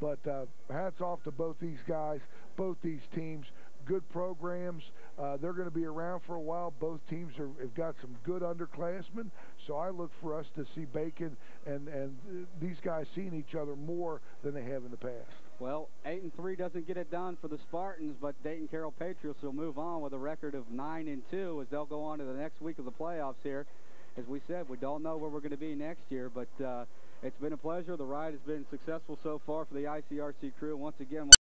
But uh, hats off to both these guys, both these teams. Good programs. Uh, they're going to be around for a while. Both teams are, have got some good underclassmen. So I look for us to see Bacon and and uh, these guys seeing each other more than they have in the past. Well, eight and three doesn't get it done for the Spartans, but Dayton Carroll Patriots will move on with a record of nine and two as they'll go on to the next week of the playoffs here. as we said, we don't know where we're going to be next year, but uh, it's been a pleasure. The ride has been successful so far for the ICRC crew. Once again,